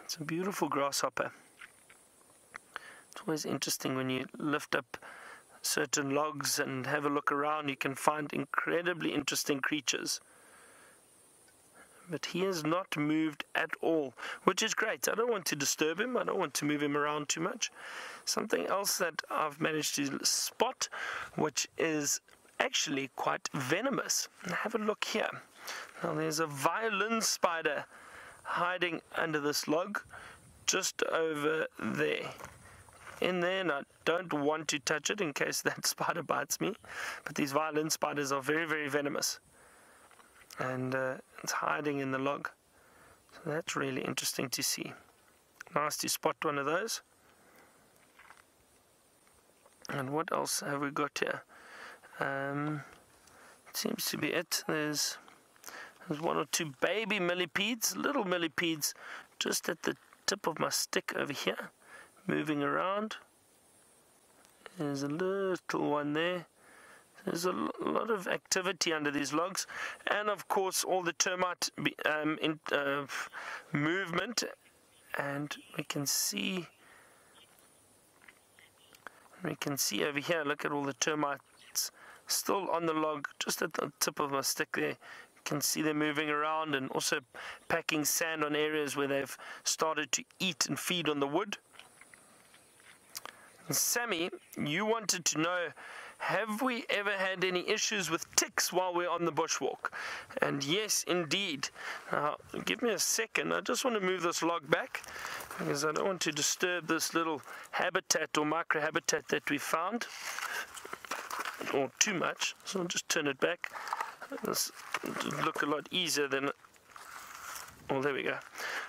It's a beautiful grasshopper. It's always interesting when you lift up certain logs and have a look around you can find incredibly interesting creatures but he has not moved at all, which is great. I don't want to disturb him, I don't want to move him around too much. Something else that I've managed to spot, which is actually quite venomous. Have a look here. Now there's a violin spider hiding under this log just over there in there and I don't want to touch it in case that [laughs] spider bites me but these violin spiders are very very venomous and uh, it's hiding in the log. So that's really interesting to see. Nice to spot one of those. And what else have we got here? Um, seems to be it. There's there's one or two baby millipedes, little millipedes, just at the tip of my stick over here, moving around. There's a little one there. There's a lot of activity under these logs, and of course all the termite um, in, uh, movement, and we can see we can see over here. Look at all the termites still on the log, just at the tip of my stick there. You can see them moving around and also packing sand on areas where they've started to eat and feed on the wood. Sammy, you wanted to know have we ever had any issues with ticks while we're on the bushwalk? And yes, indeed. Now, give me a second. I just want to move this log back because I don't want to disturb this little habitat or microhabitat that we found or too much. So I'll just turn it back. This look a lot easier than. Oh, there we go.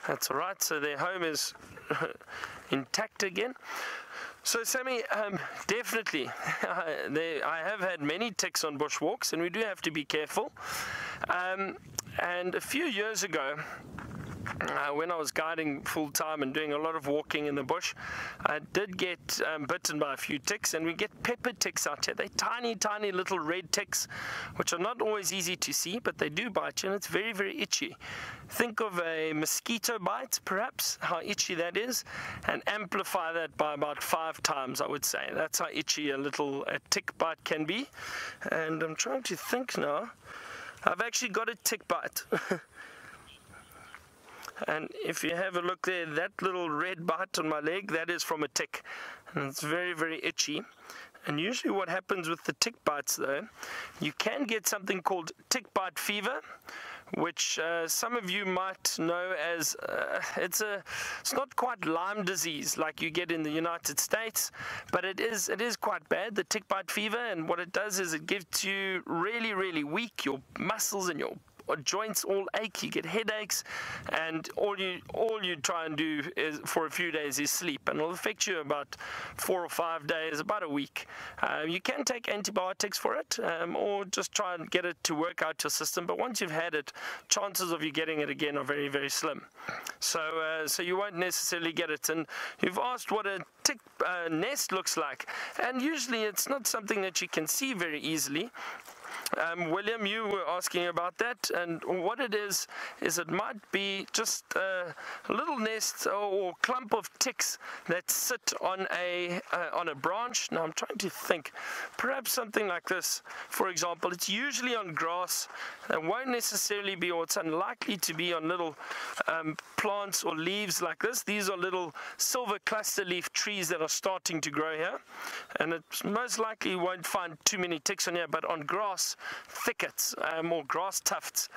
That's all right. So their home is [laughs] intact again. So, Sammy, um, definitely, [laughs] I have had many ticks on bushwalks, and we do have to be careful. Um, and a few years ago, uh, when I was guiding full time and doing a lot of walking in the bush, I did get um, bitten by a few ticks, and we get pepper ticks out here. They're tiny, tiny little red ticks, which are not always easy to see, but they do bite you, and it's very, very itchy. Think of a mosquito bite, perhaps, how itchy that is, and amplify that by about five times, I would say. That's how itchy a little a tick bite can be. And I'm trying to think now. I've actually got a tick bite. [laughs] And if you have a look there, that little red bite on my leg, that is from a tick. And it's very, very itchy. And usually what happens with the tick bites though, you can get something called tick bite fever, which uh, some of you might know as uh, it's a it's not quite Lyme disease like you get in the United States, but it is it is quite bad the tick bite fever and what it does is it gives you really really weak your muscles and your joints all ache, you get headaches, and all you all you try and do is for a few days is sleep, and it'll affect you about four or five days, about a week. Um, you can take antibiotics for it, um, or just try and get it to work out your system. But once you've had it, chances of you getting it again are very very slim. So uh, so you won't necessarily get it. And you've asked what a tick uh, nest looks like, and usually it's not something that you can see very easily. Um, William, you were asking about that, and what it is is it might be just a little nest or clump of ticks that sit on a uh, on a branch. Now I'm trying to think, perhaps something like this. For example, it's usually on grass. It won't necessarily be, or it's unlikely to be on little um, plants or leaves like this. These are little silver cluster leaf trees that are starting to grow here, and it most likely won't find too many ticks on here. But on thickets, um, or grass tufts.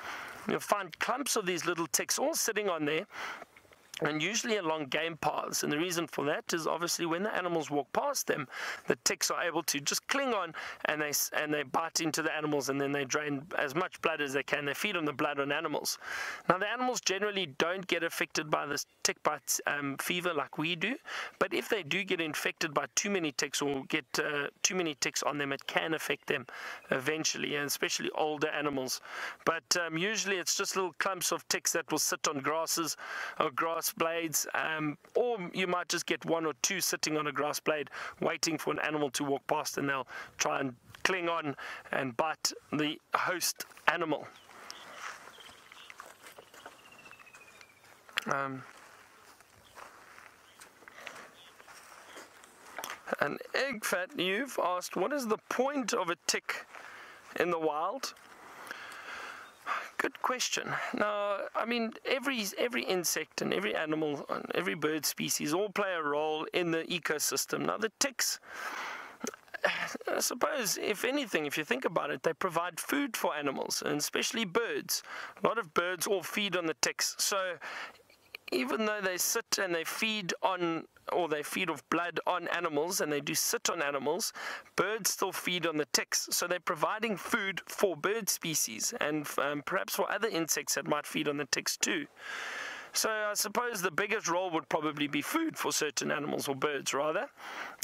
You'll find clumps of these little ticks all sitting on there and usually along game paths. And the reason for that is obviously when the animals walk past them, the ticks are able to just cling on and they and they bite into the animals and then they drain as much blood as they can. They feed on the blood on animals. Now the animals generally don't get affected by this tick bite um, fever like we do, but if they do get infected by too many ticks or get uh, too many ticks on them, it can affect them eventually, and especially older animals. But um, usually it's just little clumps of ticks that will sit on grasses or grass grass blades, um, or you might just get one or two sitting on a grass blade waiting for an animal to walk past and they'll try and cling on and bite the host animal. Um, and egg fat, you've asked, what is the point of a tick in the wild? Good question. Now, I mean, every every insect and every animal and every bird species all play a role in the ecosystem. Now, the ticks. I suppose, if anything, if you think about it, they provide food for animals, and especially birds. A lot of birds all feed on the ticks. So, even though they sit and they feed on or they feed off blood on animals and they do sit on animals, birds still feed on the ticks. So they're providing food for bird species and um, perhaps for other insects that might feed on the ticks too. So I suppose the biggest role would probably be food for certain animals or birds, rather.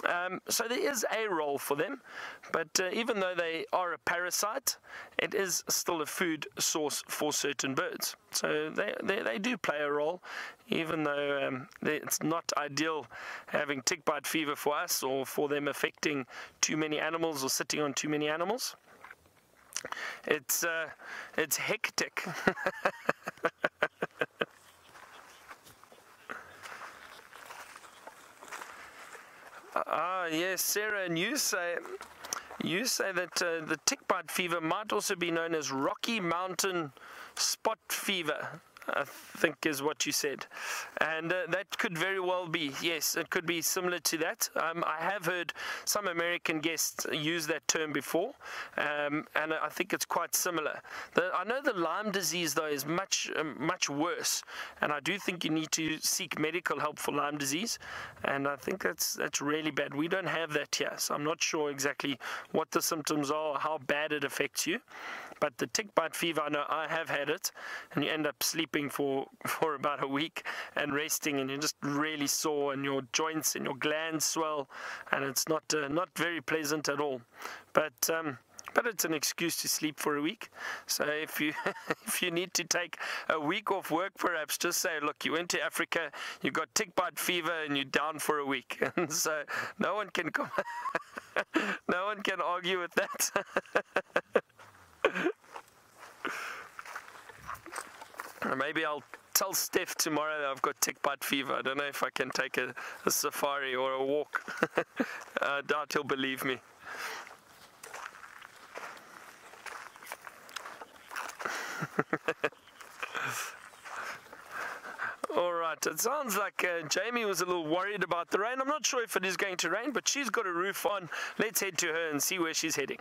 Um, so there is a role for them, but uh, even though they are a parasite, it is still a food source for certain birds. So they, they, they do play a role, even though um, it's not ideal having tick bite fever for us or for them affecting too many animals or sitting on too many animals. It's uh, it's hectic. [laughs] Ah, yes, Sarah, and you say you say that uh, the tick bite fever might also be known as Rocky Mountain spot fever. I think is what you said. And uh, that could very well be, yes, it could be similar to that. Um, I have heard some American guests use that term before, um, and I think it's quite similar. The, I know the Lyme disease, though, is much, um, much worse, and I do think you need to seek medical help for Lyme disease, and I think that's, that's really bad. We don't have that here, so I'm not sure exactly what the symptoms are, how bad it affects you. But the tick bite fever, I know I have had it, and you end up sleeping for, [laughs] for about a week and resting, and you're just really sore, and your joints and your glands swell, and it's not uh, not very pleasant at all. But um, but it's an excuse to sleep for a week. So if you [laughs] if you need to take a week off work, perhaps just say, look, you went to Africa, you got tick bite fever, and you're down for a week. [laughs] And so no one can no one can argue with that. [laughs] Maybe I'll tell Steph tomorrow that I've got tick bite fever. I don't know if I can take a, a safari or a walk. [laughs] I doubt he'll believe me. [laughs] All right, it sounds like uh, Jamie was a little worried about the rain. I'm not sure if it is going to rain, but she's got a roof on. Let's head to her and see where she's heading.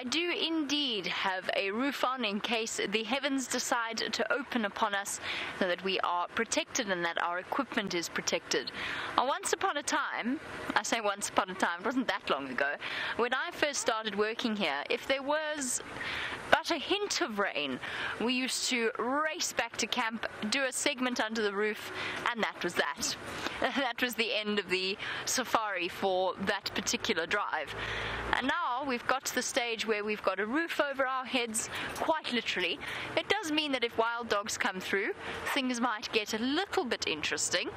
I do indeed have a roof on in case the heavens decide to open upon us so that we are protected and that our equipment is protected. Once upon a time, I say once upon a time, it wasn't that long ago, when I first started working here, if there was but a hint of rain, we used to race back to camp, do a segment under the roof, and that was that. [laughs] that was the end of the safari for that particular drive. And now we've got to the stage where we've got a roof over our heads, quite literally. It does mean that if wild dogs come through, things might get a little bit interesting.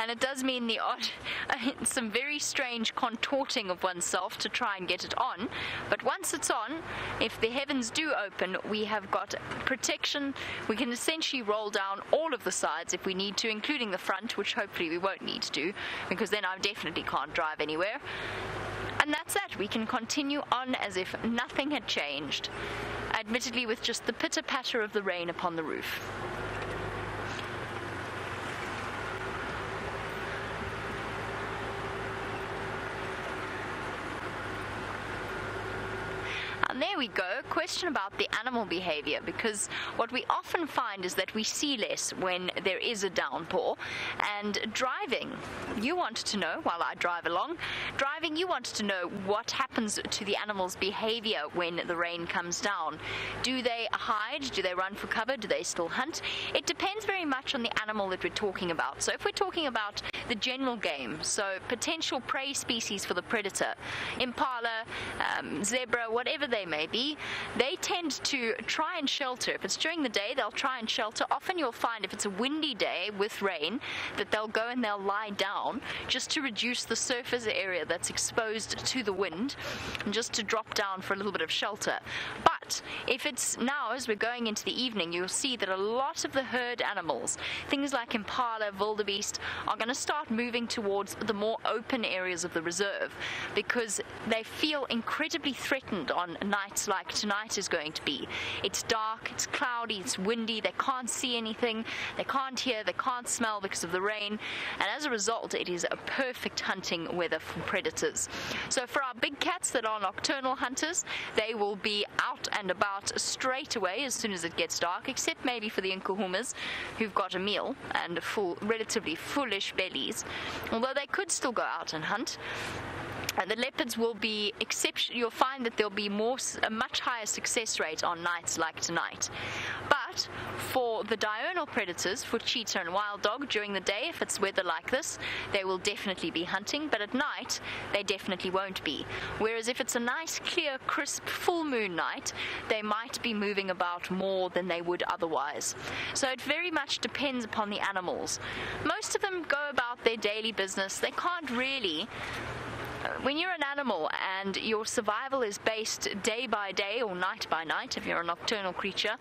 And it does mean the odd, [laughs] some very strange contorting of oneself to try and get it on. But once it's on, if the heavens do open, we have got protection. We can essentially roll down all of the sides if we need to, including the front, which hopefully we won't need to do, because then I definitely can't drive anywhere. And that's that. We can continue on as if nothing had changed, admittedly with just the pitter patter of the rain upon the roof. There we go. Question about the animal behavior because what we often find is that we see less when there is a downpour. And driving, you want to know, while I drive along, driving, you want to know what happens to the animal's behavior when the rain comes down. Do they hide? Do they run for cover? Do they still hunt? It depends very much on the animal that we're talking about. So if we're talking about the general game, so potential prey species for the predator, impala, um, zebra, whatever they may be, they tend to try and shelter. If it's during the day, they'll try and shelter. Often you'll find if it's a windy day with rain that they'll go and they'll lie down just to reduce the surface area that's exposed to the wind and just to drop down for a little bit of shelter. But if it's now, as we're going into the evening, you'll see that a lot of the herd animals, things like impala, wildebeest, are going to start moving towards the more open areas of the reserve because they feel incredibly threatened on nights like tonight is going to be. It's dark, it's cloudy, it's windy, they can't see anything, they can't hear, they can't smell because of the rain, and as a result, it is a perfect hunting weather for predators. So, for our big cats that are nocturnal hunters, they will be out and about straight away as soon as it gets dark, except maybe for the Nkuhumas who've got a meal and a full, relatively foolish bellies, although they could still go out and hunt. And the leopards will be exception. You'll find that there'll be more, a much higher success rate on nights like tonight. But for the diurnal predators, for cheetah and wild dog, during the day, if it's weather like this, they will definitely be hunting. But at night, they definitely won't be. Whereas if it's a nice, clear, crisp, full moon night, they might be moving about more than they would otherwise. So it very much depends upon the animals. Most of them go about their daily business. They can't really when you're an animal and your survival is based day by day or night by night, if you're a nocturnal creature,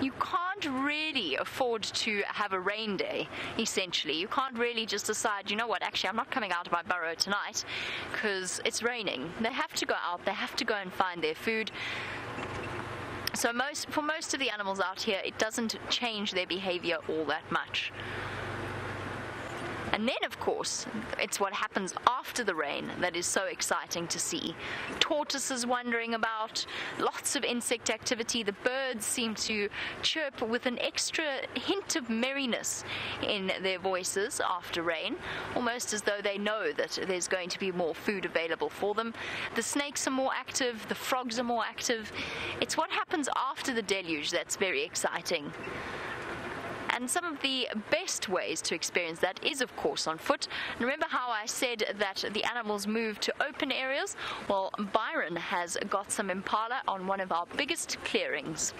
you can't really afford to have a rain day, essentially. You can't really just decide, you know what, actually, I'm not coming out of my burrow tonight because it's raining. They have to go out, they have to go and find their food So most for most of the animals out here, it doesn't change their behavior all that much. And then, of course, it's what happens after the rain that is so exciting to see. Tortoises wandering about, lots of insect activity. The birds seem to chirp with an extra hint of merriness in their voices after rain, almost as though they know that there's going to be more food available for them. The snakes are more active, the frogs are more active. It's what happens after the deluge that's very exciting. And some of the best ways to experience that is, of course, on foot. Remember how I said that the animals move to open areas? Well, Byron has got some impala on one of our biggest clearings.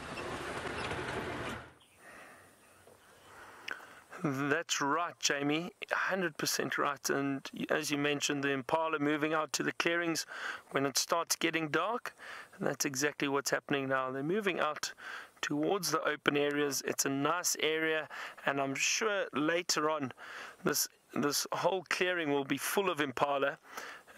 That's right, Jamie. 100% right. And as you mentioned, the impala moving out to the clearings when it starts getting dark. And that's exactly what's happening now. They're moving out towards the open areas. It's a nice area, and I'm sure later on this this whole clearing will be full of impala.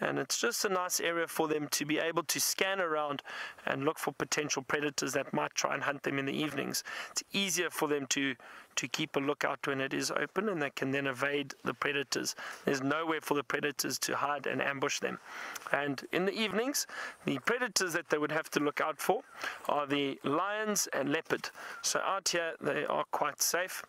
And it's just a nice area for them to be able to scan around and look for potential predators that might try and hunt them in the evenings. It's easier for them to to keep a lookout when it is open and they can then evade the predators. There's nowhere for the predators to hide and ambush them. And in the evenings, the predators that they would have to look out for are the lions and leopard. So out here, they are quite safe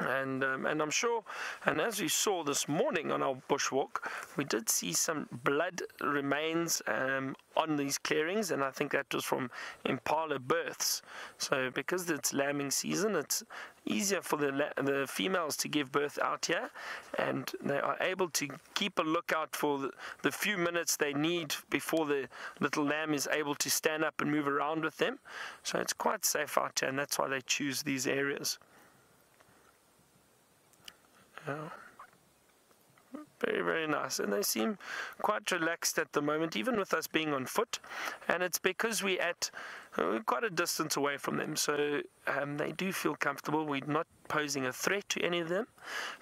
and um, and I'm sure, and as we saw this morning on our bushwalk, we did see some blood remains um, on these clearings, and I think that was from impala births. So because it's lambing season, it's easier for the the females to give birth out here, and they are able to keep a lookout for the, the few minutes they need before the little lamb is able to stand up and move around with them. So it's quite safe out here, and that's why they choose these areas. Yeah. Very, very nice. And they seem quite relaxed at the moment, even with us being on foot. And it's because we're at uh, quite a distance away from them. So um, they do feel comfortable. We're not posing a threat to any of them.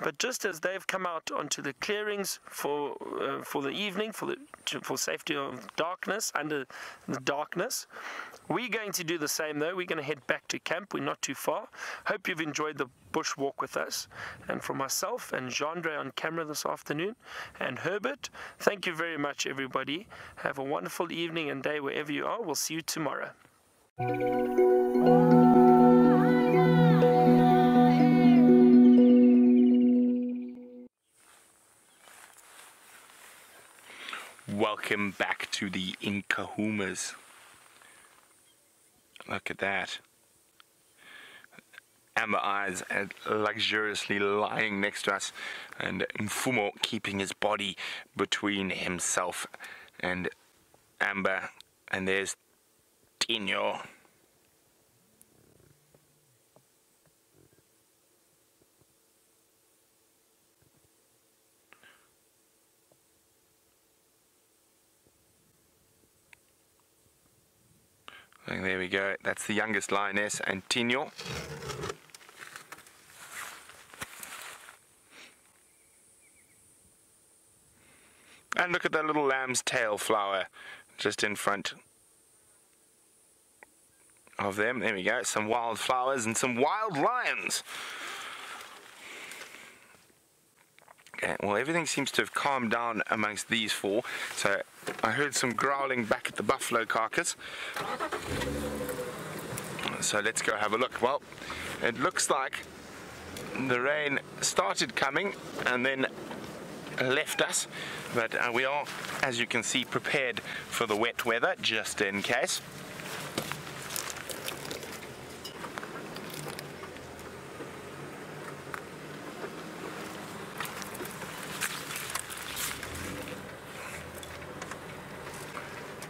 But just as they've come out onto the clearings for uh, for the evening, for the for safety of darkness, under the darkness, we're going to do the same though. We're going to head back to camp. We're not too far. Hope you've enjoyed the bush walk with us. And for myself and Jandre on camera this afternoon, and Herbert, thank you very much, everybody. Have a wonderful evening and day wherever you are. We'll see you tomorrow. Welcome back to the Nkuhumas. Look at that. Amber Eyes uh, luxuriously lying next to us, and Mfumo keeping his body between himself and Amber. And there's Tinyo. And there we go. That's the youngest lioness, and Tinyo. And look at that little lamb's tail flower just in front of them. There we go. Some wild flowers and some wild lions. Okay, well, everything seems to have calmed down amongst these four. So I heard some growling back at the buffalo carcass. So let's go have a look. Well, it looks like the rain started coming and then left us, but uh, we are, as you can see, prepared for the wet weather just in case.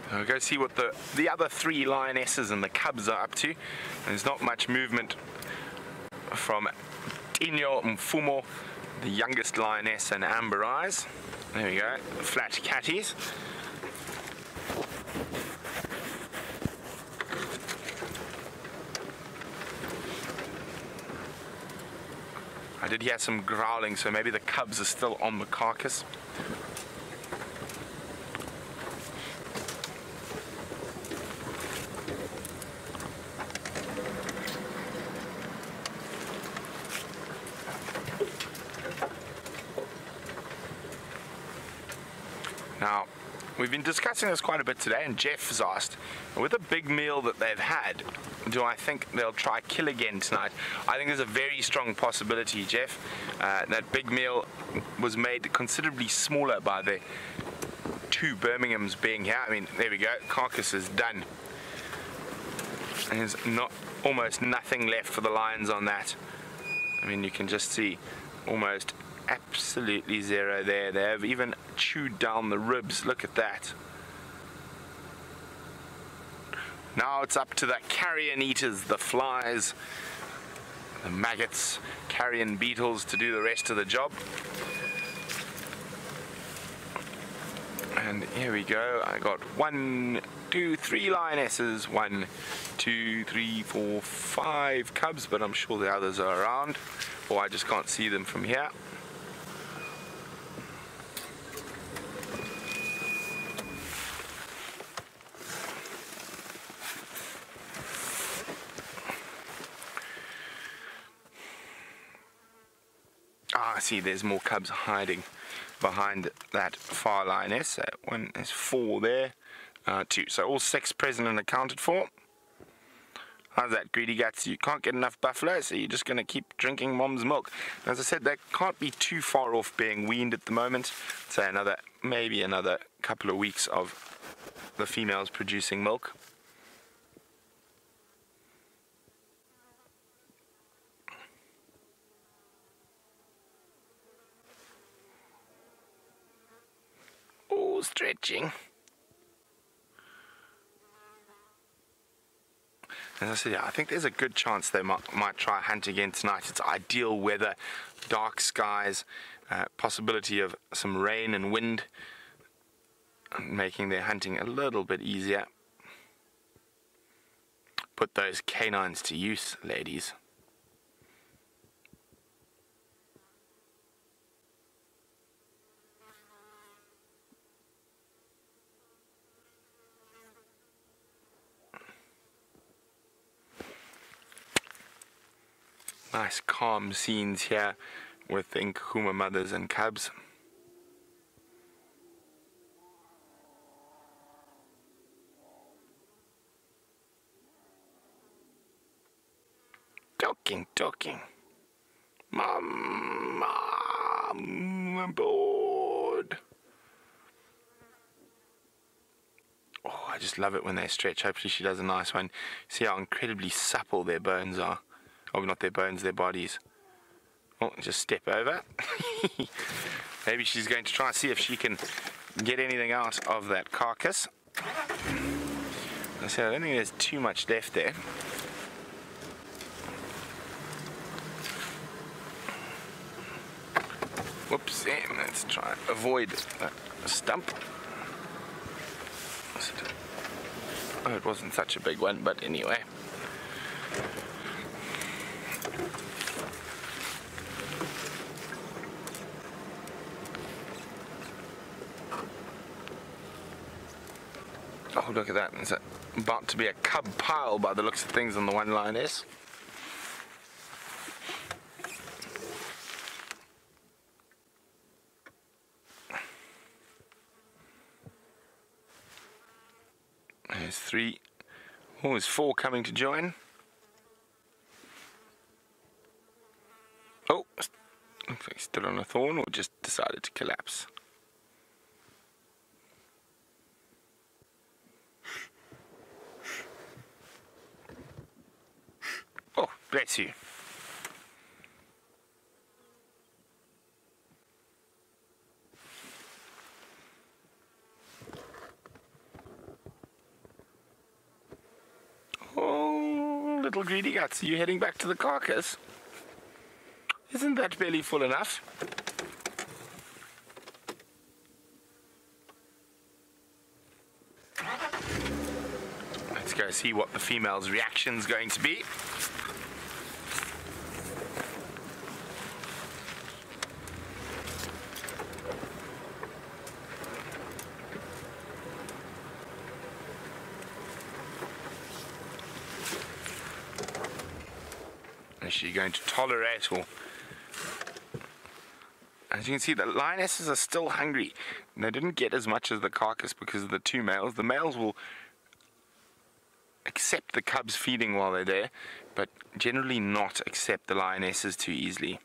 Go see what the, the other three lionesses and the cubs are up to. There's not much movement from Tinyo Mfumo, the youngest lioness and amber eyes. There we go, flat catties. I did hear some growling, so maybe the cubs are still on the carcass. Now, we've been discussing this quite a bit today, and Jeff has asked, with a big meal that they've had, do I think they'll try kill again tonight? I think there's a very strong possibility, Jeff. Uh, that big meal was made considerably smaller by the two Birminghams being here. I mean, there we go, carcass is done. There's not almost nothing left for the lions on that. I mean, you can just see almost absolutely zero there. They have even chewed down the ribs. Look at that. Now it's up to the carrion eaters, the flies, the maggots, carrion beetles to do the rest of the job. And here we go. I got one, two, three lionesses. One, two, three, four, five cubs, but I'm sure the others are around, or I just can't see them from here. Ah, I see there's more cubs hiding behind that far lioness. So one, there's four there, uh, two. So all six present and accounted for. How's that, greedy guts? You can't get enough buffalo, so you're just going to keep drinking mom's milk. As I said, they can't be too far off being weaned at the moment. So another, maybe another couple of weeks of the females producing milk. Oh, stretching. As I said, yeah, I think there's a good chance they might, might try hunt again tonight. It's ideal weather, dark skies, uh, possibility of some rain and wind, making their hunting a little bit easier. Put those canines to use, ladies. Nice calm scenes here with Nkuhuma mothers and cubs. Talking, talking. Mom, mom, I'm bored. Oh, I just love it when they stretch. Hopefully she does a nice one. See how incredibly supple their bones are. Oh, not their bones, their bodies. Oh, just step over. [laughs] Maybe she's going to try and see if she can get anything out of that carcass. I said, I don't think there's too much left there. Whoops, let's try and avoid that stump. Oh, it wasn't such a big one, but anyway. Oh, look at that. There's about to be a cub pile by the looks of things on the one lioness. There's three. Oh, there's four coming to join. Oh, like he stood on a thorn or just decided to collapse. Oh, bless you. Oh, little greedy guts, are you heading back to the carcass? Isn't that belly full enough? Let's go see what the female's reaction's going to be. Is she going to tolerate or As you can see, the lionesses are still hungry. And they didn't get as much as the carcass because of the two males. The males will accept the cubs feeding while they're there, but generally not accept the lionesses too easily.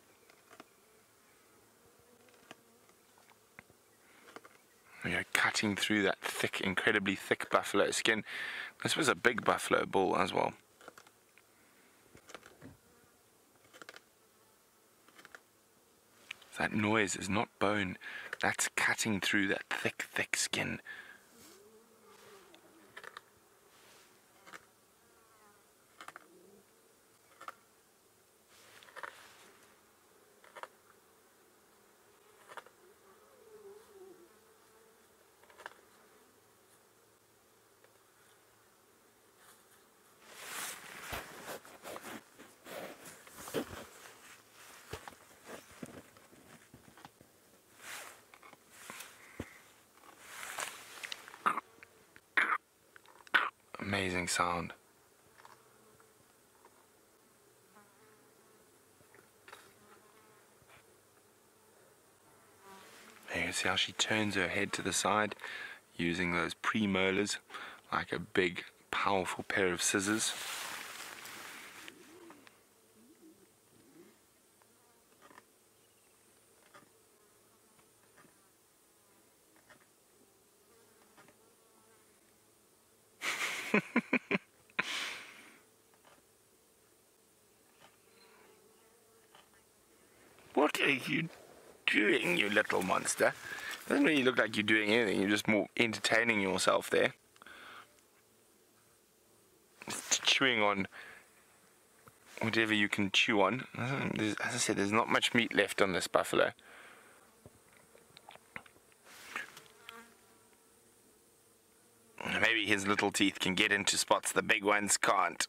We are cutting through that thick, incredibly thick buffalo skin. This was a big buffalo bull as well. That noise is not bone, that's cutting through that thick, thick skin. Sound. You can see how she turns her head to the side using those premolars like a big powerful pair of scissors. what are you doing, monster? Doesn't really look like you're doing anything, you're just more entertaining yourself there. Just chewing on whatever you can chew on. As I said, there's not much meat left on this buffalo. Maybe his little teeth can get into spots the big ones can't.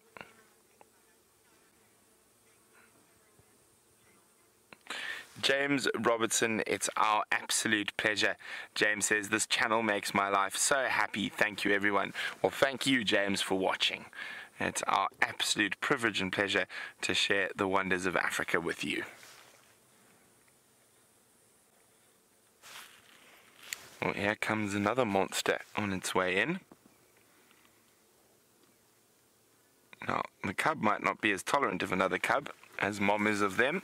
James Robertson, it's our absolute pleasure. James says, This channel makes my life so happy. Thank you, everyone. Well, thank you, James, for watching. It's our absolute privilege and pleasure to share the wonders of Africa with you. Well, here comes another monster on its way in. Now, the cub might not be as tolerant of another cub as mom is of them.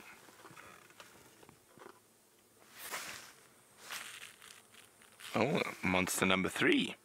Oh, monster number three.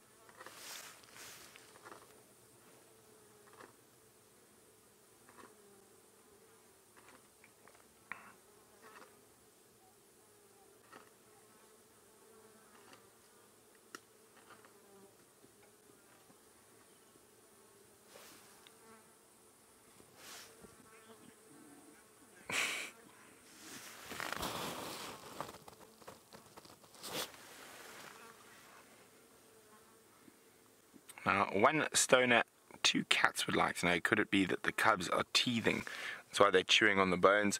Now, one stoner, two cats would like to know, could it be that the cubs are teething? That's why they're chewing on the bones.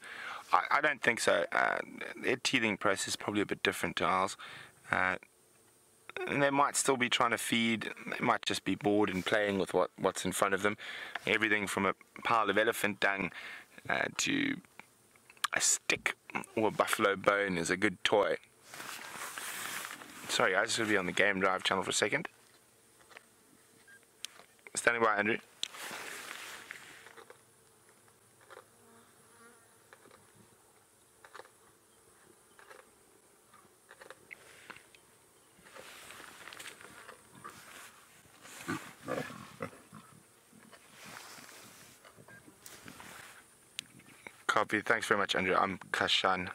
I, I don't think so. Uh, their teething process is probably a bit different to ours. Uh, and they might still be trying to feed. They might just be bored and playing with what, what's in front of them. Everything from a pile of elephant dung uh, to a stick or a buffalo bone is a good toy. Sorry guys, this will be on the Game Drive channel for a second. Standing by, Andrew. Copy. Thanks very much, Andrew. I'm Kashan.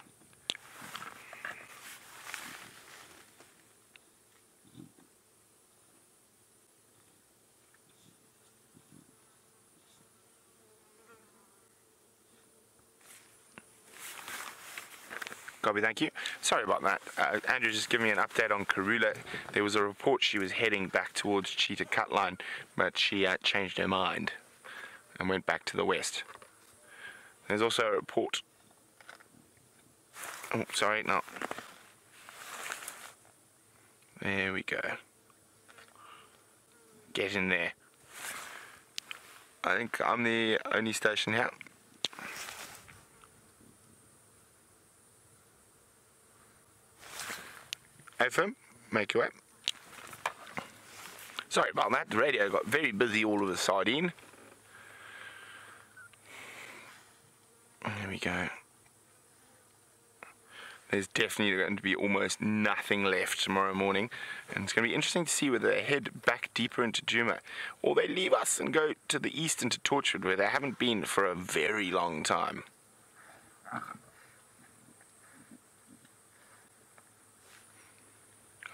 Thank you. Sorry about that. Uh, Andrew just giving me an update on Karula. There was a report she was heading back towards Cheetah Cutline, but she uh, changed her mind and went back to the west. There's also a report. Oh, sorry, no. There we go. Get in there. I think I'm the only station here. FM, make your way. Sorry about that, the radio got very busy all of a sudden. There we go. There's definitely going to be almost nothing left tomorrow morning, and it's going to be interesting to see whether they head back deeper into Djuma or they leave us and go to the east into Torchwood where they haven't been for a very long time.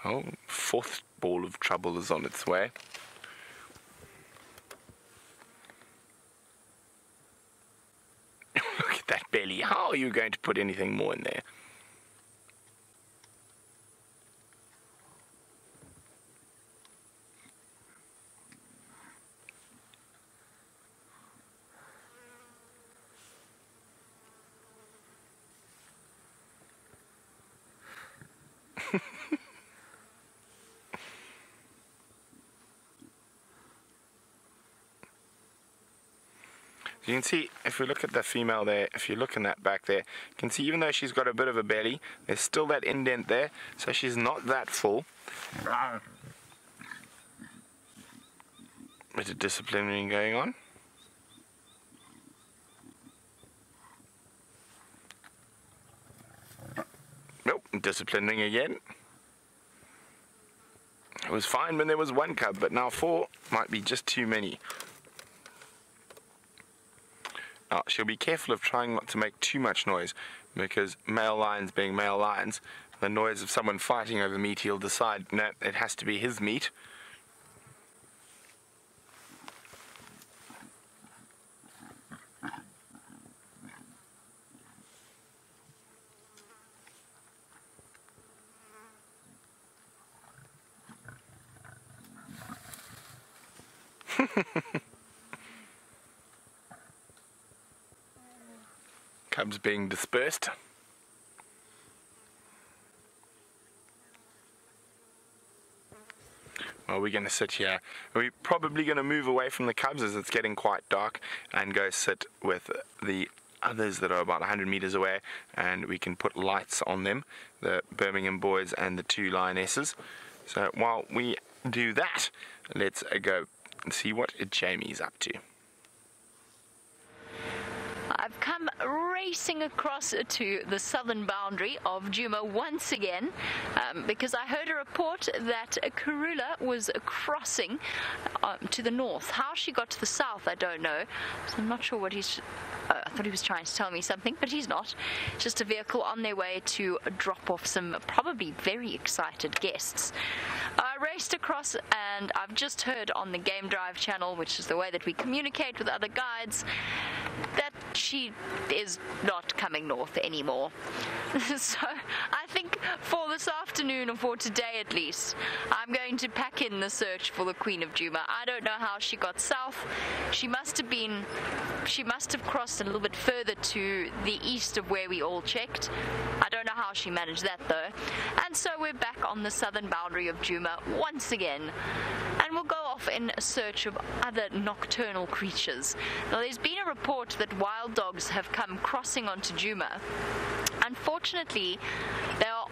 Oh, fourth ball of trouble is on its way. [laughs] Look at that belly. How are you going to put anything more in there? You can see, if we look at the female there, if you look in that back there, you can see even though she's got a bit of a belly, there's still that indent there, so she's not that full. Bit of disciplinary going on. Nope, disciplining again. It was fine when there was one cub, but now four might be just too many. Now, she'll be careful of trying not to make too much noise because male lions being male lions, the noise of someone fighting over meat, he'll decide, no, it has to be his meat. [laughs] Cubs being dispersed. Well, we're going to sit here. We're probably going to move away from the Cubs as it's getting quite dark and go sit with the others that are about 100 meters away and we can put lights on them, the Birmingham boys and the two lionesses. So while we do that, let's go and see what Jamie's up to. I've come racing across to the southern boundary of Djuma once again um, because I heard a report that a Karula was crossing um, to the north. How she got to the south, I don't know. So I'm not sure what he's. Uh, I thought he was trying to tell me something, but he's not. Just a vehicle on their way to drop off some probably very excited guests. I raced across, and I've just heard on the Game Drive channel, which is the way that we communicate with other guides, that she is not coming north anymore. [laughs] so I think for this afternoon, or for today at least, I'm going to pack in the search for the Queen of Djuma. I don't know how she got south. She must have been, she must have crossed a little bit further to the east of where we all checked. I don't know how she managed that though. And so we're back on the southern boundary of Djuma once again. We'll go off in search of other nocturnal creatures. Now, there's been a report that wild dogs have come crossing onto Djuma. Unfortunately, they are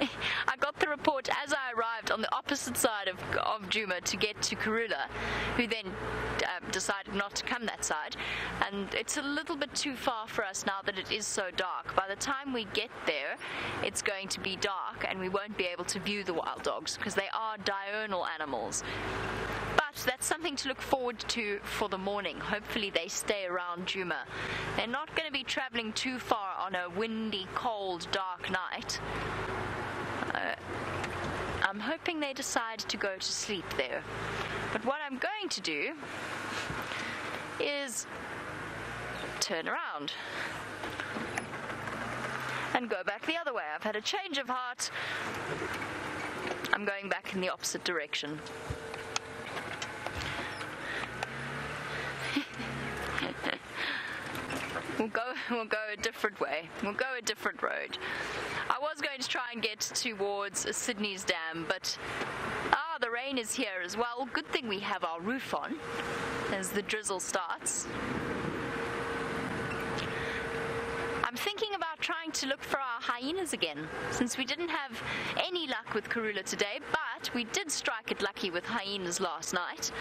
[laughs] I got the report as I arrived on the opposite side of, of Djuma to get to Karula, who then uh, decided not to come that side. And it's a little bit too far for us now that it is so dark. By the time we get there, it's going to be dark and we won't be able to view the wild dogs because they are diurnal animals. But that's something to look forward to for the morning. Hopefully, they stay around Djuma. They're not going to be traveling too far on a windy, cold, dark night. I'm hoping they decide to go to sleep there. But what I'm going to do is turn around and go back the other way. I've had a change of heart. I'm going back in the opposite direction. We'll go, [laughs] we'll go a different way. We'll go a different road. I was going to try and get towards Sydney's Dam, but ah, the rain is here as well. Good thing we have our roof on as the drizzle starts. I'm thinking about trying to look for our hyenas again, since we didn't have any luck with Karula today, but we did strike it lucky with hyenas last night,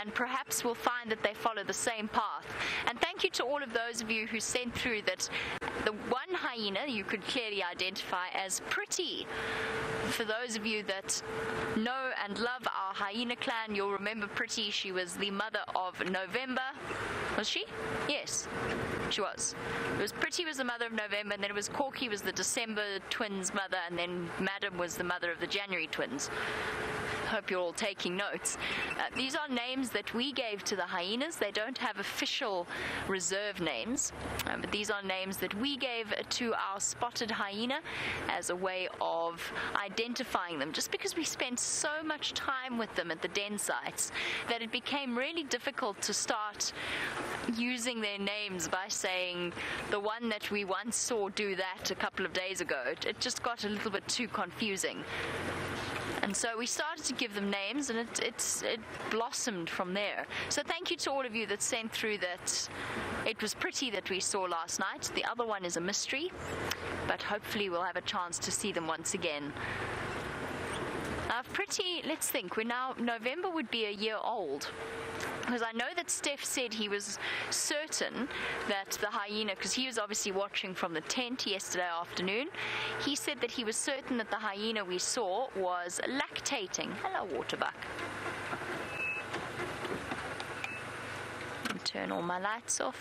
and perhaps we'll find that they follow the same path. And thank you to all of those of you who sent through that the one hyena you could clearly identify as pretty. For those of you that know and love our hyena clan, you'll remember Pretty. She was the mother of November. Was she? Yes, she was. It was Pretty was the mother of November, and then it was Corky was the December twins' mother, and then Madam was the mother of the January twins hope you're all taking notes. Uh, these are names that we gave to the hyenas. They don't have official reserve names, uh, but these are names that we gave to our spotted hyena as a way of identifying them. Just because we spent so much time with them at the den sites that it became really difficult to start using their names by saying the one that we once saw do that a couple of days ago. It, it just got a little bit too confusing. And so we started to give them names, and it, it's, it blossomed from there. So thank you to all of you that sent through that it was pretty that we saw last night. The other one is a mystery, but hopefully we'll have a chance to see them once again. Uh, pretty, let's think, we're now, November would be a year old. Because I know that Steph said he was certain that the hyena, because he was obviously watching from the tent yesterday afternoon, he said that he was certain that the hyena we saw was lactating. Hello, Waterbuck. Turn all my lights off.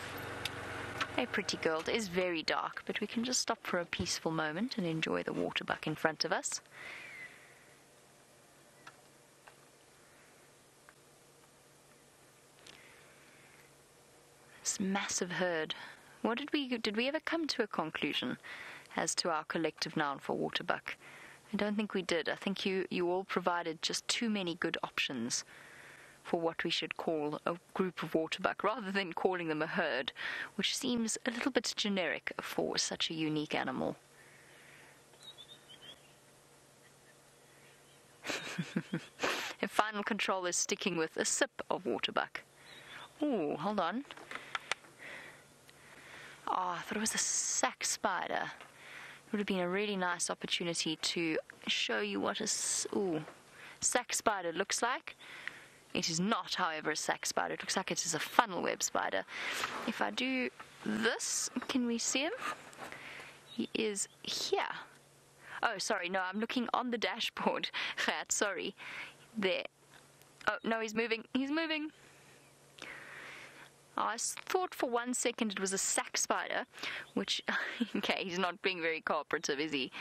A pretty girl. It is very dark, but we can just stop for a peaceful moment and enjoy the waterbuck in front of us. This massive herd. What did we did we ever come to a conclusion as to our collective noun for waterbuck? I don't think we did. I think you, you all provided just too many good options for what we should call a group of waterbuck rather than calling them a herd, which seems a little bit generic for such a unique animal. [laughs] and final control is sticking with a sip of waterbuck. Oh, hold on. Oh, I thought it was a sac spider. It would have been a really nice opportunity to show you what a ooh, sac spider looks like. It is not, however, a sac spider. It looks like it is a funnel web spider. If I do this, can we see him? He is here. Oh, sorry, no, I'm looking on the dashboard. [laughs] sorry. There. Oh, no, he's moving. He's moving. I thought for one second it was a sac spider, which, [laughs] okay, he's not being very cooperative, is he?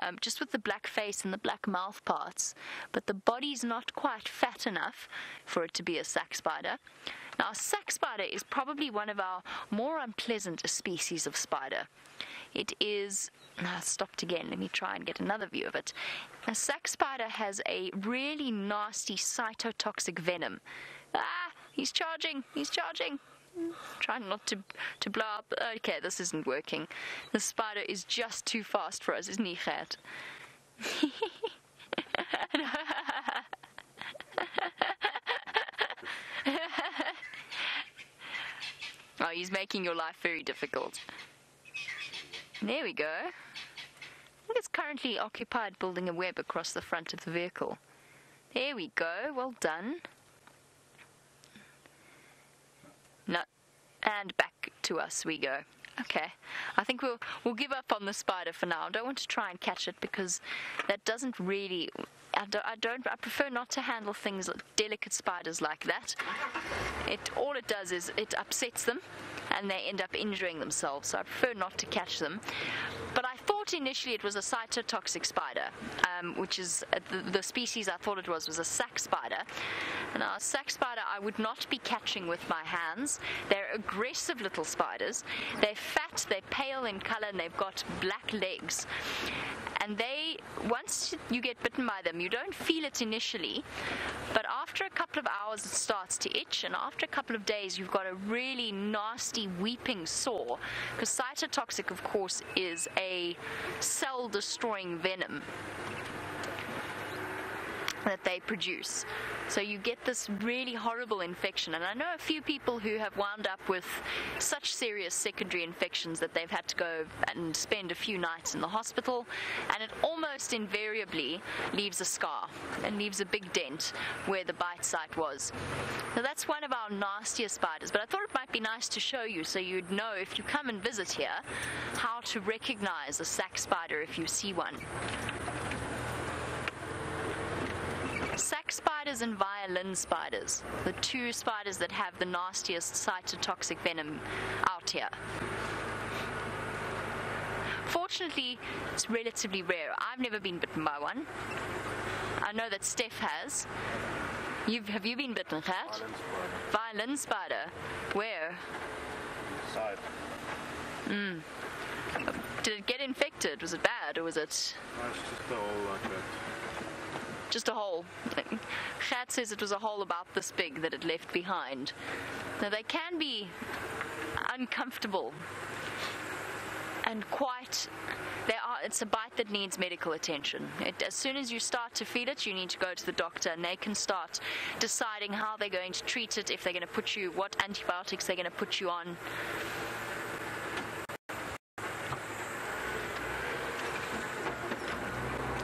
Um, just with the black face and the black mouth parts, but the body's not quite fat enough for it to be a sac spider. Now, a sac spider is probably one of our more unpleasant species of spider. It is. [sighs] Now, stopped again. Let me try and get another view of it. A sac spider has a really nasty cytotoxic venom. Ah, he's charging. He's charging. Trying not to to blow up. Okay, this isn't working. The spider is just too fast for us, isn't he, Gert? [laughs] oh, he's making your life very difficult. There we go. I think it's currently occupied building a web across the front of the vehicle. There we go. Well done. No. And back to us we go. Okay. I think we'll we'll give up on the spider for now. I don't want to try and catch it because that doesn't really I don't, I don't I prefer not to handle things like delicate spiders like that. It all it does is it upsets them and they end up injuring themselves. So I prefer not to catch them. Initially it was a cytotoxic spider, um, which is uh, the, the, species I thought it was was a sac spider. Now, a sac spider I would not be catching with my hands. They're aggressive little spiders. They're fat, they're pale in color, and they've got black legs and they once you get bitten by them you don't feel it initially but after a couple of hours it starts to itch and after a couple of days you've got a really nasty weeping sore. Because cytotoxic of course is a cell destroying venom that they produce. So you get this really horrible infection. And I know a few people who have wound up with such serious secondary infections that they've had to go and spend a few nights in the hospital. And it almost invariably leaves a scar and leaves a big dent where the bite site was. Now that's one of our nastiest spiders, but I thought it might be nice to show you so you'd know if you come and visit here how to recognize a sac spider if you see one. Sac spiders and violin spiders, the two spiders that have the nastiest cytotoxic venom out here. Fortunately, it's relatively rare. I've never been bitten by one. I know that Steph has. You've, have you been bitten, Kat? Violin spider. Where? Side. Hmm. Did it get infected? Was it bad or was it it's just all like that. Just a hole? Kat says it was a hole about this big that it left behind. Now they can be uncomfortable and quite are it's a bite that needs medical attention it, as soon as you start to feel it you need to go to the doctor and they can start deciding how they're going to treat it if they're going to put you what antibiotics they're going to put you on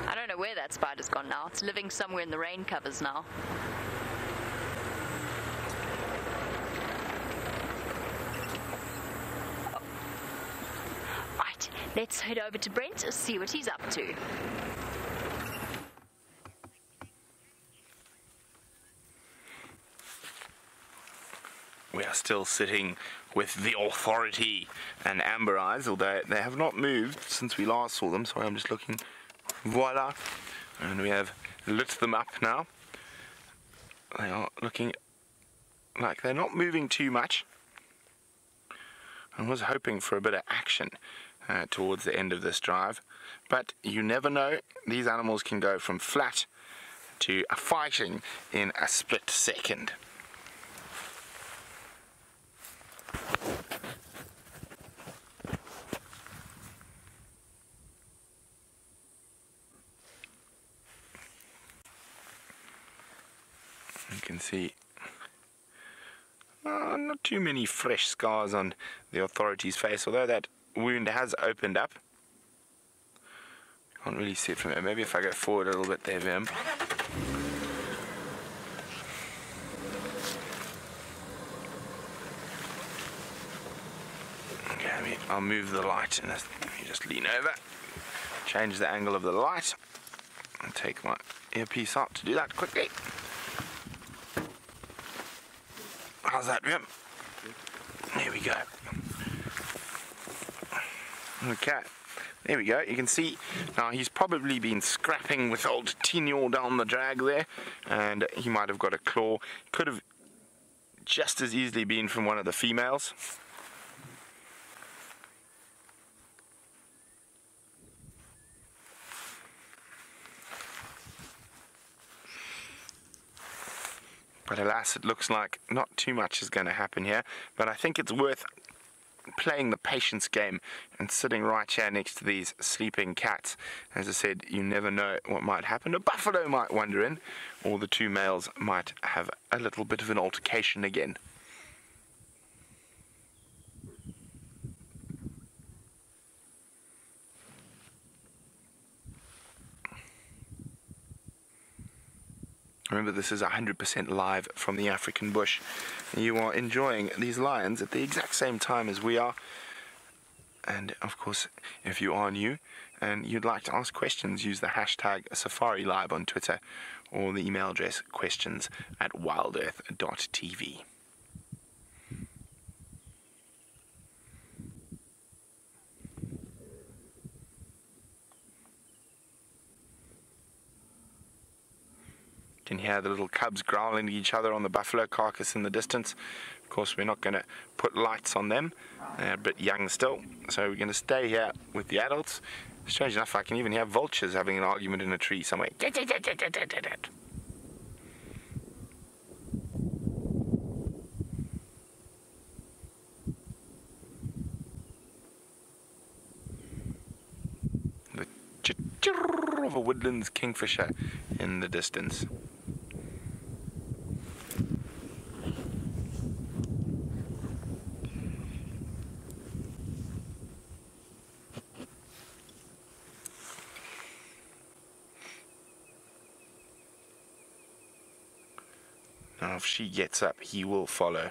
I don't know where that spider's gone now. It's living somewhere in the rain covers now. Oh. Right, let's head over to Brent and see what he's up to. We are still sitting with the authority and Amber Eyes, although they have not moved since we last saw them. Sorry, I'm just looking. Voila. And we have lit them up now. They are looking like they're not moving too much. I was hoping for a bit of action uh, towards the end of this drive, but you never know. These animals can go from flat to a fighting in a split second. Can see uh, not too many fresh scars on the authority's face, although that wound has opened up. Can't really see it from there. Maybe if I go forward a little bit there, Vim. Okay, I'll move the light and just lean over, change the angle of the light, and take my earpiece out to do that quickly. How's that, Vim? There we go. Okay, there we go. You can see now he's probably been scrapping with old Tinyo down the drag there, and he might have got a claw. Could have just as easily been from one of the females. But alas, it looks like not too much is going to happen here. But I think it's worth playing the patience game and sitting right here next to these sleeping cats. As I said, you never know what might happen. A buffalo might wander in, or the two males might have a little bit of an altercation again. Remember, this is 100% live from the African bush. You are enjoying these lions at the exact same time as we are. And of course, if you are new and you'd like to ask questions, use the hashtag Safari Live on Twitter or the email address questions at wildearth.tv. can hear the little cubs growling at each other on the buffalo carcass in the distance. Of course, we're not going to put lights on them. Uh, They're a bit young still, so we're going to stay here with the adults. Strange enough, I can even hear vultures having an argument in a tree somewhere. Of a woodlands kingfisher in the distance. If she gets up, he will follow.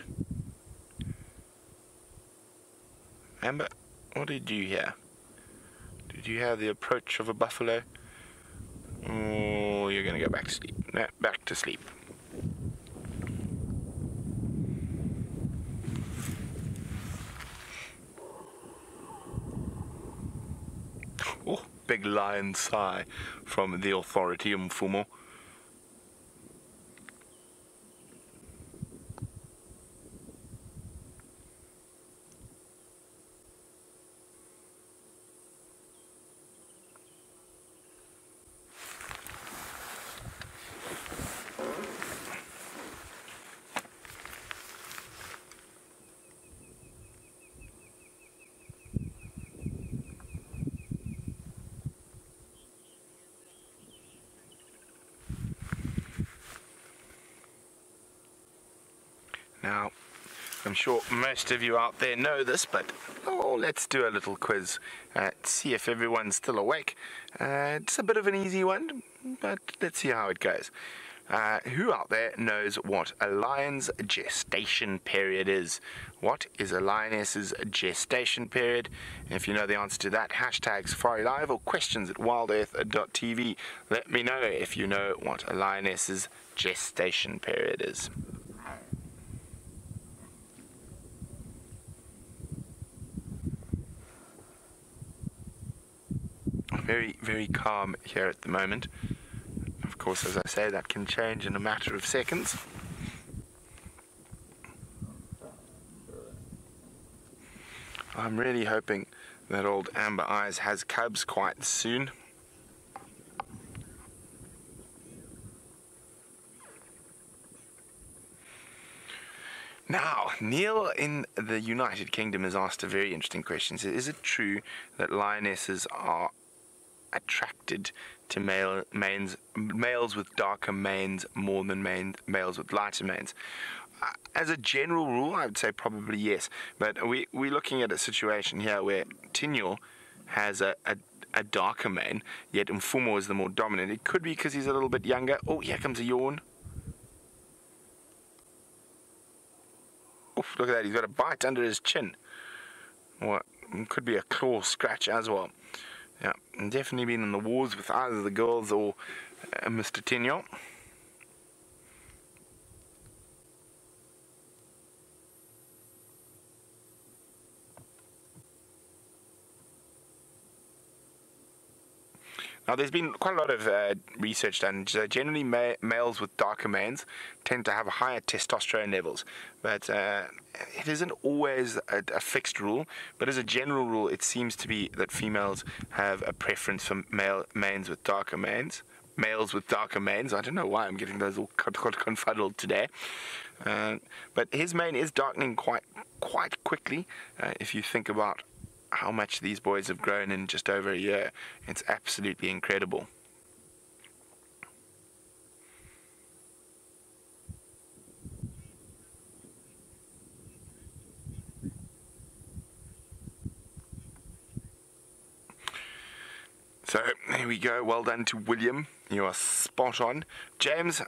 Amber, what did you hear? Did you hear the approach of a buffalo? Oh, you're gonna go back to sleep. No, back to sleep. Oh, big lion sigh from the authority Mfumo. Now, I'm sure most of you out there know this, but oh, let's do a little quiz. Uh, see if everyone's still awake. Uh, it's a bit of an easy one, but let's see how it goes. Uh, who out there knows what a lion's gestation period is? What is a lioness's gestation period? If you know the answer to that, hashtag Safari Live or questions at wildearth.tv. Let me know if you know what a lioness's gestation period is. Very, very calm here at the moment. Of course, as I say, that can change in a matter of seconds. I'm really hoping that old Amber Eyes has cubs quite soon. Now, Neil in the United Kingdom has asked a very interesting question. Is it true that lionesses are attracted to male manes, males with darker manes more than males with lighter manes? Uh, as a general rule, I would say probably yes. But we, we're looking at a situation here where Tinyo has a, a, a darker mane, yet Mfumo is the more dominant. It could be because he's a little bit younger. Oh, here comes a yawn. Oof, look at that, he's got a bite under his chin. Or could be a claw scratch as well. Yeah, definitely been in the wars with either the girls or uh, Mr. Tinyo. Now, there's been quite a lot of uh, research done. generally, ma males with darker manes tend to have higher testosterone levels, but uh, it isn't always a, a, fixed rule. But as a general rule, it seems to be that females have a preference for male manes with darker manes. Males with darker manes. I don't know why I'm getting those all confuddled today. Uh, but his mane is darkening quite quite quickly. Uh, if you think about how much these boys have grown in just over a year. It's absolutely incredible. So here we go. Well done to William. You are spot on. James,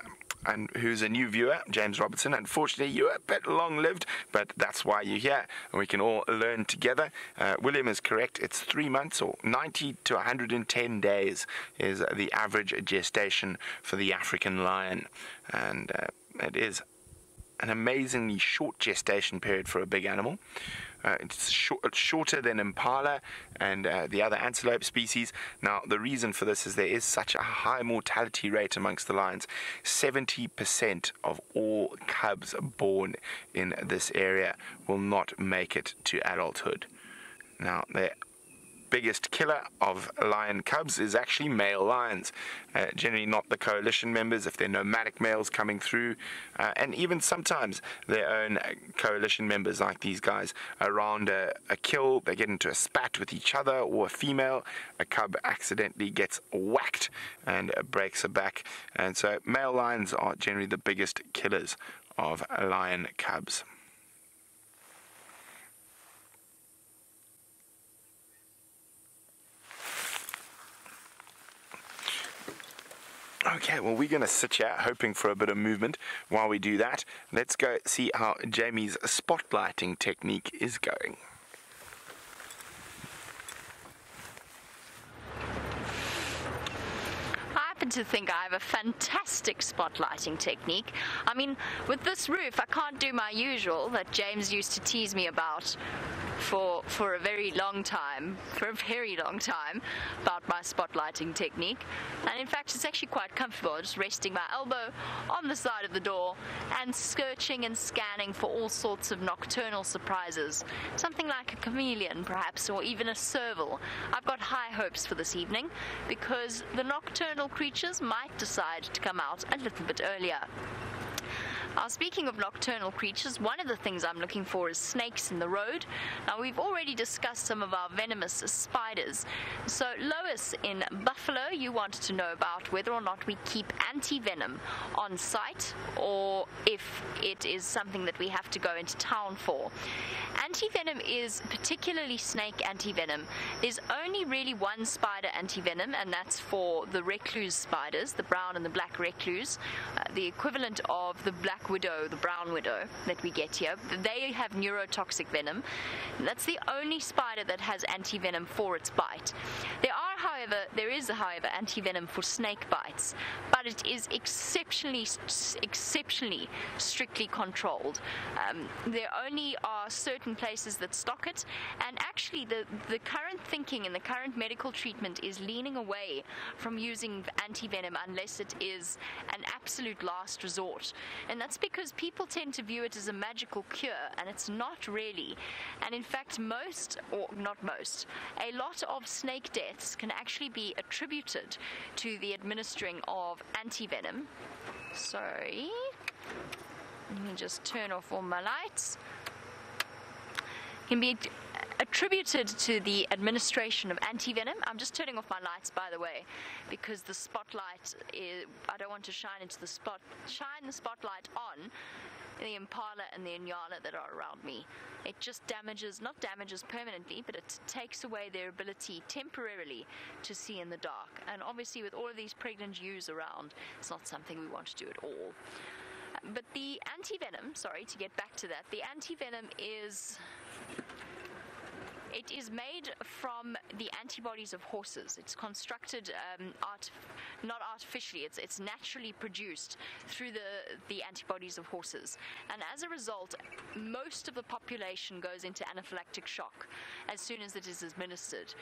and who's a new viewer, James Robertson. Unfortunately, you're a bit long lived, but that's why you're here, and we can all learn together. Uh, William is correct. It's three months or 90 to 110 days is the average gestation for the African lion, and uh, it is an amazingly short gestation period for a big animal. Uh, it's short, shorter than impala and uh, the other antelope species. Now, the reason for this is there is such a high mortality rate amongst the lions. 70% of all cubs born in this area will not make it to adulthood. Now, there biggest killer of lion cubs is actually male lions. Uh, generally, not the coalition members if they're nomadic males coming through, uh, and even sometimes their own coalition members, like these guys, around a, a kill, they get into a spat with each other or a female. A cub accidentally gets whacked and breaks a back, and so male lions are generally the biggest killers of lion cubs. Okay, well, we're going to sit here hoping for a bit of movement while we do that. Let's go see how Jamie's spotlighting technique is going. To think I have a fantastic spotlighting technique. I mean, with this roof, I can't do my usual that James used to tease me about for for a very long time, for a very long time, about my spotlighting technique. And in fact, it's actually quite comfortable, just resting my elbow on the side of the door and searching and scanning for all sorts of nocturnal surprises. Something like a chameleon, perhaps, or even a serval. I've got high hopes for this evening because the nocturnal creatures might decide to come out a little bit earlier. Now, speaking of nocturnal creatures, one of the things I'm looking for is snakes in the road. Now, we've already discussed some of our venomous spiders. So, Lois in Buffalo, you wanted to know about whether or not we keep anti venom on site or if it is something that we have to go into town for. Anti venom is particularly snake anti venom. There's only really one spider anti venom, and that's for the recluse spiders, the brown and the black recluse, uh, the equivalent of the black widow, the brown widow that we get here, they have neurotoxic venom. That's the only spider that has anti-venom for its bite. There are, however, there is, however, anti-venom for snake bites, but it is exceptionally, exceptionally strictly controlled. Um, there only are certain places that stock it, and actually, the the current thinking and the current medical treatment is leaning away from using anti-venom unless it is an absolute last resort, and that's because people tend to view it as a magical cure, and it's not really. And in fact, most, or not most, a lot of snake deaths can actually be attributed to the administering of antivenom. Sorry. Let me just turn off all my lights. Can be attributed to the administration of antivenom. I'm just turning off my lights, by the way, because the spotlight is, I don't want to shine into the spot, shine the spotlight on the impala and the inyala that are around me. It just damages, not damages permanently, but it takes away their ability temporarily to see in the dark. And obviously, with all of these pregnant ewes around, it's not something we want to do at all. But the anti-venom, sorry, to get back to that, the anti-venom is it is made from the antibodies of horses. It's constructed um, art, not artificially. It's it's naturally produced through the the antibodies of horses, and as a result, most of the population goes into anaphylactic shock as soon as it is administered.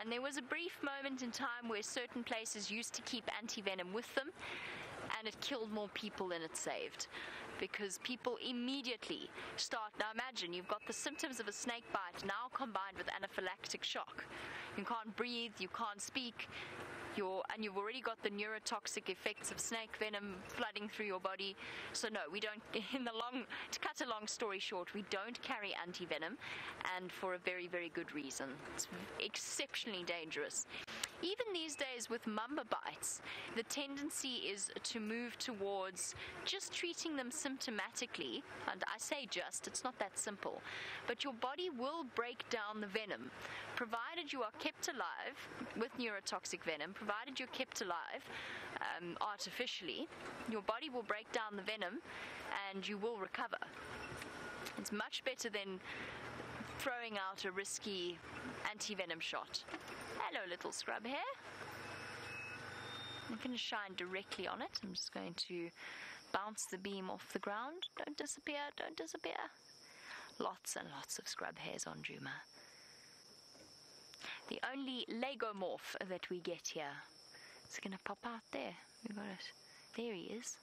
And there was a brief moment in time where certain places used to keep antivenom with them, and it killed more people than it saved because people immediately start. Now imagine you've got the symptoms of a snake bite now combined with anaphylactic shock. You can't breathe, you can't speak, you're, and you've already got the neurotoxic effects of snake venom flooding through your body. So no, we don't. [laughs] In the long, to cut a long story short, we don't carry anti-venom, and for a very, very good reason. It's exceptionally dangerous. Even these days with mamba bites, the tendency is to move towards just treating them symptomatically. And I say just, it's not that simple. But your body will break down the venom, provided you are kept alive with neurotoxic venom, provided you're kept alive um, artificially, your body will break down the venom and you will recover. It's much better than throwing out a risky anti venom shot. Hello, little scrub hare. I'm going to shine directly on it. I'm just going to bounce the beam off the ground. Don't disappear, don't disappear. Lots and lots of scrub hares on Djuma. The only lagomorph that we get here. It's going to pop out there. We got it. There he is.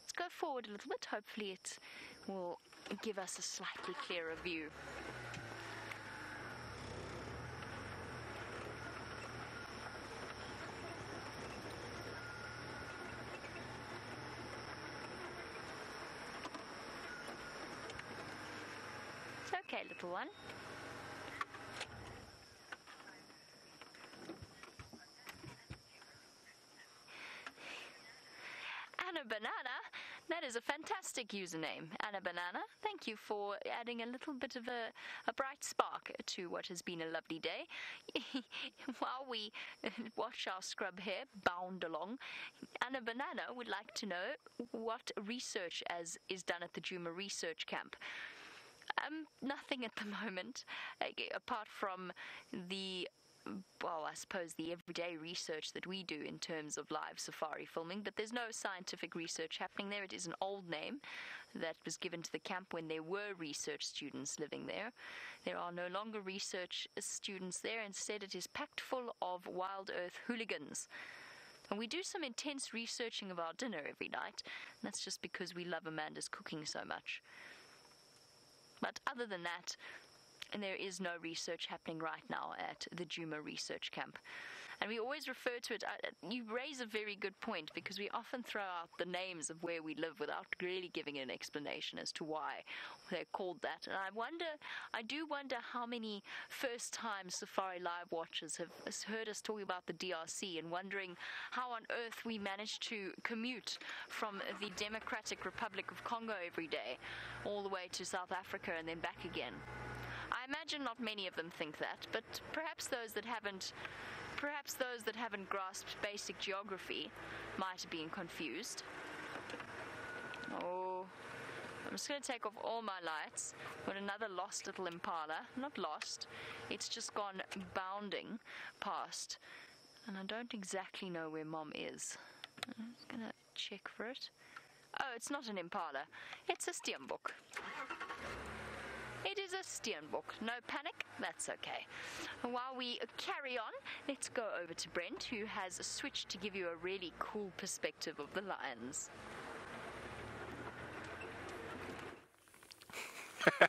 Let's go forward a little bit. Hopefully, it will give us a slightly clearer view. Okay, little one. Fantastic username, Anna Banana. Thank you for adding a little bit of a, a bright spark to what has been a lovely day. [laughs] While we [laughs] watch our scrub hare bound along, Anna Banana would like to know what research as is done at the Djuma Research Camp. Um, nothing at the [laughs] moment, uh, apart from the well, I suppose the everyday research that we do in terms of live safari filming, but there's no scientific research happening there. It is an old name that was given to the camp when there were research students living there. There are no longer research students there. Instead, it is packed full of wild earth hooligans. And we do some intense researching of our dinner every night, that's just because we love Amanda's cooking so much. But other than that, and there is no research happening right now at the Djuma Research Camp. And we always refer to it. Uh, you raise a very good point because we often throw out the names of where we live without really giving an explanation as to why they're called that. And I wonder, I do wonder how many first time Safari Live watchers have heard us talking about the DRC and wondering how on earth we managed to commute from the Democratic Republic of Congo every day all the way to South Africa and then back again. Imagine not many of them think that, but perhaps those that haven't perhaps those that haven't grasped basic geography might have been confused. Oh, I'm just going to take off all my lights. Got another lost little impala. Not lost, it's just gone bounding past. And I don't exactly know where mom is. I'm just going to check for it. Oh, it's not an impala, it's a steenbok. It is a Steenbok. No panic, that's okay. While we carry on, let's go over to Brent, who has switched to give you a really cool perspective of the lions. [laughs]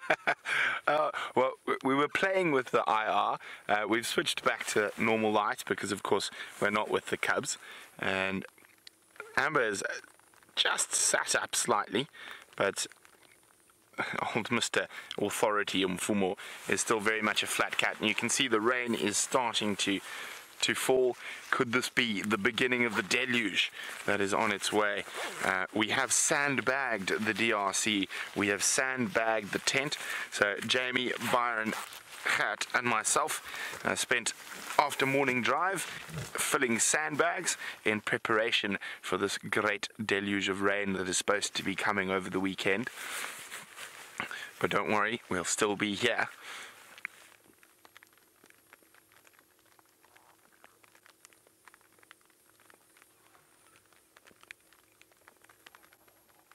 uh, well, we were playing with the IR. Uh, we've switched back to normal light because, of course, we're not with the Cubs. And Amber just sat up slightly, but [laughs] old Mr. Authority Mfumo is still very much a flat cat. And you can see the rain is starting to to fall. Could this be the beginning of the deluge that is on its way? Uh, we have sandbagged the DRC. We have sandbagged the tent. So Jamie, Byron, Hat and myself uh, spent after morning drive filling sandbags in preparation for this great deluge of rain that is supposed to be coming over the weekend. But don't worry, we'll still be here.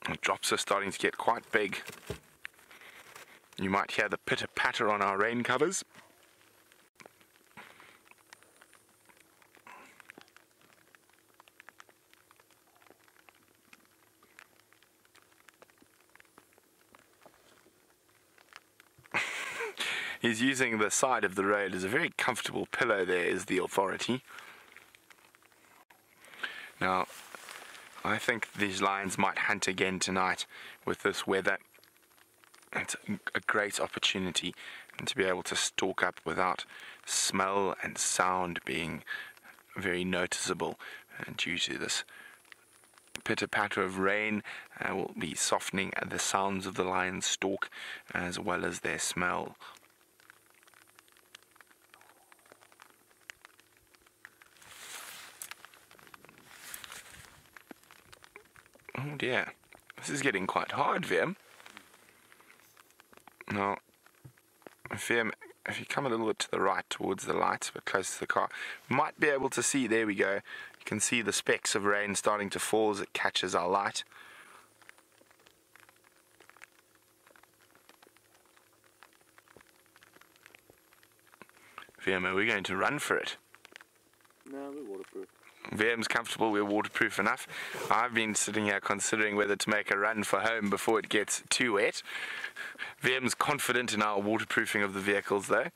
The drops are starting to get quite big. You might hear the pitter patter on our rain covers. He's using the side of the road as a very comfortable pillow there is the authority. Now, I think these lions might hunt again tonight with this weather. It's a great opportunity to be able to stalk up without smell and sound being very noticeable and due to this pitter patter of rain uh, will be softening the sounds of the lion's stalk as well as their smell Oh dear. This is getting quite hard, Vim. Now, Vim, if you come a little bit to the right towards the light, but close to the car, might be able to see, there we go. You can see the specks of rain starting to fall as it catches our light. Vim, are we going to run for it? No, we're waterproof. VM's comfortable, we're waterproof enough. I've been sitting here considering whether to make a run for home before it gets too wet. VM's confident in our waterproofing of the vehicles though,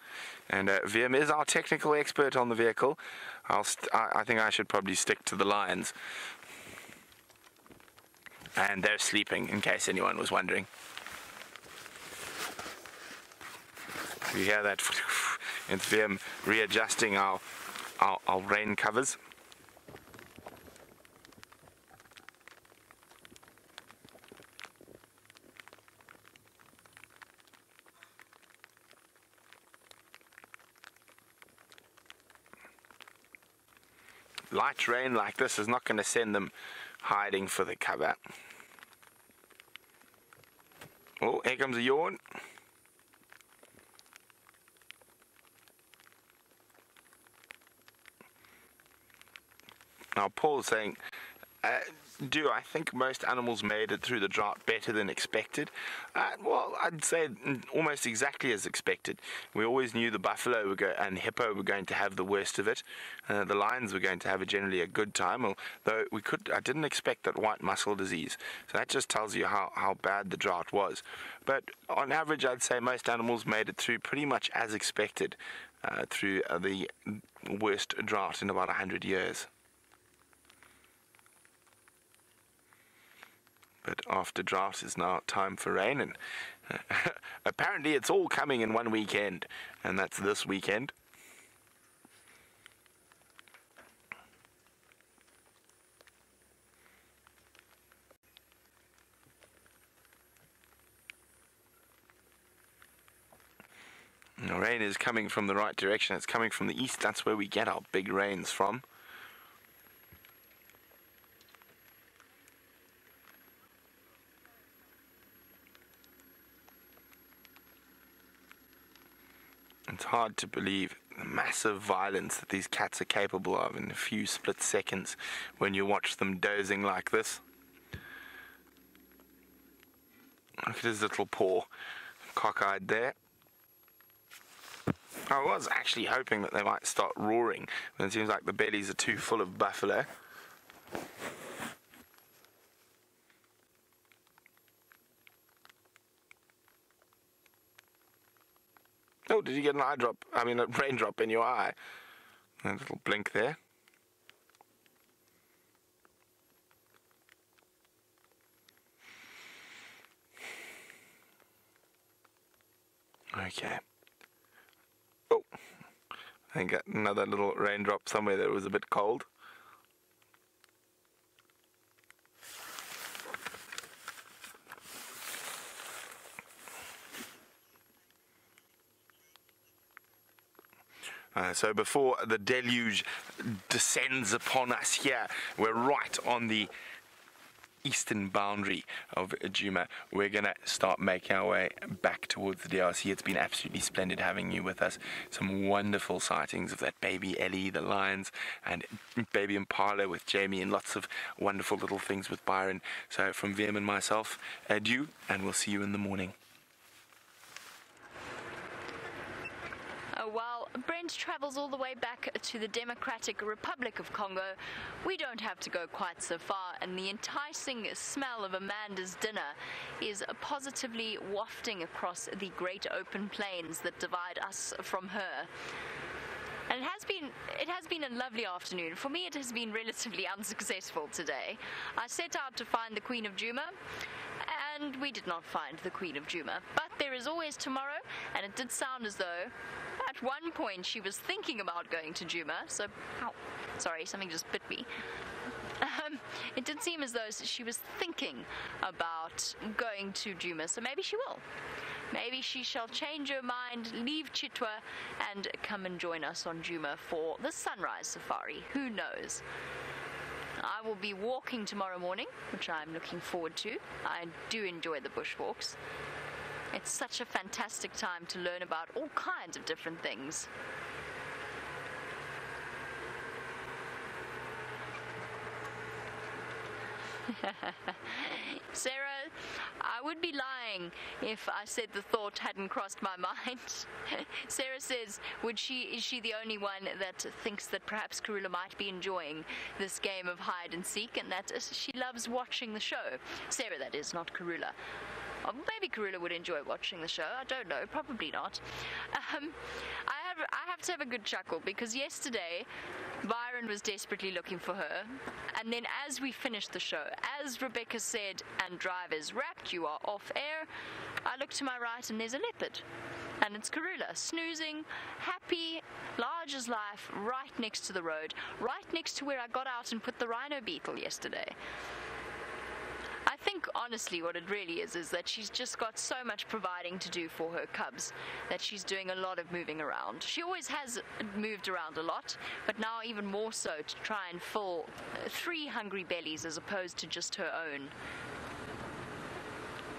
and uh, VM is our technical expert on the vehicle. I, I think I should probably stick to the lines. And they're sleeping, in case anyone was wondering. You hear that? [laughs] It's them readjusting our, our, our rain covers. Light rain like this is not going to send them hiding for the cover. Oh, here comes a yawn. Now, Paul's saying, uh, do I think most animals made it through the drought better than expected? Uh, well, I'd say almost exactly as expected. We always knew the buffalo were go- and hippo were going to have the worst of it. Uh, the lions were going to have a generally a good time, although we could. I didn't expect that white muscle disease. So that just tells you how, how bad the drought was. But on average, I'd say most animals made it through pretty much as expected uh, through uh, the worst drought in about 100 years. But after drought is now time for rain, and [laughs] apparently it's all coming in one weekend, and that's this weekend. The rain is coming from the right direction. It's coming from the east. That's where we get our big rains from. It's hard to believe the massive violence that these cats are capable of in a few split seconds when you watch them dozing like this. Look at his little paw, cockeyed there. I was actually hoping that they might start roaring, but it seems like the bellies are too full of buffalo. Oh, did you get an eye drop? I mean, a [laughs] raindrop in your eye. A little blink there. Okay. Oh, I got another little raindrop somewhere that was a bit cold. Uh, so before the deluge descends upon us here, we're right on the eastern boundary of Djuma. We're going to start making our way back towards the DRC. It's been absolutely splendid having you with us. Some wonderful sightings of that baby Ellie, the lions, and baby Impala with Jamie, and lots of wonderful little things with Byron. So from VM and myself, adieu, and we'll see you in the morning. Uh, while Brent travels all the way back to the Democratic Republic of Congo, we don't have to go quite so far, and the enticing smell of Amanda's dinner is positively wafting across the great open plains that divide us from her. And it has been it has been a lovely afternoon. For me it has been relatively [laughs] unsuccessful today. I set out to find the Queen of Djuma, and we did not find the Queen of Djuma. But there is always tomorrow, and it did sound as though at one point she was thinking about going to Djuma, So, ow, sorry, something just bit me. Um, it did seem as though she was thinking about going to Djuma, so maybe she will. Maybe she shall change her mind, leave Chitwa, and come and join us on Djuma for the sunrise safari. Who knows? I will be walking tomorrow morning, which I'm looking forward to. I do enjoy the bushwalks. It's such a fantastic time to learn about all kinds of different things. [laughs] Sarah, I would be lying if I said the thought hadn't crossed my mind. [laughs] Sarah says, "Would she? Is she the only one that thinks that perhaps Karula might be enjoying this game of hide and seek, and that she loves watching the show?" Sarah, that is, not Karula. Oh, maybe Karula would enjoy watching the show. I don't know. Probably not. Um, I have I have to have a good chuckle because yesterday Byron was desperately looking for her, and then as we finished the show, as Rebecca said, and drivers wrapped, you are off air. I look to my right and there's a leopard. And it's Karula, snoozing, happy, large as life, right next to the road, right next to where I got out and put the rhino beetle yesterday. I think honestly what it really is is that she's just got so much providing to do for her cubs that she's doing a lot of moving around. She always has moved around a lot, but now even more so to try and fill three hungry bellies as opposed to just her own.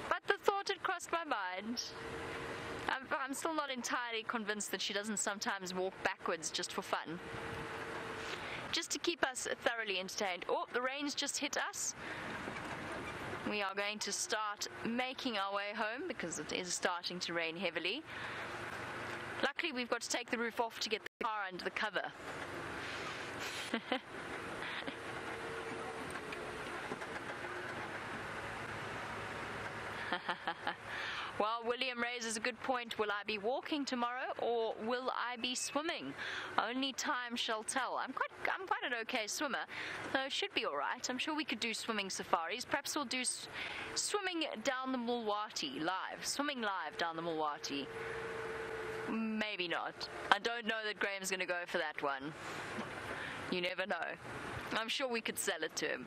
But the thought had crossed my mind. I'm, I'm still not entirely convinced that she doesn't sometimes walk backwards just for fun. Just to keep us thoroughly entertained. Oh, the rain's just hit us. We are going to start making our way home because it is starting to rain heavily. Luckily, we've got to take the roof off to get the car under the cover. [laughs] well, William raises a good point. Will I be walking tomorrow or will I be swimming? Only time shall tell. I'm quite, I'm quite an okay swimmer, so it should be all right. I'm sure we could do swimming safaris. Perhaps we'll do swimming down the Mulwati live, swimming live down the Mulwati. Maybe not. I don't know that Graham's going to go for that one. You never know. I'm sure we could sell it to him.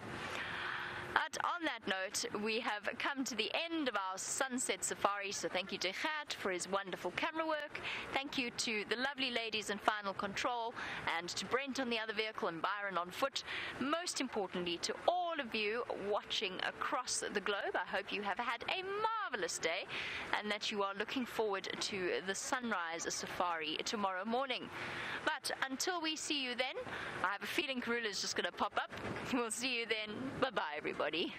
On that note, we have come to the end of our sunset safari. So thank you to Gert for his wonderful camera work. Thank you to the lovely ladies in Final Control and to Brent on the other vehicle and Byron on foot. Most importantly, to all of you watching across the globe, I hope you have had a marvelous day and that you are looking forward to the sunrise safari tomorrow morning. But until we see you then, I have a feeling Karula is just going to pop up. We'll see you then. Bye bye, everybody.